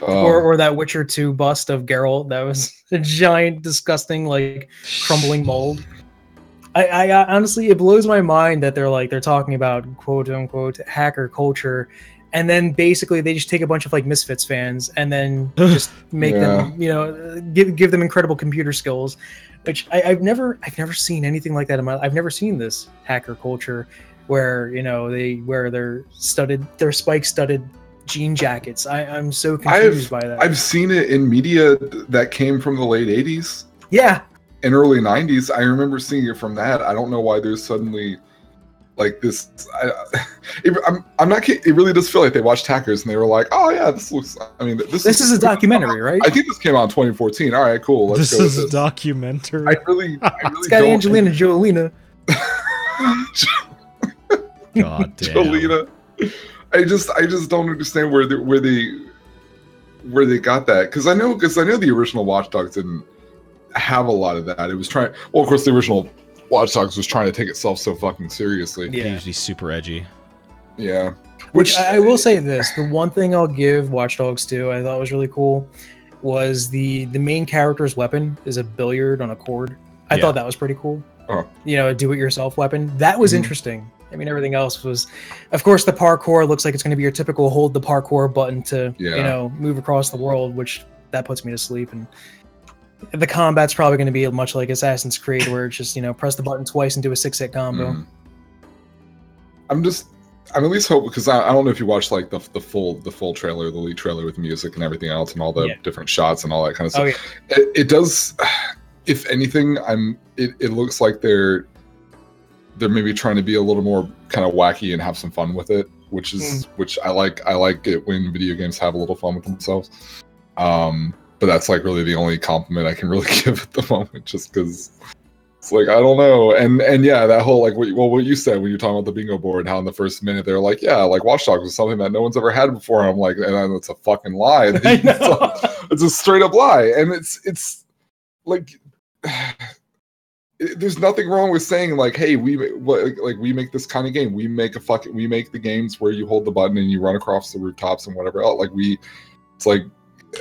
or, or that Witcher 2 bust of Geralt that was a giant, disgusting, like crumbling mold. I, I uh, honestly, it blows my mind that they're like they're talking about quote unquote hacker culture, and then basically they just take a bunch of like Misfits fans and then just make them, you know, give give them incredible computer skills, which I, I've never I've never seen anything like that in my I've never seen this hacker culture where you know they wear their studded their spike studded jean jackets. I, I'm so confused by that. I've seen it in media that came from the late '80s yeah, and early '90s. I remember seeing it from that. I don't know why there's suddenly like this. I, it, I'm, I'm not kidding. It really does feel like they watched Hackers and they were like, "Oh yeah, this looks. I mean, this, this is a documentary, right? I think this came out in 2014. All right, cool. Let's this go is with a this. documentary. I really, I really It's got don't. Angelina Jolina. God damn. Jolena. I just I just don't understand where they where they where they got that because I know because I know the original Watch Dogs didn't have a lot of that. It was trying. Well, of course, the original Watch Dogs was trying to take itself so fucking seriously. They Yeah. usually super edgy. Yeah. Which I, I will say this: the one thing I'll give Watch Dogs to, I thought was really cool, was the the main character's weapon is a billiard on a cord. I Yeah. thought that was pretty cool. Oh. You know, a do-it-yourself weapon. That was Mhm. interesting. I mean, everything else was, of course, the parkour looks like it's going to be your typical hold the parkour button to Yeah. you know move across the world, which that puts me to sleep. And the combat's probably going to be much like Assassin's Creed, where it's just you know press the button twice and do a six-hit combo. Mhm. I'm just. I'm at least hoping because I, I don't know if you watched like the the full the full trailer, the lead trailer with music and everything else, and all the Yeah. different shots and all that kind of stuff. Oh yeah. it, it does if anything i'm it, it looks like they're they're maybe trying to be a little more kind of wacky and have some fun with it which is which i like i like it when video games have a little fun with themselves um but that's like really the only compliment i can really give at the moment just because it's like i don't know. And and yeah that whole like what, well what you said when you're talking about the bingo board how in the first minute they're like yeah like watch dogs was something that no one's ever had before. And i'm like and it's a fucking lie. I know. it's a straight up lie. And it's it's like there's nothing wrong with saying like hey we like we make this kind of game. We make a fucking we make the games where you hold the button and you run across the rooftops and whatever else. Like we it's like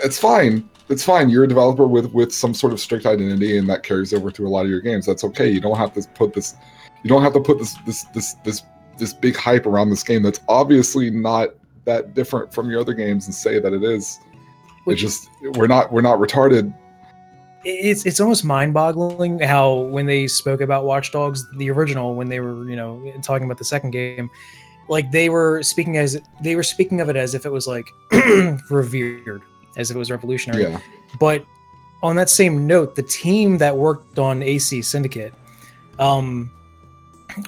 it's fine it's fine you're a developer with with some sort of strict identity and that carries over through a lot of your games that's okay you don't have to put this you don't have to put this this this this this big hype around this game that's obviously not that different from your other games and say that it is. It just we're not we're not retarded. It's it's almost mind-boggling how when they spoke about Watch Dogs, the original, when they were you know talking about the second game, like they were speaking as they were speaking of it as if it was like revered, as if it was revolutionary. yeah But on that same note, the team that worked on AC Syndicate, um,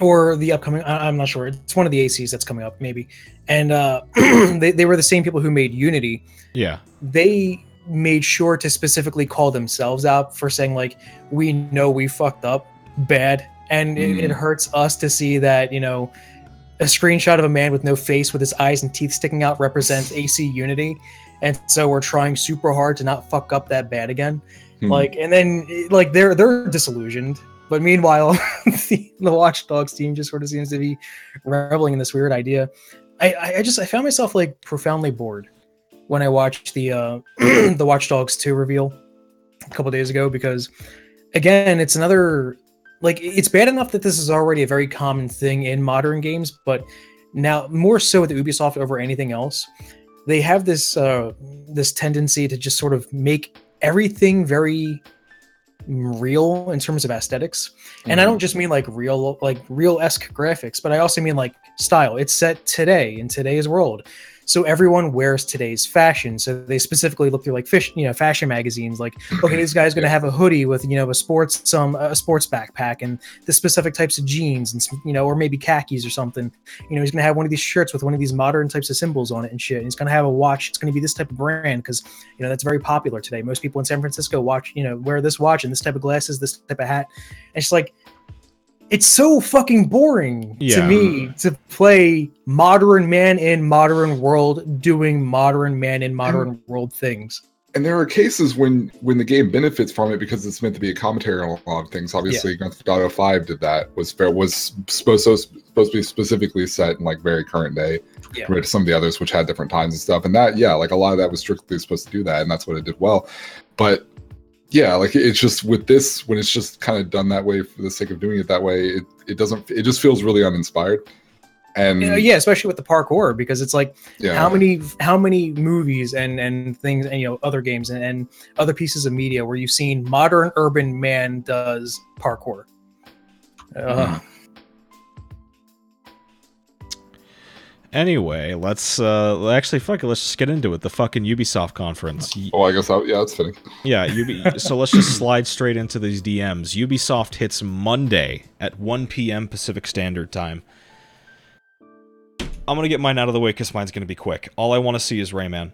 or the upcoming, I, I'm not sure. It's one of the ACs that's coming up, maybe. And uh, they they were the same people who made Unity Yeah. they made sure to specifically call themselves out for saying like we know we fucked up bad and it, it Mm. hurts us to see that you know a screenshot of a man with no face with his eyes and teeth sticking out represents ac unity and so we're trying super hard to not fuck up that bad again. Hmm. like and then like they're they're disillusioned. But meanwhile the, the Watch Dogs team just sort of seems to be reveling in this weird idea. I, I just I found myself like profoundly bored when I watched the uh the Watch Dogs 2 reveal a couple days ago because again it's another like it's bad enough that this is already a very common thing in modern games but now more so with Ubisoft over anything else they have this uh this tendency to just sort of make everything very real in terms of aesthetics. And i don't just mean like real like real-esque graphics but i also mean like style. It's set today in today's world so everyone wears today's fashion. So they specifically look through like fish, you know, fashion magazines. Like, okay, this guy's going to have a hoodie with you know a sports some a sports backpack and the specific types of jeans and some, you know, or maybe khakis or something. You know, he's going to have one of these shirts with one of these modern types of symbols on it and shit. And he's going to have a watch. It's going to be this type of brand because you know that's very popular today. Most people in San Francisco watch, you know, wear this watch and this type of glasses, this type of hat. And it's like it's so fucking boring Yeah. to me to play modern man in modern world doing modern man in modern world things. and there are cases when when the game benefits from it because it's meant to be a commentary on a lot of things. Obviously, Grand Theft Auto Five did that. Was fair was supposed so supposed to be specifically set in like very current day Yeah. compared to some of the others which had different times and stuff. And that yeah, like a lot of that was strictly supposed to do that, and that's what it did well. But yeah, like it's just with this when it's just kind of done that way for the sake of doing it that way, it it doesn't it just feels really uninspired. And know, yeah, especially with the parkour because it's like yeah, how many how many movies and and things and you know other games and, and other pieces of media where you've seen modern urban man does parkour. Ugh. Mm. Anyway, let's uh actually fuck it, let's just get into it. The fucking Ubisoft conference. Oh, I guess that, yeah, that's fitting. Yeah, Ubi- so let's just slide straight into these DMs. Ubisoft hits Monday at 1 p.m. Pacific Standard Time. I'm gonna get mine out of the way because mine's gonna be quick. All I want to see is Rayman.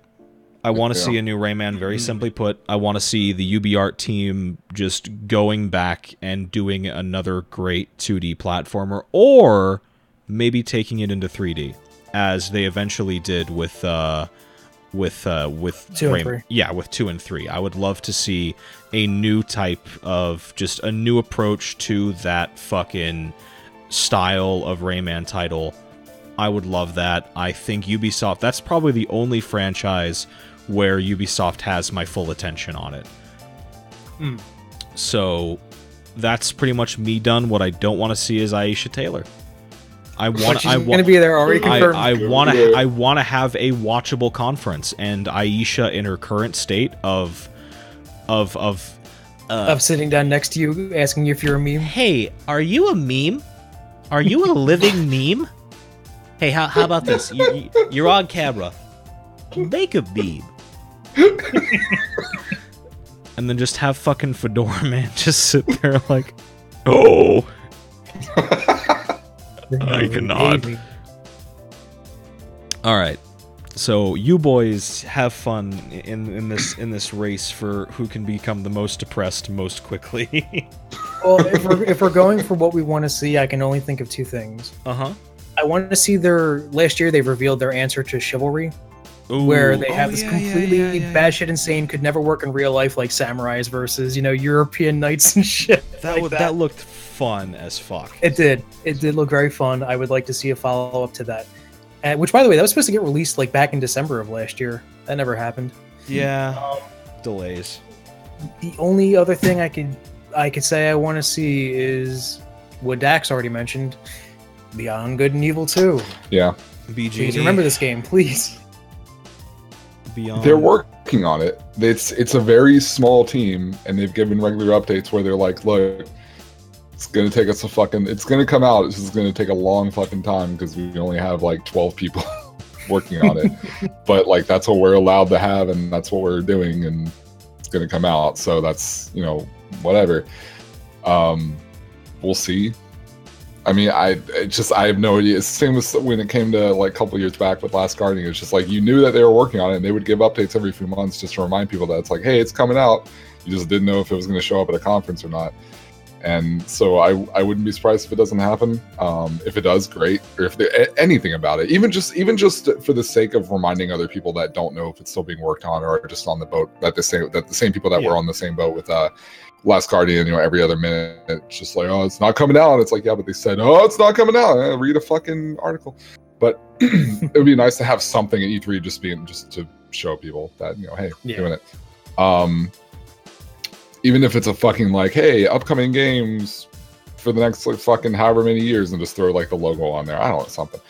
I want to Yeah. see a new Rayman. Very simply put, I want to see the UbiArt team just going back and doing another great 2D platformer, or maybe taking it into 3D, as they eventually did with uh, with uh, with Two and three. Yeah, with two and three. I would love to see a new type of just a new approach to that fucking style of Rayman title. I would love that. I think Ubisoft, that's probably the only franchise where Ubisoft has my full attention on it. Hmm. So that's pretty much me done. What I don't want to see is Aisha Tyler. I want I going to be there already I, confirmed. I want to I want to have a watchable conference and Aisha in her current state of of of uh, of sitting down next to you, asking you if you're a meme. Hey, are you a meme? Are you a living meme? Hey, how, how about this? You, you, you're on camera. Make a meme. and then just have fucking Fedora Man just sit there like, Oh, I cannot. Maybe. all right. So you boys have fun in in this in this race for who can become the most depressed most quickly. Well, if we're if we're going for what we want to see, I can only think of two things. uh huh. I want to see their last year. They've revealed their answer to chivalry, where they have this completely batshit insane, could never work in real life, like samurais versus you know European knights and shit. That like would, that. looked fun as fuck. It did. It did look very fun. I would like to see a follow up to that. Uh, which, by the way, that was supposed to get released like back in December of last year. That never happened. Yeah, Um, delays. the only other thing I could I could say I want to see is what Dax already mentioned, Beyond Good and Evil 2. Yeah, BG. Please remember this game, please. Beyond. they're working on it. It's it's a very small team, and they've given regular updates where they're like, "Look, it's gonna take us a fucking. It's gonna come out. It's just gonna take a long fucking time because we only have like twelve people working on it. but like that's what we're allowed to have, and that's what we're doing, and it's gonna come out. So that's you know whatever. Um, we'll see. I mean, I it just I have no idea. It's the same as when it came to like a couple years back with Last Guardian. It's just like you knew that they were working on it, and they would give updates every few months just to remind people that it's like, hey, it's coming out. You just didn't know if it was going to show up at a conference or not. And so I I wouldn't be surprised if it doesn't happen. Um, if it does, great. Or if there, a- anything about it, even just even just for the sake of reminding other people that don't know if it's still being worked on or are just on the boat that the same that the same people that Yeah. were on the same boat with uh Last Guardian, you know, every other minute, it's just like, oh, it's not coming out. It's like, yeah, but they said, oh, it's not coming out. Eh, read a fucking article. But it would be nice to have something at E3 just being just to show people that you know, hey, Yeah. doing it. Um, even if it's a fucking like, hey, upcoming games for the next like fucking however many years, and just throw like the logo on there. I don't know something.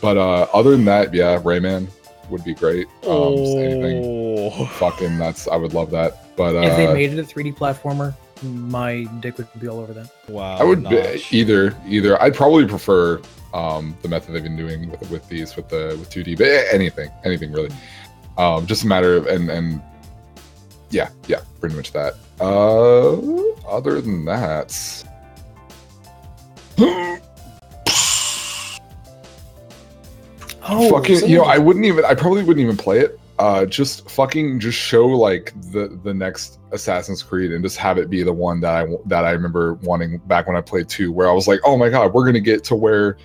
But uh, other than that, yeah, Rayman would be great. Um, just anything Oh. fucking that's I would love that. But uh, if they made it a 3D platformer, my dick would be all over that. Wow. I would be, Notch. either either. I'd probably prefer um, the method they've been doing with with these with the with 2D, but anything, anything really. Um, just a matter of and and yeah, yeah, pretty much that. Uh, other than that, Oh, fucking, you know, I wouldn't even. I probably wouldn't even play it. Uh, just fucking, just show like the the next Assassin's Creed and just have it be the one that I that I remember wanting back when I played two, where I was like, oh my god, we're gonna get to where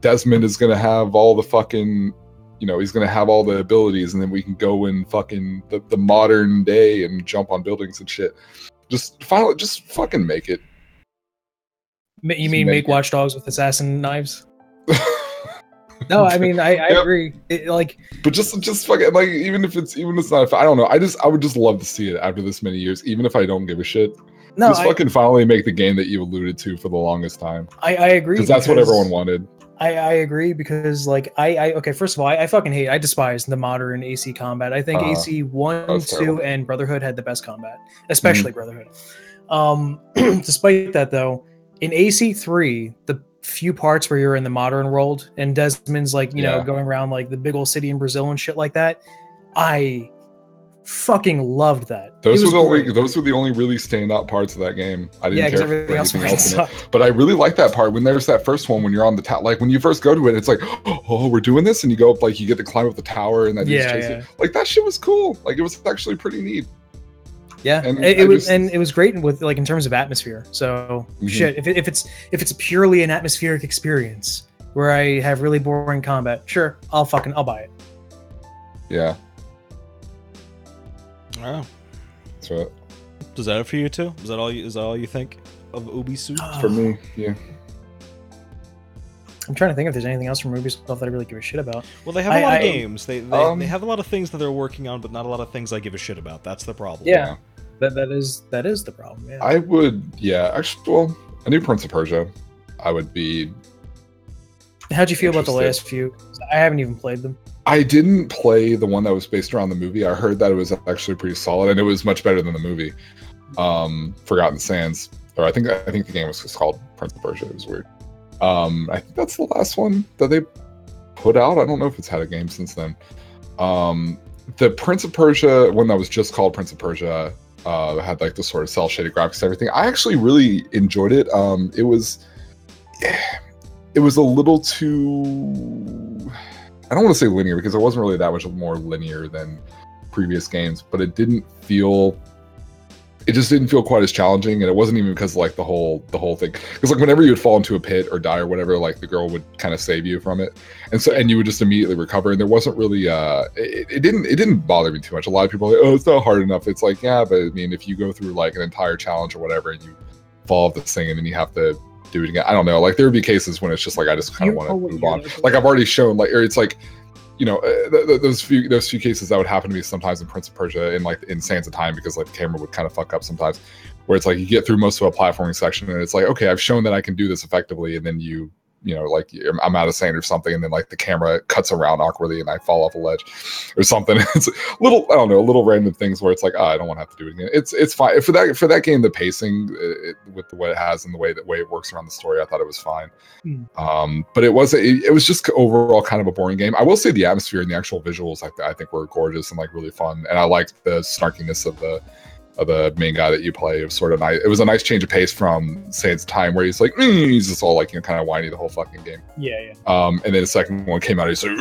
Desmond is gonna have all the fucking, you know, he's gonna have all the abilities, and then we can go in fucking the, the modern day and jump on buildings and shit. Just finally, just fucking make it. Ma- you mean make make it. Watch Dogs with assassin knives? No, I mean I, I Yep. agree. It, like but just just fucking like even if it's even if it's not i don't know i just i would just love to see it after this many years even if i don't give a shit no, just I, fucking finally make the game that you alluded to for the longest time I, I agree because that's what everyone wanted I, I agree because like I, I okay first of all I, I fucking hate I despise the modern AC combat. I think Uh, AC one two and Brotherhood had the best combat Mm-hmm. especially Brotherhood. Um despite that though in AC three the few parts where you're in the modern world and Desmond's like you know going around like the big old city in Brazil and shit like that I fucking loved that. Those were the only those were the only really standout parts of that game. I didn't yeah care everything else anything else in it. but i really like that part when there's that first one when you're on the tower like when you first go to it it's like oh we're doing this? And you go up like you get to climb up the tower and that Yeah, yeah. like that shit was cool. Like it was actually pretty neat. Yeah, And it, it was, just- and it was great with like in terms of atmosphere. So Mhm. shit, if, it, if it's if it's purely an atmospheric experience where I have really boring combat, sure, I'll fucking I'll buy it. yeah Oh. so Does that it for you too? Is that all? You, is that all you think of Ubisoft? for me yeah I'm trying to think if there's anything else from Ubisoft that I really give a shit about. Well, they have a I- lot of I- games. They they, Um, they have a lot of things that they're working on, but not a lot of things I give a shit about. That's the problem. Yeah. That that is that is the problem. Yeah. I would, yeah. Actually, well, a new Prince of Persia, I would be. How'd you feel about the last few? I haven't even played them. I didn't play the one that was based around the movie. I heard that it was actually pretty solid, and it was much better than the movie. Um, Forgotten Sands, or I think I think the game was called Prince of Persia. It was weird. Um, I think that's the last one that they put out. I don't know if it's had a game since then. Um, the Prince of Persia one that was just called Prince of Persia uh, had like the sort of cell shaded graphics and everything. I actually really enjoyed it. Um, it was it was a little too I don't want to say linear because it wasn't really that much more linear than previous games, but it didn't feel it just didn't feel quite as challenging and it wasn't even because like the whole the whole thing. Because like whenever you would fall into a pit or die or whatever like the girl would kind of save you from it. And so and you would just immediately recover and there wasn't really uh it, it didn't it didn't bother me too much. A lot of people like oh it's not hard enough. It's like yeah but i mean if you go through like an entire challenge or whatever and you fall off this thing and then you have to do it again. I don't know. Like there would be cases when it's just like i just kind of want to move on. like- like i've already shown like or it's like you know uh, th- th- those few those few cases that would happen to me sometimes in prince of persia in like in sands of time because like the camera would kind of fuck up sometimes where it's like you get through most of a platforming section and it's like okay i've shown that i can do this effectively and then you you know like I'm- out of sand or something and then like the camera cuts around awkwardly and i fall off a ledge or something. It's little i don't know little random things where it's like oh, i don't want to have to do it again. It's it's fine. For that for that game the pacing uh, it, with the way it has and the way that way it works around the story i thought it was fine. Hmm. um but it was it, it was just overall kind of a boring game. I will say the atmosphere and the actual visuals like i think were gorgeous and like really fun and i liked the snarkiness of the of the main guy that you play. It was sort of nice. It was a nice change of pace from Sands of Time, where he's like, "Mm," he's just all like, you know, kind of whiny the whole fucking game. Yeah, yeah. Um, and then the second one came out, he's like,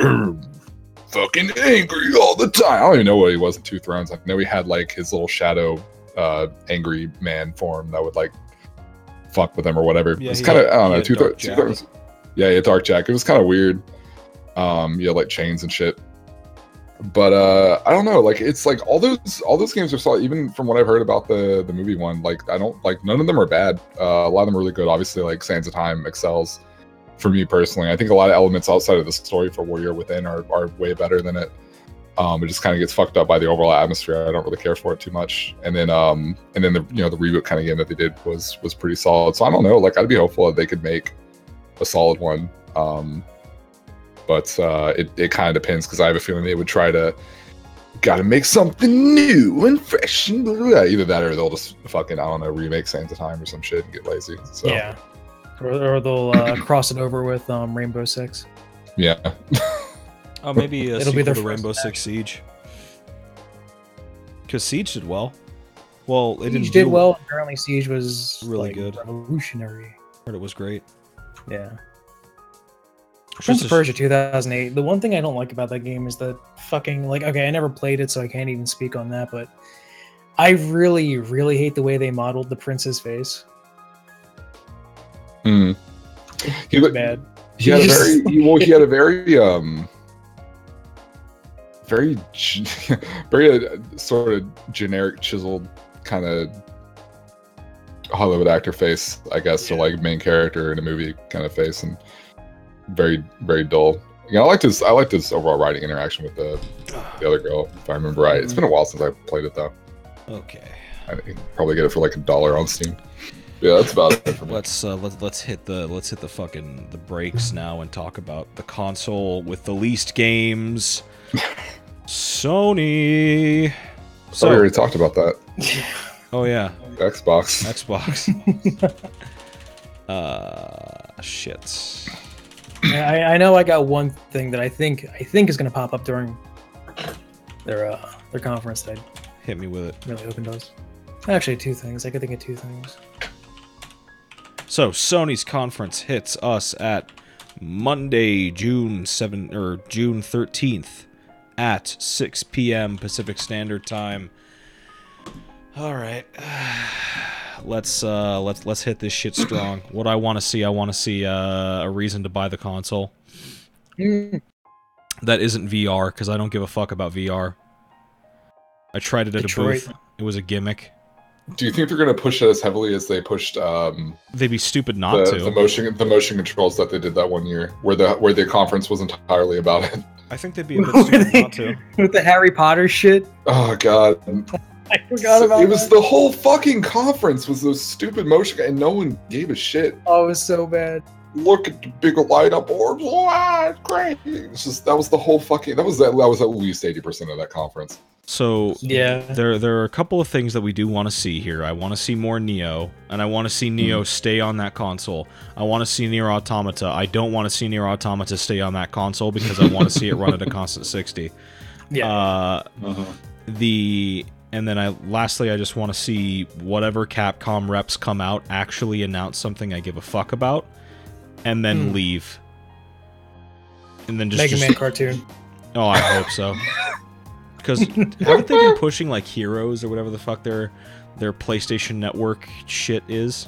fucking angry all the time. I don't even know what he was in Two Thrones. I know he had like his little shadow, uh, angry man form that would like fuck with him or whatever. Yeah, it's kind of I don't know. Two, Dark Thro- two Jack. Thrones. Yeah, yeah, Dark Jack. It was kind of weird. Um, yeah, like chains and shit but uh i don't know like it's like all those all those games are solid even from what i've heard about the the movie one like i don't like none of them are bad. Uh, a lot of them are really good. Obviously like sands of time excels for me personally. I think a lot of elements outside of the story for warrior within are, are way better than it. Um it just kind of gets fucked up by the overall atmosphere. I don't really care for it too much. And then um and then the you know the reboot kind of game that they did was was pretty solid. So i don't know like i'd be hopeful that they could make a solid one. Um but uh, it, it kind of depends because I have a feeling they would try to gotta make something new and fresh and blah, blah, blah. either that or they'll just fucking I don't know remake Sands of Time or some shit and get lazy. So Yeah. Or, or they'll uh, cross it over with um, Rainbow Six. yeah. Oh, maybe a It'll be sequel their to Rainbow act. Six Siege. Because Siege did well. Well, it didn't did do well. Apparently, Siege was Really like, good. revolutionary. Heard it was great. Yeah. Prince of Persia 2008. The one thing I don't like about that game is that fucking like okay, I never played it, so I can't even speak on that. But I really, really hate the way they modeled the prince's face. Mm. He, looked- bad. he had a very he, well he had a very um very very uh, sort of generic chiseled kind of Hollywood actor face, I guess, or like main character in a movie kind of face, and very very dull. Yeah, I liked his I liked his overall writing interaction with the the other girl, if I remember right. It's been a while since I played it though. Okay. I can probably get it for like a dollar on Steam. Yeah, that's about it for me. Let's uh, let's let's hit the let's hit the fucking the brakes now and talk about the console with the least games. Sony. So we already talked about that. oh yeah, Xbox. Xbox. uh, shit. Yeah, I, I know I got one thing that I think I think is going to pop up during their uh, their conference that Hit me with it. Really open it does. Actually, two things. I could think of two things. So Sony's conference hits us at Monday, June seven or June thirteenth at six p.m. Pacific Standard Time. All right, let's uh, let's let's hit this shit strong. what I want to see, I want to see uh, a reason to buy the console Mm, that isn't VR because I don't give a fuck about VR. I tried it at Detroit. a booth. It was a gimmick. Do you think they're going to push it as heavily as they pushed um, They'd be stupid not the, to. the motion the motion controls that they did that one year, where the where the conference was entirely about it? I think they'd be a bit stupid not to. With the Harry Potter shit. Oh god, I forgot about it was that. the whole fucking conference was those stupid motion, and no one gave a shit. Oh, it was so bad. Look at the big light up orbs. Wow, it's great. It's just that was the whole fucking that was that, that was at least eighty percent of that conference. So Yeah. there there are a couple of things that we do want to see here. I want to see more Neo, and I want to see Neo stay on that console. I want to see Nier Automata. I don't want to see Nier Automata stay on that console because I want to see it run at a constant 60. Yeah. Uh, the and then I lastly I just want to see whatever Capcom reps come out actually announce something I give a fuck about, and then Hmm. leave. And then just, Mega just Man cartoon. Oh, I hope so. Because haven't they been pushing like Heroes or whatever the fuck their their PlayStation Network shit is?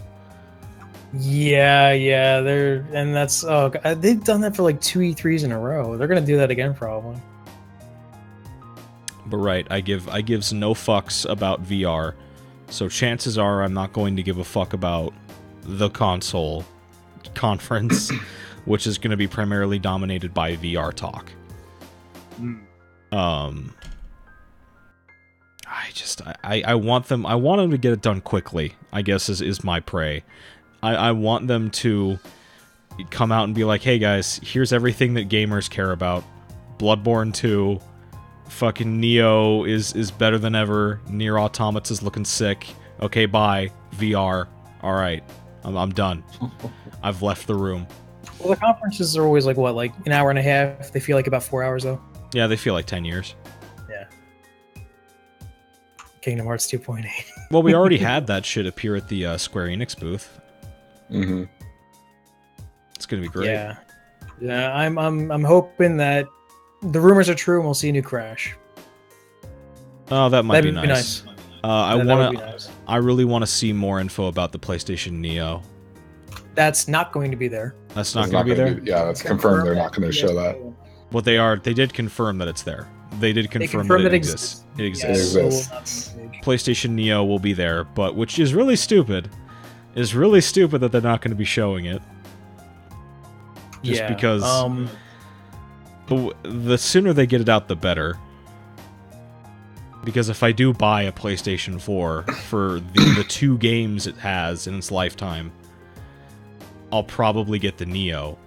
Yeah, yeah. They're and that's oh God, they've done that for like two E3s in a row. They're gonna do that again probably. But right, I give I gives no fucks about VR, so chances are I'm not going to give a fuck about the console conference, which is going to be primarily dominated by VR talk. Um, I just I, I want them I want them to get it done quickly. I guess is is my pray. I I want them to come out and be like, hey guys, here's everything that gamers care about. Bloodborne 2, fucking Neo is is better than ever. Nier Automata's looking sick. Okay, bye. VR. All right, I'm I'm done. I've left the room. Well, the conferences are always like what, like an hour and a half. They feel like about four hours though. Yeah, they feel like ten years. Yeah. Kingdom Hearts 2.8. Well, we already had that shit appear at the uh, Square Enix booth. Mm hmm It's gonna be great. Yeah, yeah. I'm I'm I'm hoping that the rumors are true and we'll see a new Crash. Oh, that might That'd be be nice. nice. Uh, I That- that want to. nice. I really want to see more info about the PlayStation Neo. That's not going to be there. That's not It's going to be gonna there. yeah, that's confirmed. They're not going to show that. What they are, they did confirm that it's there. They did confirm, confirmed that it it exists. exists. It exists. so it exists. not be big. PlayStation Neo will be there, but which is really stupid. Is really stupid that they're not going to be showing it. Just Yeah, because Um, the, w- the sooner they get it out, the better. Because if I do buy a PlayStation 4 for the, the two games it has in its lifetime, I'll probably get the Neo.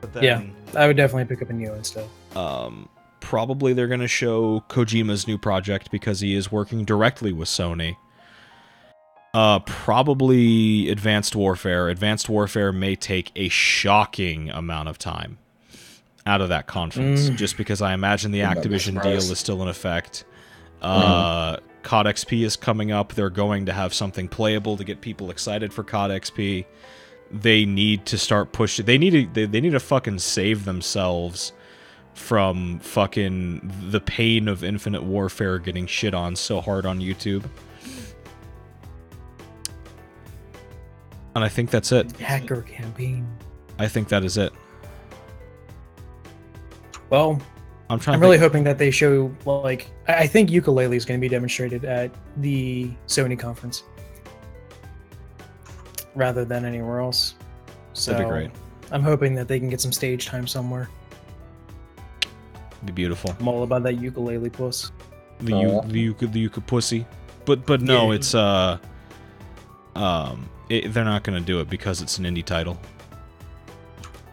But then, Yeah. I would definitely pick up a Neo instead. um probably they're going to show Kojima's new project because he is working directly with Sony. Uh, probably Advanced Warfare. Advanced Warfare may take a shocking amount of time out of that conference, Mm. just because I imagine the be Activision deal is still in effect. Uh, COD XP is coming up. They're going to have something playable to get people excited for COD XP. They need to start pushing. They need to. They, they need to fucking save themselves from fucking the pain of Infinite Warfare getting shit on so hard on YouTube. And I think that's it. Hacker campaign. I think that is it. Well, I'm trying. I'm really think- hoping that they show like I I think Yooka-Laylee is going to be demonstrated at the Sony conference rather than anywhere else. So That'd be great. I'm hoping that they can get some stage time somewhere. Be beautiful. I'm all about that Yooka-Laylee puss. The you Aw. the you the you pussy, but but no, Yeah. it's uh um it, they're not gonna do it because it's an indie title.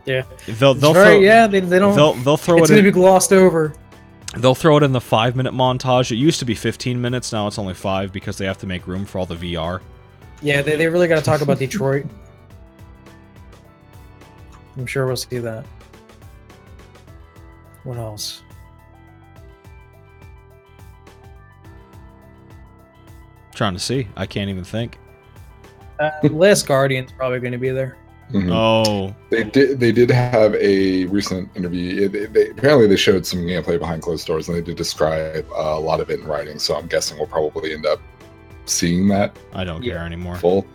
Yeah, They'll they'll right. throw, yeah, they, they don't. they'll they'll throw it's it going to in, be glossed over. they'll throw it in the five minute montage. It used to be 15 minutes, now it's only five because they have to make room for all the VR. Yeah, they, they really got to talk about Detroit. I'm sure we'll see that. What else? Trying to see, I can't even think. Uh, Last Guardian's probably going to be there. Mhm. Oh, They did. They did have a recent interview. They, they, apparently, they showed some gameplay behind closed doors, and they did describe uh, a lot of it in writing. So I'm guessing we'll probably end up seeing that I don't Yeah. care anymore. full.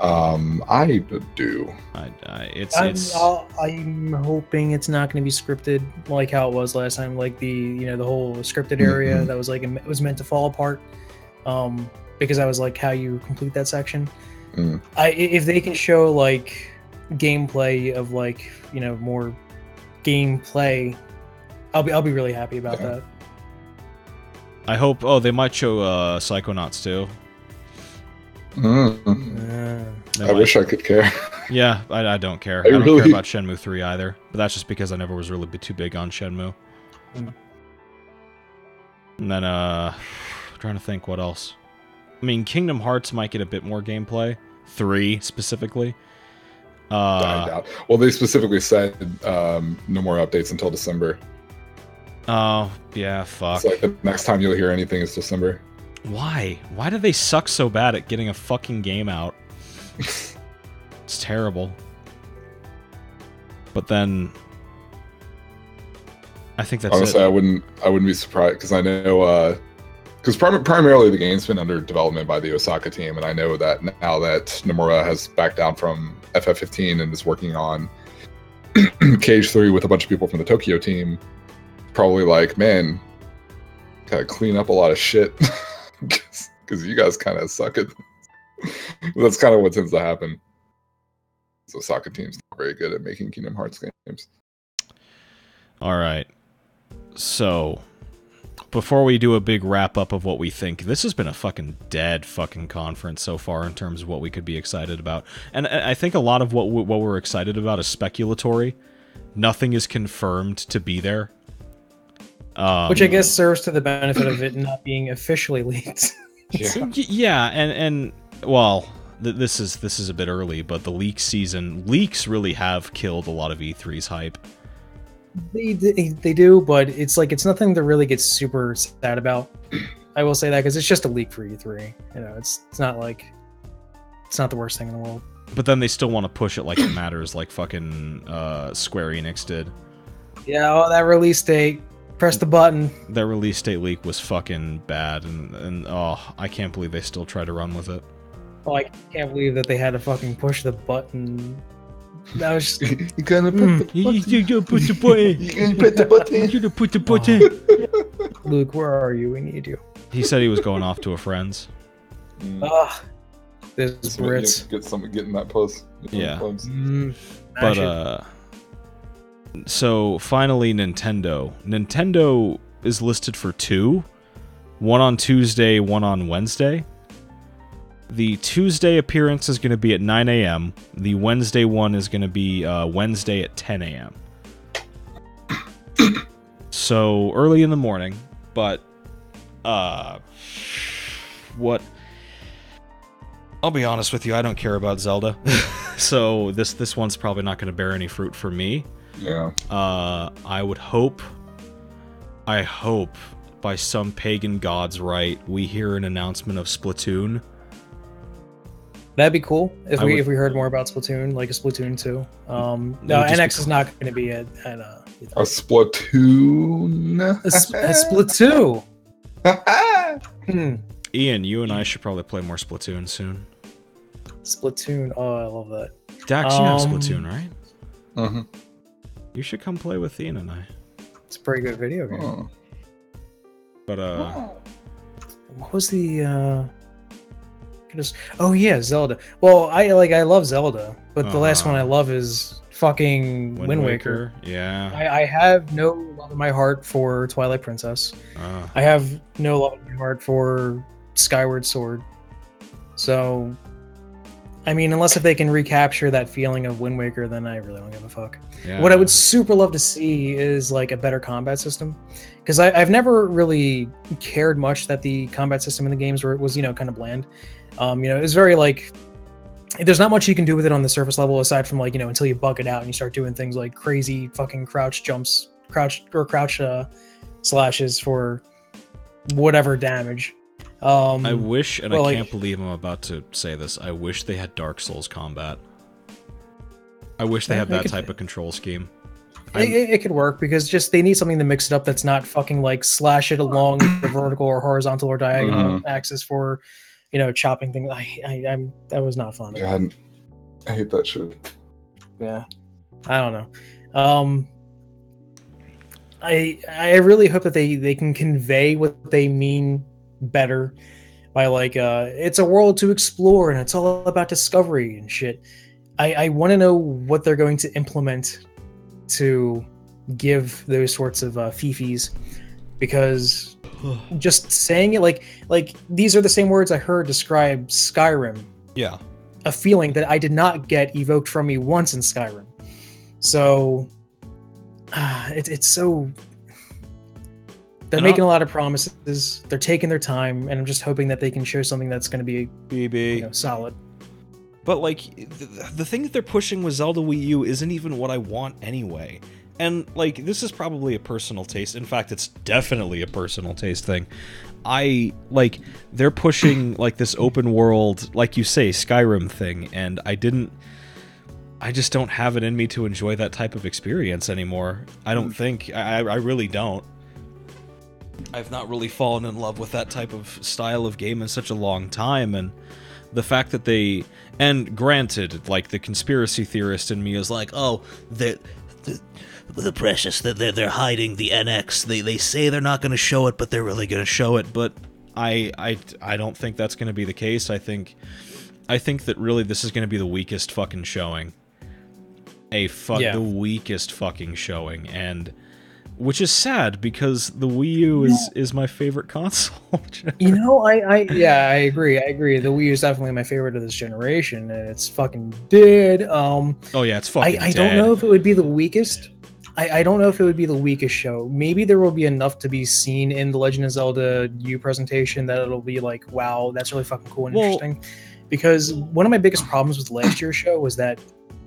Um, I do. I, I, it's I'm, it's I'll, I'm hoping it's not going to be scripted like how it was last time. Like the you know the whole scripted area Mhm. that was like it was meant to fall apart, um, because that was like how you complete that section. Mm. I i- if they can show like gameplay of like you know more gameplay, I'll be I'll be really happy about Yeah. that. I hope. Oh, they might show uh Psychonauts too. Mm. Uh, I might- wish I could care. Yeah, I, I don't care. I I, don't care about Shenmue 3 either. But that's just because I never was really too big on Shenmue. Mm. And then, uh, trying to think what else. I mean, Kingdom Hearts might get a bit more gameplay. 3 specifically. Uh. Well, they specifically said um, no more updates until December. oh, yeah, fuck. It's like the next time you'll hear anything is December. Why? Why do they suck so bad at getting a fucking game out? it's terrible. But then, I think that's Honestly, it. I wouldn't. I wouldn't be surprised because I know because prim- primarily the game's been under development by the Osaka team, and I know that now that Nomura has backed down from FF15 and is working on KH3 with a bunch of people from the Tokyo team, probably like, man, gotta clean up a lot of shit because you guys kind of suck at. That's kind of what tends to happen. So Osaka team's not very good at making Kingdom Hearts games. All right. So, before we do a big wrap up of what we think, this has been a fucking dead fucking conference so far in terms of what we could be excited about. And I I think a lot of what we, what we're excited about is speculatory. Nothing is confirmed to be there. Um, which I guess serves to the benefit of it not being officially leaked. Y- yeah, and and well, th- this is this is a bit early, but the leak season leaks really have killed a lot of E3's hype. They, they they do, but it's like it's nothing to really get super sad about. I will say that because it's just a leak for E3. You know, it's it's not like it's not the worst thing in the world. But then they still want to push it like it matters, like fucking uh, Square Enix did. Yeah, oh, that release date. Press the button. That release date leak was fucking bad, and and oh, I can't believe they still try to run with it. Oh, I can't believe that they had to fucking push the button. That was just, you gonna put Mm. the button. you put the button. You gonna put the button. You put the button. Luke. Where are you? We need you. He said he was going off to a friend's. Mm. Ah, this Just Brits. Get some getting that post. Yeah. Mm, But uh so finally Nintendo. Nintendo is listed for two. One on Tuesday, one on Wednesday. The Tuesday appearance is going to be at 9 a.m. The Wednesday one is going to be uh, Wednesday at 10 a.m. So early in the morning, but uh what I'll be honest with you, I don't care about Zelda. so this this one's probably not going to bear any fruit for me. Yeah. Uh I would hope I hope by some pagan god's right we hear an announcement of Splatoon. That'd be cool if I we would- if we heard more about Splatoon, like a Splatoon 2. Um, no, would be NX is not going to be at, at uh, A Splatoon. A Splatoon. Hmm. Ian, you and I should probably play more Splatoon soon. Splatoon. Oh, I love that. Dax, you have Um, Splatoon, right? Mhm. You should come play with Ian and I. It's a pretty good video game. Oh. But uh What was the? uh just, Oh yeah, Zelda. Well, I like I love Zelda, but the last Uh-huh. one I love is fucking Wind, Waker. Yeah. I, I have no love in my heart for Twilight Princess. Uh, I have no love in my heart for Skyward Sword. So, I mean, unless if they can recapture that feeling of Wind Waker, then I really don't give a fuck. yeah. What I would super love to see is like a better combat system, because I've never really cared much that the combat system in the games were, was you know kind of bland. Um, you know, it's very like there's not much you can do with it on the surface level aside from like you know until you bug it out and you start doing things like crazy fucking crouch jumps, crouch or crouch uh, slashes for whatever damage. Um, I wish, and I like- can't believe I'm about to say this. I wish they had Dark Souls combat. I wish they had that could- type of control scheme. It, it, it could work because just they need something to mix it up that's not fucking like slash it along the vertical or horizontal or diagonal axis for, you know, chopping things. I, I I'm that was not fun. God, I hate that shit. Yeah, I don't know. Um, I I really hope that they they can convey what they mean better by like uh it's a world to explore and it's all about discovery and shit. I I want to know what they're going to implement to give those sorts of uh, fifis because just saying it like like these are the same words I heard describe Skyrim Yeah. a feeling that I did not get evoked from me once in Skyrim. So uh, it, it's so they're And making I'll- a lot of promises. They're taking their time, and I'm just hoping that they can show something that's going to be BB. you know, solid. But like the, the thing that they're pushing with Zelda Wii U isn't even what I want anyway. And like this is probably a personal taste. In fact, it's definitely a personal taste thing. I like they're pushing like this open world, like you say, Skyrim thing, and I didn't I just don't have it in me to enjoy that type of experience anymore. I don't mm. think I I really don't. I've not really fallen in love with that type of style of game in such a long time and the fact that they and granted like the conspiracy theorist in me is like oh the, the, the precious that they're, they're hiding the NX. They they say they're not going to show it, but they're really going to show it. but I I I don't think that's going to be the case. I think I think that really this is going to be the weakest fucking showing. A fuck Yeah. the weakest fucking showing and which is sad because the Wii U is is my favorite console. You know, I, I yeah, I agree. I agree. The Wii U is definitely my favorite of this generation, and it's fucking dead. Um, oh yeah, it's I, fucking I don't know if it would be the weakest. I, I don't know if it would be the weakest show. Maybe there will be enough to be seen in the Legend of Zelda U presentation that it'll be like, wow, that's really fucking cool and Well- interesting. Because one of my biggest problems with last year's show was that,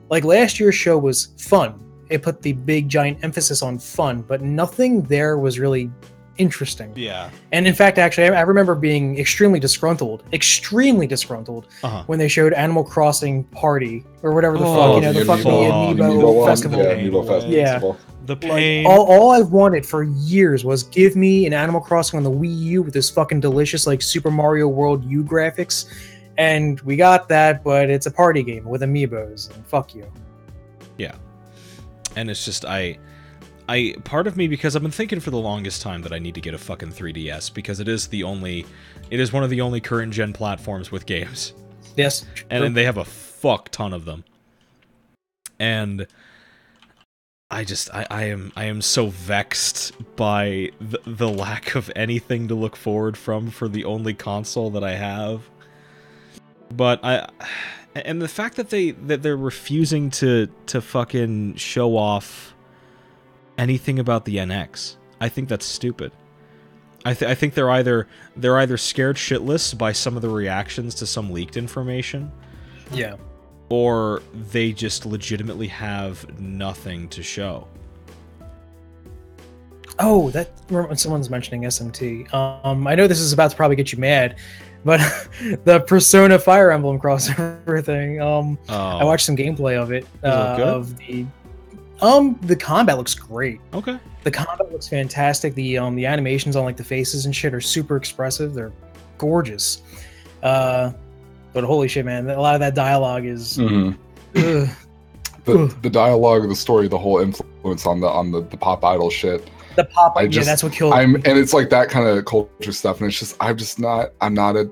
like, last year's show was fun. It put the big giant emphasis on fun, but nothing there was really interesting. Yeah. And in fact, actually, I, I remember being extremely disgruntled, extremely disgruntled Uh-huh. when they showed Animal Crossing Party or whatever the Oh, fuck, you know, the the fucking Amiibo- Amiibo, Amiibo one, festival. Yeah, Amiibo Fest- Yeah. Festival. The Like, pain. all, all I've wanted for years was give me an Animal Crossing on the Wii U with this fucking delicious like Super Mario World U graphics, and we got that, but it's a party game with amiibos, and fuck you. Yeah. And it's just I I part of me because I've been thinking for the longest time that I need to get a fucking 3DS because it is the only it is one of the only current gen platforms with games. Yes, And then they have a fuck ton of them. And I just I, I am I am so vexed by the, the lack of anything to look forward from for the only console that I have. But I and the fact that they that they're refusing to to fucking show off anything about the NX. I think that's stupid. I, th- I think they're either they're either scared shitless by some of the reactions to some leaked information, Yeah. or they just legitimately have nothing to show. Oh, that when someone's mentioning SMT. Um, I know this is about to probably get you mad, but the Persona Fire Emblem crossover thing. Um, Oh, I watched some gameplay of it. Uh, good? of the um, the combat looks great. Okay. The combat looks fantastic. The um, the animations on like the faces and shit are super expressive. They're gorgeous. Uh, but holy shit, man, a lot of that dialogue is. Mhm. ugh. The, the dialogue, the story, the whole influence on the on the, the pop idol shit. The pop, I yeah, that's what killed I'm me. and it's like that kind of culture stuff, and it's just I'm just not I'm not a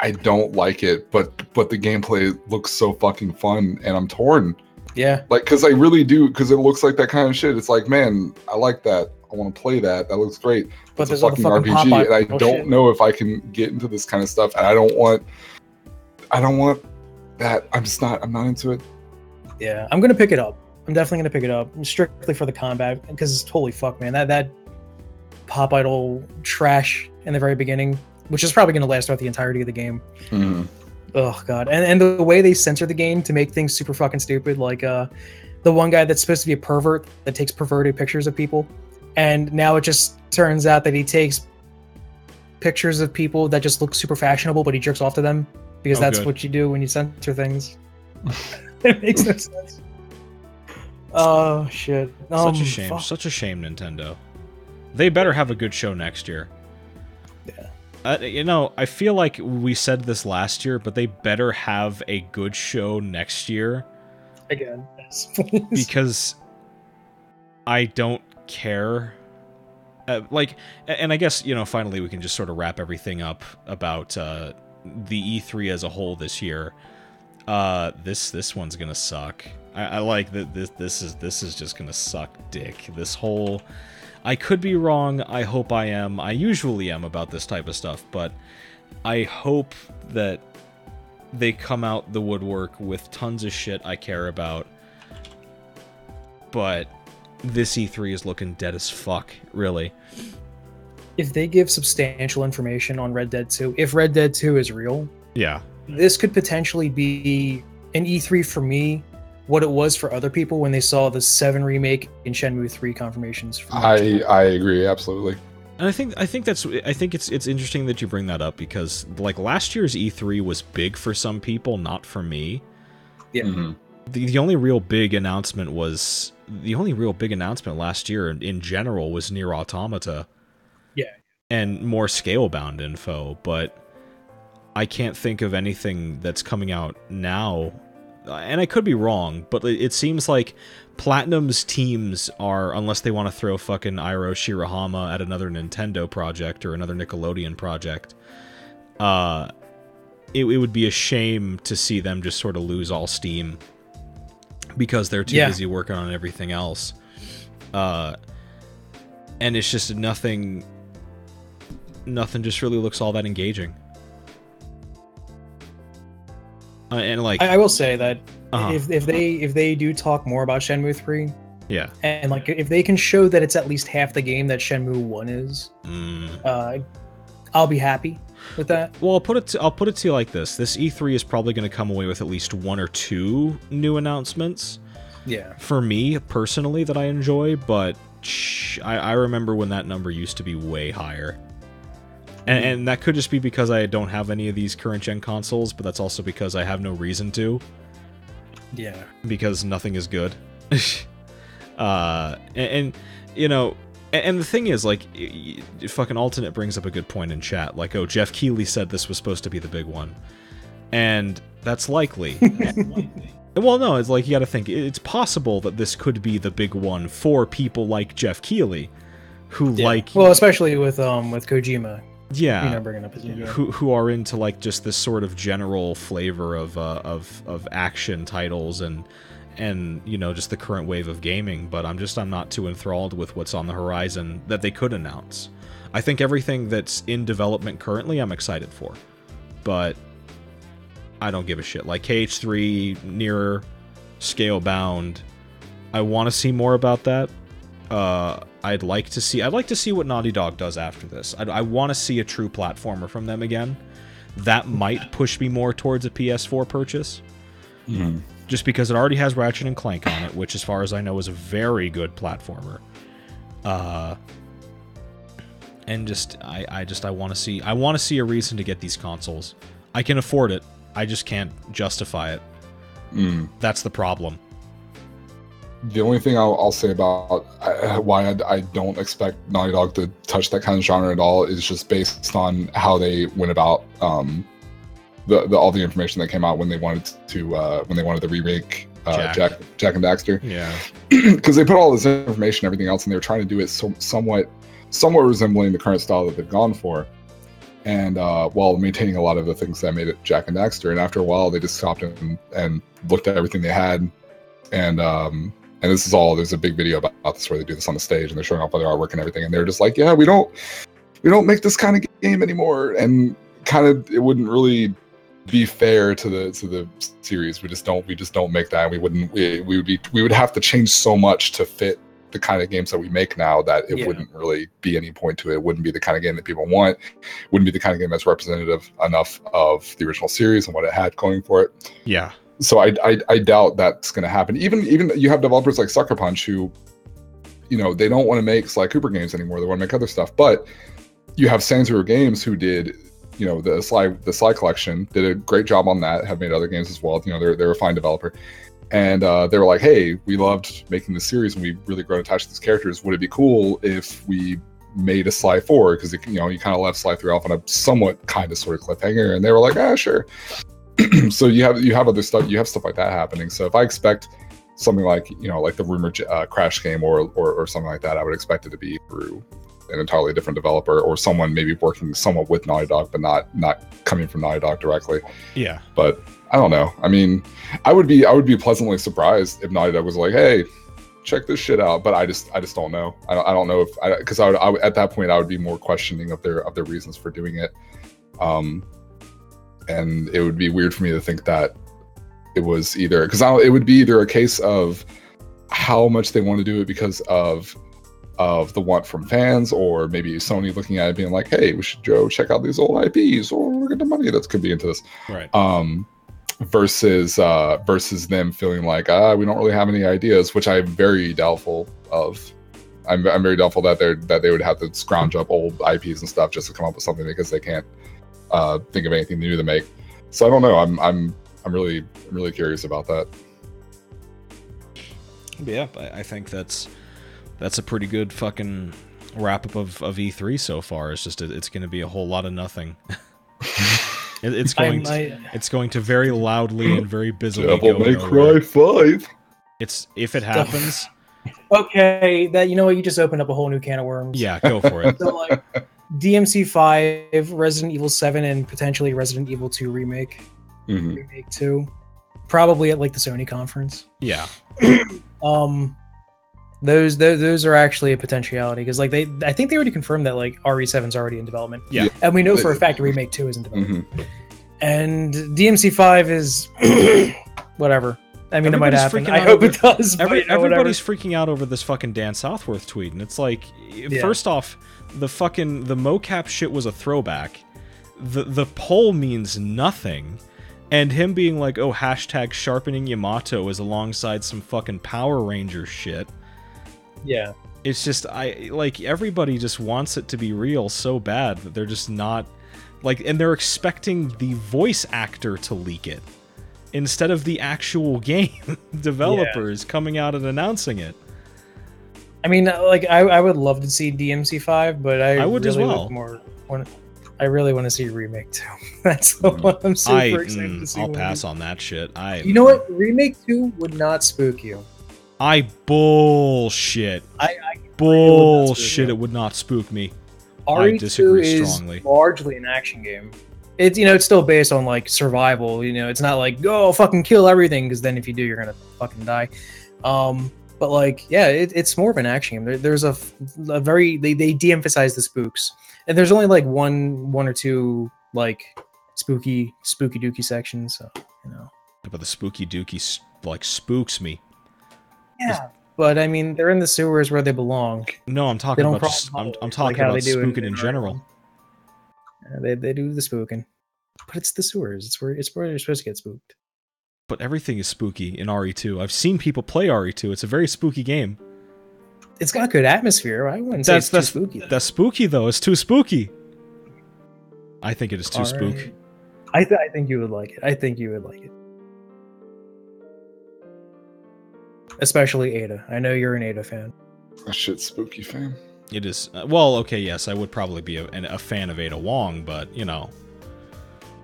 I don't like it, but but the gameplay looks so fucking fun, and I'm torn. Yeah, Like, cause I really do, cause it looks like that kind of shit. It's like, man, I like that. I want to play that. That looks great. but it's a there's the fucking fucking RPG, and I don't shit. know if I can get into this kind of stuff. And I don't want, I don't want that. I'm just not. I'm not into it. Yeah, I'm gonna pick it up. I'm definitely gonna pick it up strictly for the combat because holy fuck, man, that that pop idol trash in the very beginning, which is probably gonna last throughout the entirety of the game. Mhm. Oh god, and and the way they censor the game to make things super fucking stupid, like uh, the one guy that's supposed to be a pervert that takes perverted pictures of people, and now it just turns out that he takes pictures of people that just look super fashionable, but he jerks off to them because Oh, that's good. what you do when you censor things. it makes no sense. Oh shit! Um, Such a shame. fuck. Such a shame, Nintendo. They better have a good show next year. Yeah. Uh, you know, I feel like we said this last year, but they better have a good show next year Again, yes, please. because I don't care. Uh, like, and I guess you know, finally we can just sort of wrap everything up about uh, the E3 as a whole this year. Uh, this this one's gonna suck. I, I like that. This this is this is just gonna suck dick. This whole. I could be wrong. I hope I am. I usually am about this type of stuff, but I hope that they come out the woodwork with tons of shit I care about. But this E3 is looking dead as fuck, really. if they give substantial information on Red Dead 2, if Red Dead 2 is real, Yeah. this could potentially be an E3 for me, what it was for other people when they saw the 7 remake and Shenmue 3 confirmations. I I agree absolutely. And I think I think that's I think it's it's interesting that you bring that up because like last year's E3 was big for some people, not for me. Yeah. Mhm. The, the only real big announcement was the only real big announcement last year in, in general was Nier Automata. Yeah. And more Scalebound info, but I can't think of anything that's coming out now. And I could be wrong, but it seems like Platinum's teams are, unless they want to throw fucking Eiro Shirahama at another Nintendo project or another Nickelodeon project, uh, it, it would be a shame to see them just sort of lose all steam because they're too Yeah. busy working on everything else. Uh, and it's just nothing. Nothing just really looks all that engaging. Uh, and like, I, I will say that uh-huh, if, if they if they do talk more about Shenmue 3 yeah, and like if they can show that it's at least half the game that Shenmue 1 is, mm. uh, I'll be happy with that. Well, I'll put it. To, I'll put it to you like this: This E3 is probably going to come away with at least one or two new announcements Yeah. for me personally that I enjoy. But I, I remember when that number used to be way higher, and, and that could just be because I don't have any of these current gen consoles. But that's also because I have no reason to, Yeah. because nothing is good. uh, and, and you know. And and the thing is, like, y- y- fucking alternate brings up a good point in chat. Like, oh, Geoff Keighley said this was supposed to be the big one, and that's likely. well, no, it's like you got to think it's possible that this could be the big one for people like Geoff Keighley, who Yeah. like, well, especially with um with Kojima, yeah, you know, bringing up his name. who who are into like just this sort of general flavor of uh, of of action titles and and you know just the current wave of gaming but i'm just i'm not too enthralled with what's on the horizon that they could announce. I think everything that's in development currently i'm excited for but i don't give a shit. Like kh3 nearer Scalebound i want to see more about that. Uh I'd like to see. I'd like to see what Naughty Dog does after this. I, I want to see a true platformer from them again. That might push me more towards a PS4 purchase, Mhm. just because it already has Ratchet and Clank on it, which, as far as I know, is a very good platformer. Uh, and just I, I just I want to see I want to see a reason to get these consoles. I can afford it. I just can't justify it. Mm. That's the problem. The only thing I'll, I'll say about uh, why I, I don't expect Naughty Dog to touch that kind of genre at all is just based on how they went about um, the, the all the information that came out when they wanted to uh, when they wanted the remake uh, Jak. Jak. Jak and Daxter Yeah. because they put all this information everything else and they were trying to do it so, somewhat somewhat resembling the current style that they've gone for and uh, while maintaining a lot of the things that made it Jak and Daxter and after a while they just stopped and, and looked at everything they had and um and this is all there's a big video about, about this where they do this on the stage and they're showing off all their artwork and everything and they're just like yeah we don't we don't make this kind of game anymore and kind of it wouldn't really be fair to the to the series we just don't we just don't make that we wouldn't we, we would be we would have to change so much to fit the kind of games that we make now that it Yeah. wouldn't really be any point to it. It wouldn't be the kind of game that people want. Wouldn't be the kind of game that's representative enough of the original series and what it had going for it Yeah. So I, I I doubt that's going to happen. Even even you have developers like Sucker Punch who, you know, they don't want to make Sly Cooper games anymore. They want to make other stuff. But you have Sanzaru Games who did, you know, the Sly the Sly collection did a great job on that. Have made other games as well. You know, they're they're a fine developer. And uh, they were like, "Hey, we loved making the series, and we really grown attached to these characters. Would it be cool if we made a Sly Four? Because you know, you kind of left Sly Three off on a somewhat kind of sort of cliffhanger." And they were like, "Ah, sure." so you have you have other stuff you have stuff like that happening. So if i expect something like you know like the rumor uh, crash game or, or or something like that i would expect it to be through an entirely different developer or someone maybe working somewhat with naughty dog but not not coming from naughty dog directly. Yeah. but i don't know. I mean i would be i would be pleasantly surprised if naughty dog was like hey check this shit out. But i just i just don't know. I don't, I don't know if i because I would, I would at that point i would be more questioning of their of their reasons for doing it. Um and it would be weird for me to think that it was either because it would be either a case of how much they want to do it because of of the want from fans or maybe sony looking at it being like hey we should go check out these old ips or look at the money that's could be into this. Right. um versus uh versus them feeling like ah we don't really have any ideas which i'm very doubtful of. I'm, I'm very doubtful that they're that they would have to scrounge up old ips and stuff just to come up with something because they can't uh think of anything new to make so i don't know i'm i'm i'm really I'm really curious about that yeah, I, I think that's that's a pretty good fucking wrap up of, of E3 so far. It's just it's going to be a whole lot of nothing. It- it's going I'm- to, I- it's going to very loudly and very busily devil go may nowhere. cry five It's if it happens, okay, that you know what, you just opened up a whole new can of worms. yeah, go for it. So like DMC five, Resident Evil seven, and potentially Resident Evil two remake, Mhm. remake two, probably at like the Sony conference. Yeah, Um, those those, those are actually a potentiality because like they, I think they already confirmed that like RE7 is already in development. Yeah. and we know for a fact remake two is in development. Mhm. And DMC five is whatever. I mean, it might Everybody's happen. freaking I out hope over- it does. Every, know, whatever. everybody's freaking out over this fucking Dan Southworth tweet, and it's like, Yeah. first off, the fucking the mocap shit was a throwback. The the poll means nothing, and him being like, oh, hashtag sharpening Yamato is alongside some fucking Power Ranger shit. yeah. It's just I like everybody just wants it to be real so bad that they're just not like, and they're expecting the voice actor to leak it instead of the actual game developers coming out and announcing it. I mean, uh, like I, I would love to see DMC five, but I, I would as really well. more want, I really want to see remake too. That's the one I'm super I, excited mm, to see. I'll pass on that shit. I, You know what? Remake two would not spook you. I bullshit. I, I Bullshit. It would not spook me. I RE2 disagree is strongly. largely an action game. It's you know it's still based on like survival. You know it's not like go fucking kill everything because then if you do you're gonna fucking die. Um, but like yeah, it, it's more of an action game. There, there's a very they they de-emphasize the spooks, and there's only like one one or two like spooky spooky dooky sections. So you know But the spooky dookie like spooks me. yeah. but I mean they're in the sewers where they belong. No, I'm talking about just, I'm, I'm talking how about they in- spooking in in general. Uh, They they do the spooking, but it's the sewers. It's where it's where you're supposed to get spooked. But everything is spooky in RE2. I've seen people play RE2. It's a very spooky game. It's got good atmosphere. I wouldn't say That's it's too that's spooky. though. that's spooky though. It's too spooky. I think it is too All spook. right. I th- I think you would like it. I think you would like it. Especially Ada. I know you're an Ada fan. That shit's spooky, fam. It is uh, well, okay, yes, I would probably be a, an- a fan of Ada Wong, but you know,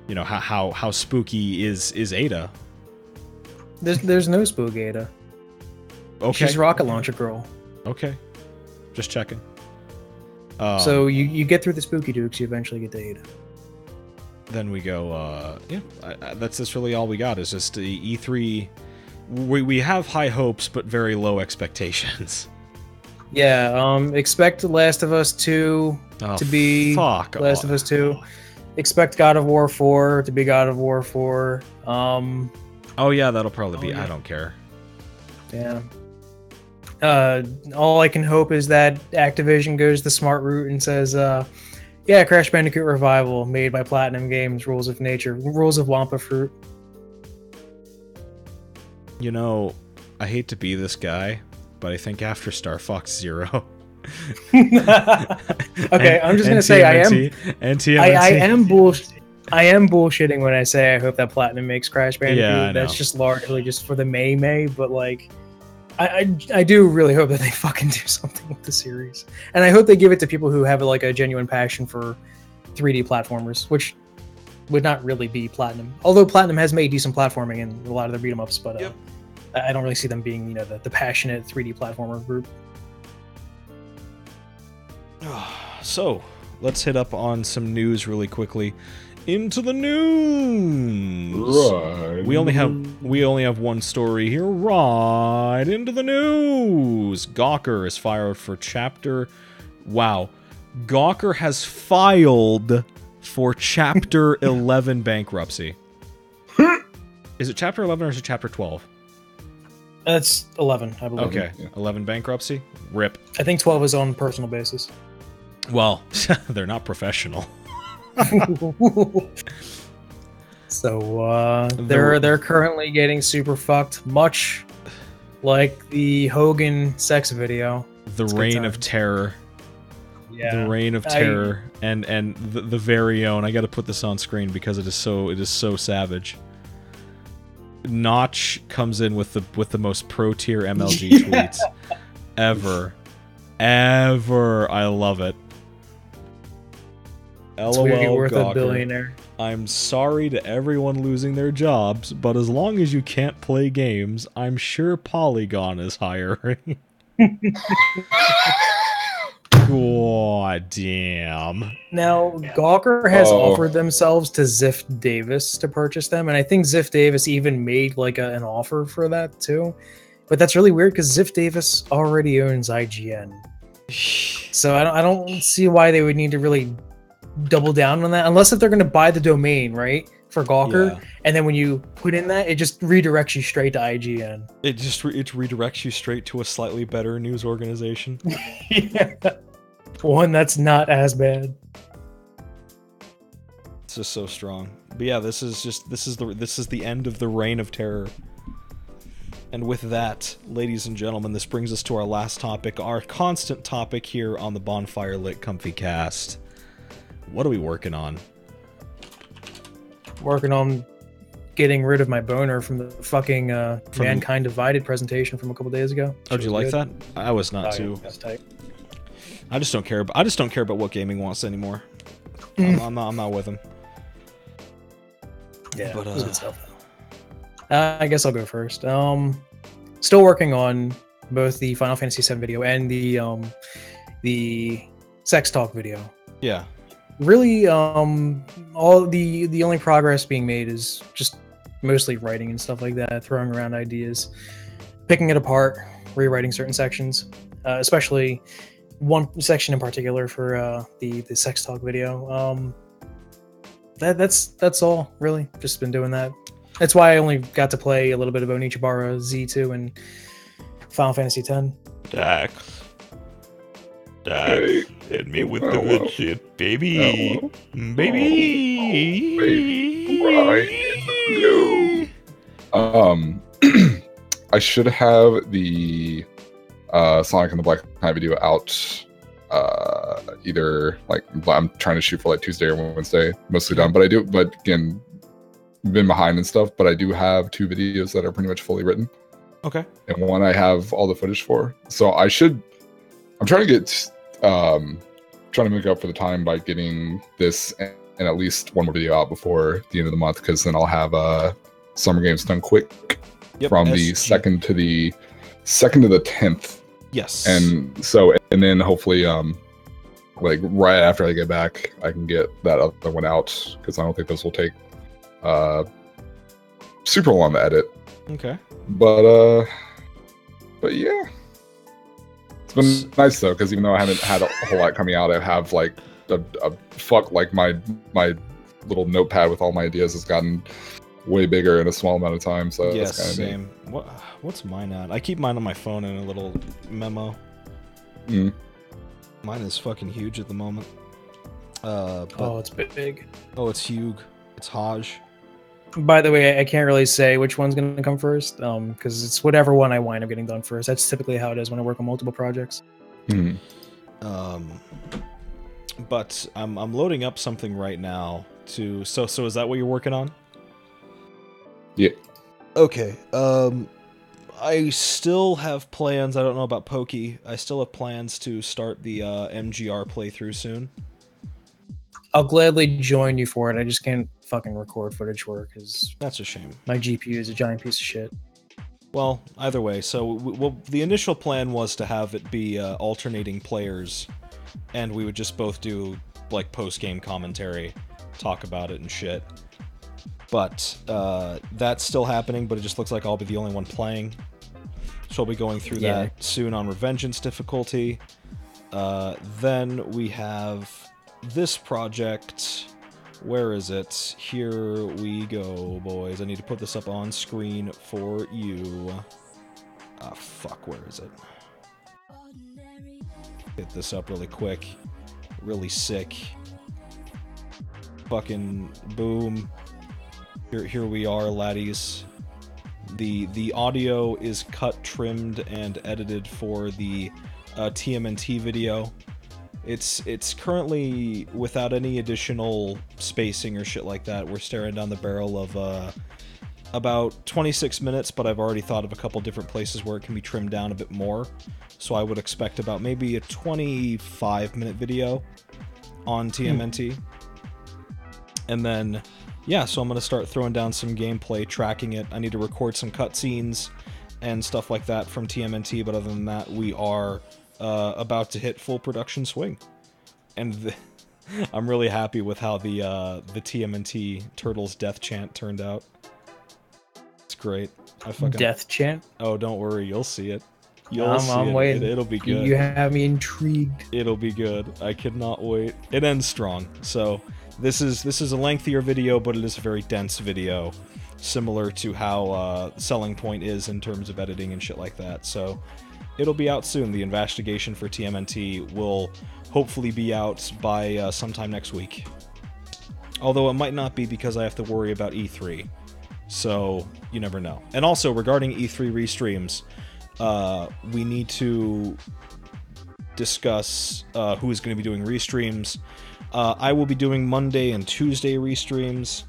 you know how how, how spooky is is Ada? There's there's no spook Ada. Okay, She's rocket launcher girl. okay, just checking. Um, so you, you get through the spooky dukes, you eventually get to Ada. then we go. Uh, yeah, I, I, that's that's really all we got. Is just the E3. We we have high hopes, but very low expectations. Yeah, um expect the Last of Us 2 Oh, to be fuck Last of. Us 2. Expect God of War 4 to be God of War 4. Um Oh yeah, that'll probably be. Oh, yeah. I don't care. yeah. Uh all I can hope is that Activision goes the smart route and says uh yeah, Crash Bandicoot Revival made by Platinum Games, Rules of Nature, Rules of Wumpa Fruit. You know, I hate to be this guy, but I think after Star Fox Zero. okay, I'm just gonna And say I am and TMNT. I, I am bull I am bullshitting when I say I hope that Platinum makes Crash Bandicoot. Yeah, That's just largely just for the May May, but like I, I I do really hope that they fucking do something with the series. And I hope they give it to people who have like a genuine passion for 3D platformers, which would not really be Platinum. Although Platinum has made decent platforming in a lot of their beat 'em ups, but uh, Yep. I I don't really see them being, you know, the, the passionate 3D platformer group. So, let's hit up on some news really quickly. Into the news. Right. We only have we only have one story here. Right into the news. Gawker is fired for chapter. Wow, Gawker has filed for chapter eleven bankruptcy. is it chapter eleven or is it chapter twelve? That's 11, I believe. Okay, yeah. eleven bankruptcy. Rip. I think 12 is on personal basis. Well, they're not professional. so uh, they're they're currently getting super fucked, much like the Hogan sex video. The It's reign of terror. Yeah, the reign of I- terror and and the, the very own i gotta put this on screen because it is so it is so savage notch comes in with the with the most pro tier mlg Yeah. tweets ever ever i love it it's lol really worth a Gawker. billionaire. i'm sorry to everyone losing their jobs but as long as you can't play games i'm sure polygon is hiring god damn Now Gawker has Oh. offered themselves to Ziff Davis to purchase them, and I think Ziff Davis even made like a, an offer for that too. But that's really weird because Ziff Davis already owns IGN, so I don't, I don't see why they would need to really double down on that, unless if they're going to buy the domain right for Gawker, Yeah. and then when you put in that, it just redirects you straight to IGN. It just re- it redirects you straight to a slightly better news organization. yeah. One that's not as bad. It's just so strong. But yeah, this is just this is the this is the end of the reign of terror. And with that, ladies and gentlemen, this brings us to our last topic, our constant topic here on the Bonfire Lit Comfy Cast. What are we working on? working on getting rid of my boner from the fucking uh, From- mankind divided presentation from a couple days ago. Oh, did you like that? I was not Oh, too. yeah, that's tight. I just don't care. About, I just don't care about what gaming wants anymore. I'm, I'm not. I'm not with him. Yeah, But, uh, good stuff. Uh, I guess I'll go first. Um, still working on both the Final Fantasy VII video and the um, the sex talk video. Yeah. Really, um, all the the only progress being made is just mostly writing and stuff like that, throwing around ideas, picking it apart, rewriting certain sections, uh, especially one section in particular for uh, the the sex talk video. Um, that that's that's all really. Just been doing that. That's why I only got to play a little bit of Onechanbara Z2 and Final Fantasy X. Dax. Dax. Hey. Hit me with Oh, the good well. shit, baby. Oh, Baby. Right. Um, I should have the uh, Sonic and the Black Knight video out. Uh, either like I'm trying to shoot for like Tuesday or Wednesday, mostly done. But I do, but again, been behind and stuff. But I do have two videos that are pretty much fully written, Okay. and one I have all the footage for. So I should. I'm trying to get um, trying to make up for the time by getting this and, and at least one more video out before the end of the month, because then I'll have uh summer games done quick Yep. from the second to the second to the tenth, Yes. and so and then hopefully um like right after I get back, I can get that other one out because I don't think this will take uh super long to edit. okay. But uh, but yeah, been nice though because even though I haven't had a whole lot coming out, I have like a, a fuck like my my little notepad with all my ideas has gotten way bigger in a small amount of time. So yes. that's kind of Same. What? What's mine at? I keep mine on my phone in a little memo. Mm. Mine is fucking huge at the moment. Uh, but, Oh, it's big. oh, it's huge. It's Hodge. By the way, I can't really say which one's going to come first, um, because it's whatever one I wind up getting done first. That's typically how it is when I work on multiple projects. Mm. Um, but I'm I'm loading up something right now to. So so is that what you're working on? Yeah. Okay. Um, I still have plans. I don't know about Pokey. I still have plans to start the uh, MGR playthrough soon. I'll gladly join you for it. I just can't fucking record footage it because That's a shame. my GPU is a giant piece of shit. Well, either way, so w- well, the initial plan was to have it be uh, alternating players, and we would just both do like post game commentary, talk about it and shit. But uh, that's still happening, but it just looks like I'll be the only one playing. So I'll be going through Yeah. that soon on Revengeance difficulty. Uh, then we have this project. Where is it? Here we go, boys. I need to put this up on screen for you. Ah, fuck, where is it? Hit this up really quick. Really sick. Fucking boom. Here, here we are, laddies. The the audio is cut, trimmed, and edited for the uh, TMNT video. It's it's currently without any additional spacing or shit like that. We're staring down the barrel of uh, about 26 minutes, but I've already thought of a couple different places where it can be trimmed down a bit more. So I would expect about maybe a 25 minute video on TMNT. And then, yeah, so I'm going to start throwing down some gameplay, tracking it. I need to record some cutscenes and stuff like that from TMNT, but other than that, we are uh, about to hit full production swing. And the, I'm really happy with how the uh, the TMNT Turtles death chant turned out. It's great. I fucking Death chant. Oh, don't worry, you'll see it. You'll I'm- see I'm it. waiting. It, will be good. you have me intrigued. It'll be good. I cannot wait. It ends strong. So this is this is a lengthier video, but it is a very dense video, similar to how uh, Selling Point is in terms of editing and shit like that. So it'll be out soon. The investigation for TMNT will hopefully be out by uh, sometime next week. Although it might not be because I have to worry about E3. So you never know. And also regarding E3 restreams, uh, we need to discuss uh, who is going to be doing restreams. Uh, I will be doing Monday and Tuesday restreams,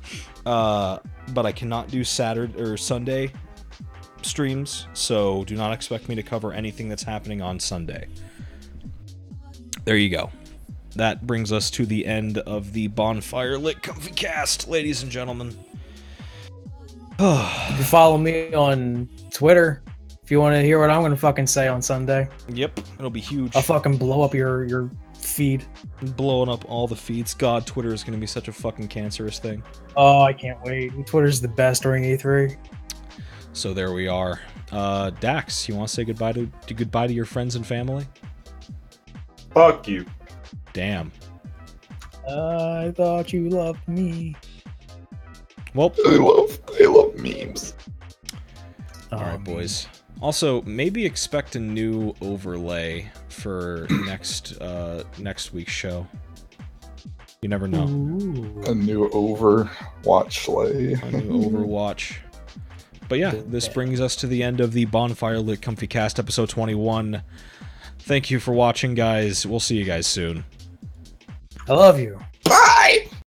uh, but I cannot do Saturday or Sunday streams. So do not expect me to cover anything that's happening on Sunday. There you go. That brings us to the end of the bonfire lit comfy cast, ladies and gentlemen. You can follow me on Twitter if you want to hear what I'm going to fucking say on Sunday. Yep, it'll be huge. I'll fucking blow up your your feed. blowing up all the feeds. God, Twitter is going to be such a fucking cancerous thing. Oh, I can't wait. Twitter's the best during E E3. So there we are. Uh, Dax, you want to say goodbye to, to goodbye to your friends and family? Fuck you. Damn. I thought you loved me. Well, I love I love memes. all right, Um, boys. Also, maybe expect a new overlay for next uh, next week's show. You never know. A new Overwatch lay. A new Overwatch. But yeah, this brings us to the end of the Bonfire Lit Comfy Cast episode 21. Thank you for watching, guys. We'll see you guys soon. I love you.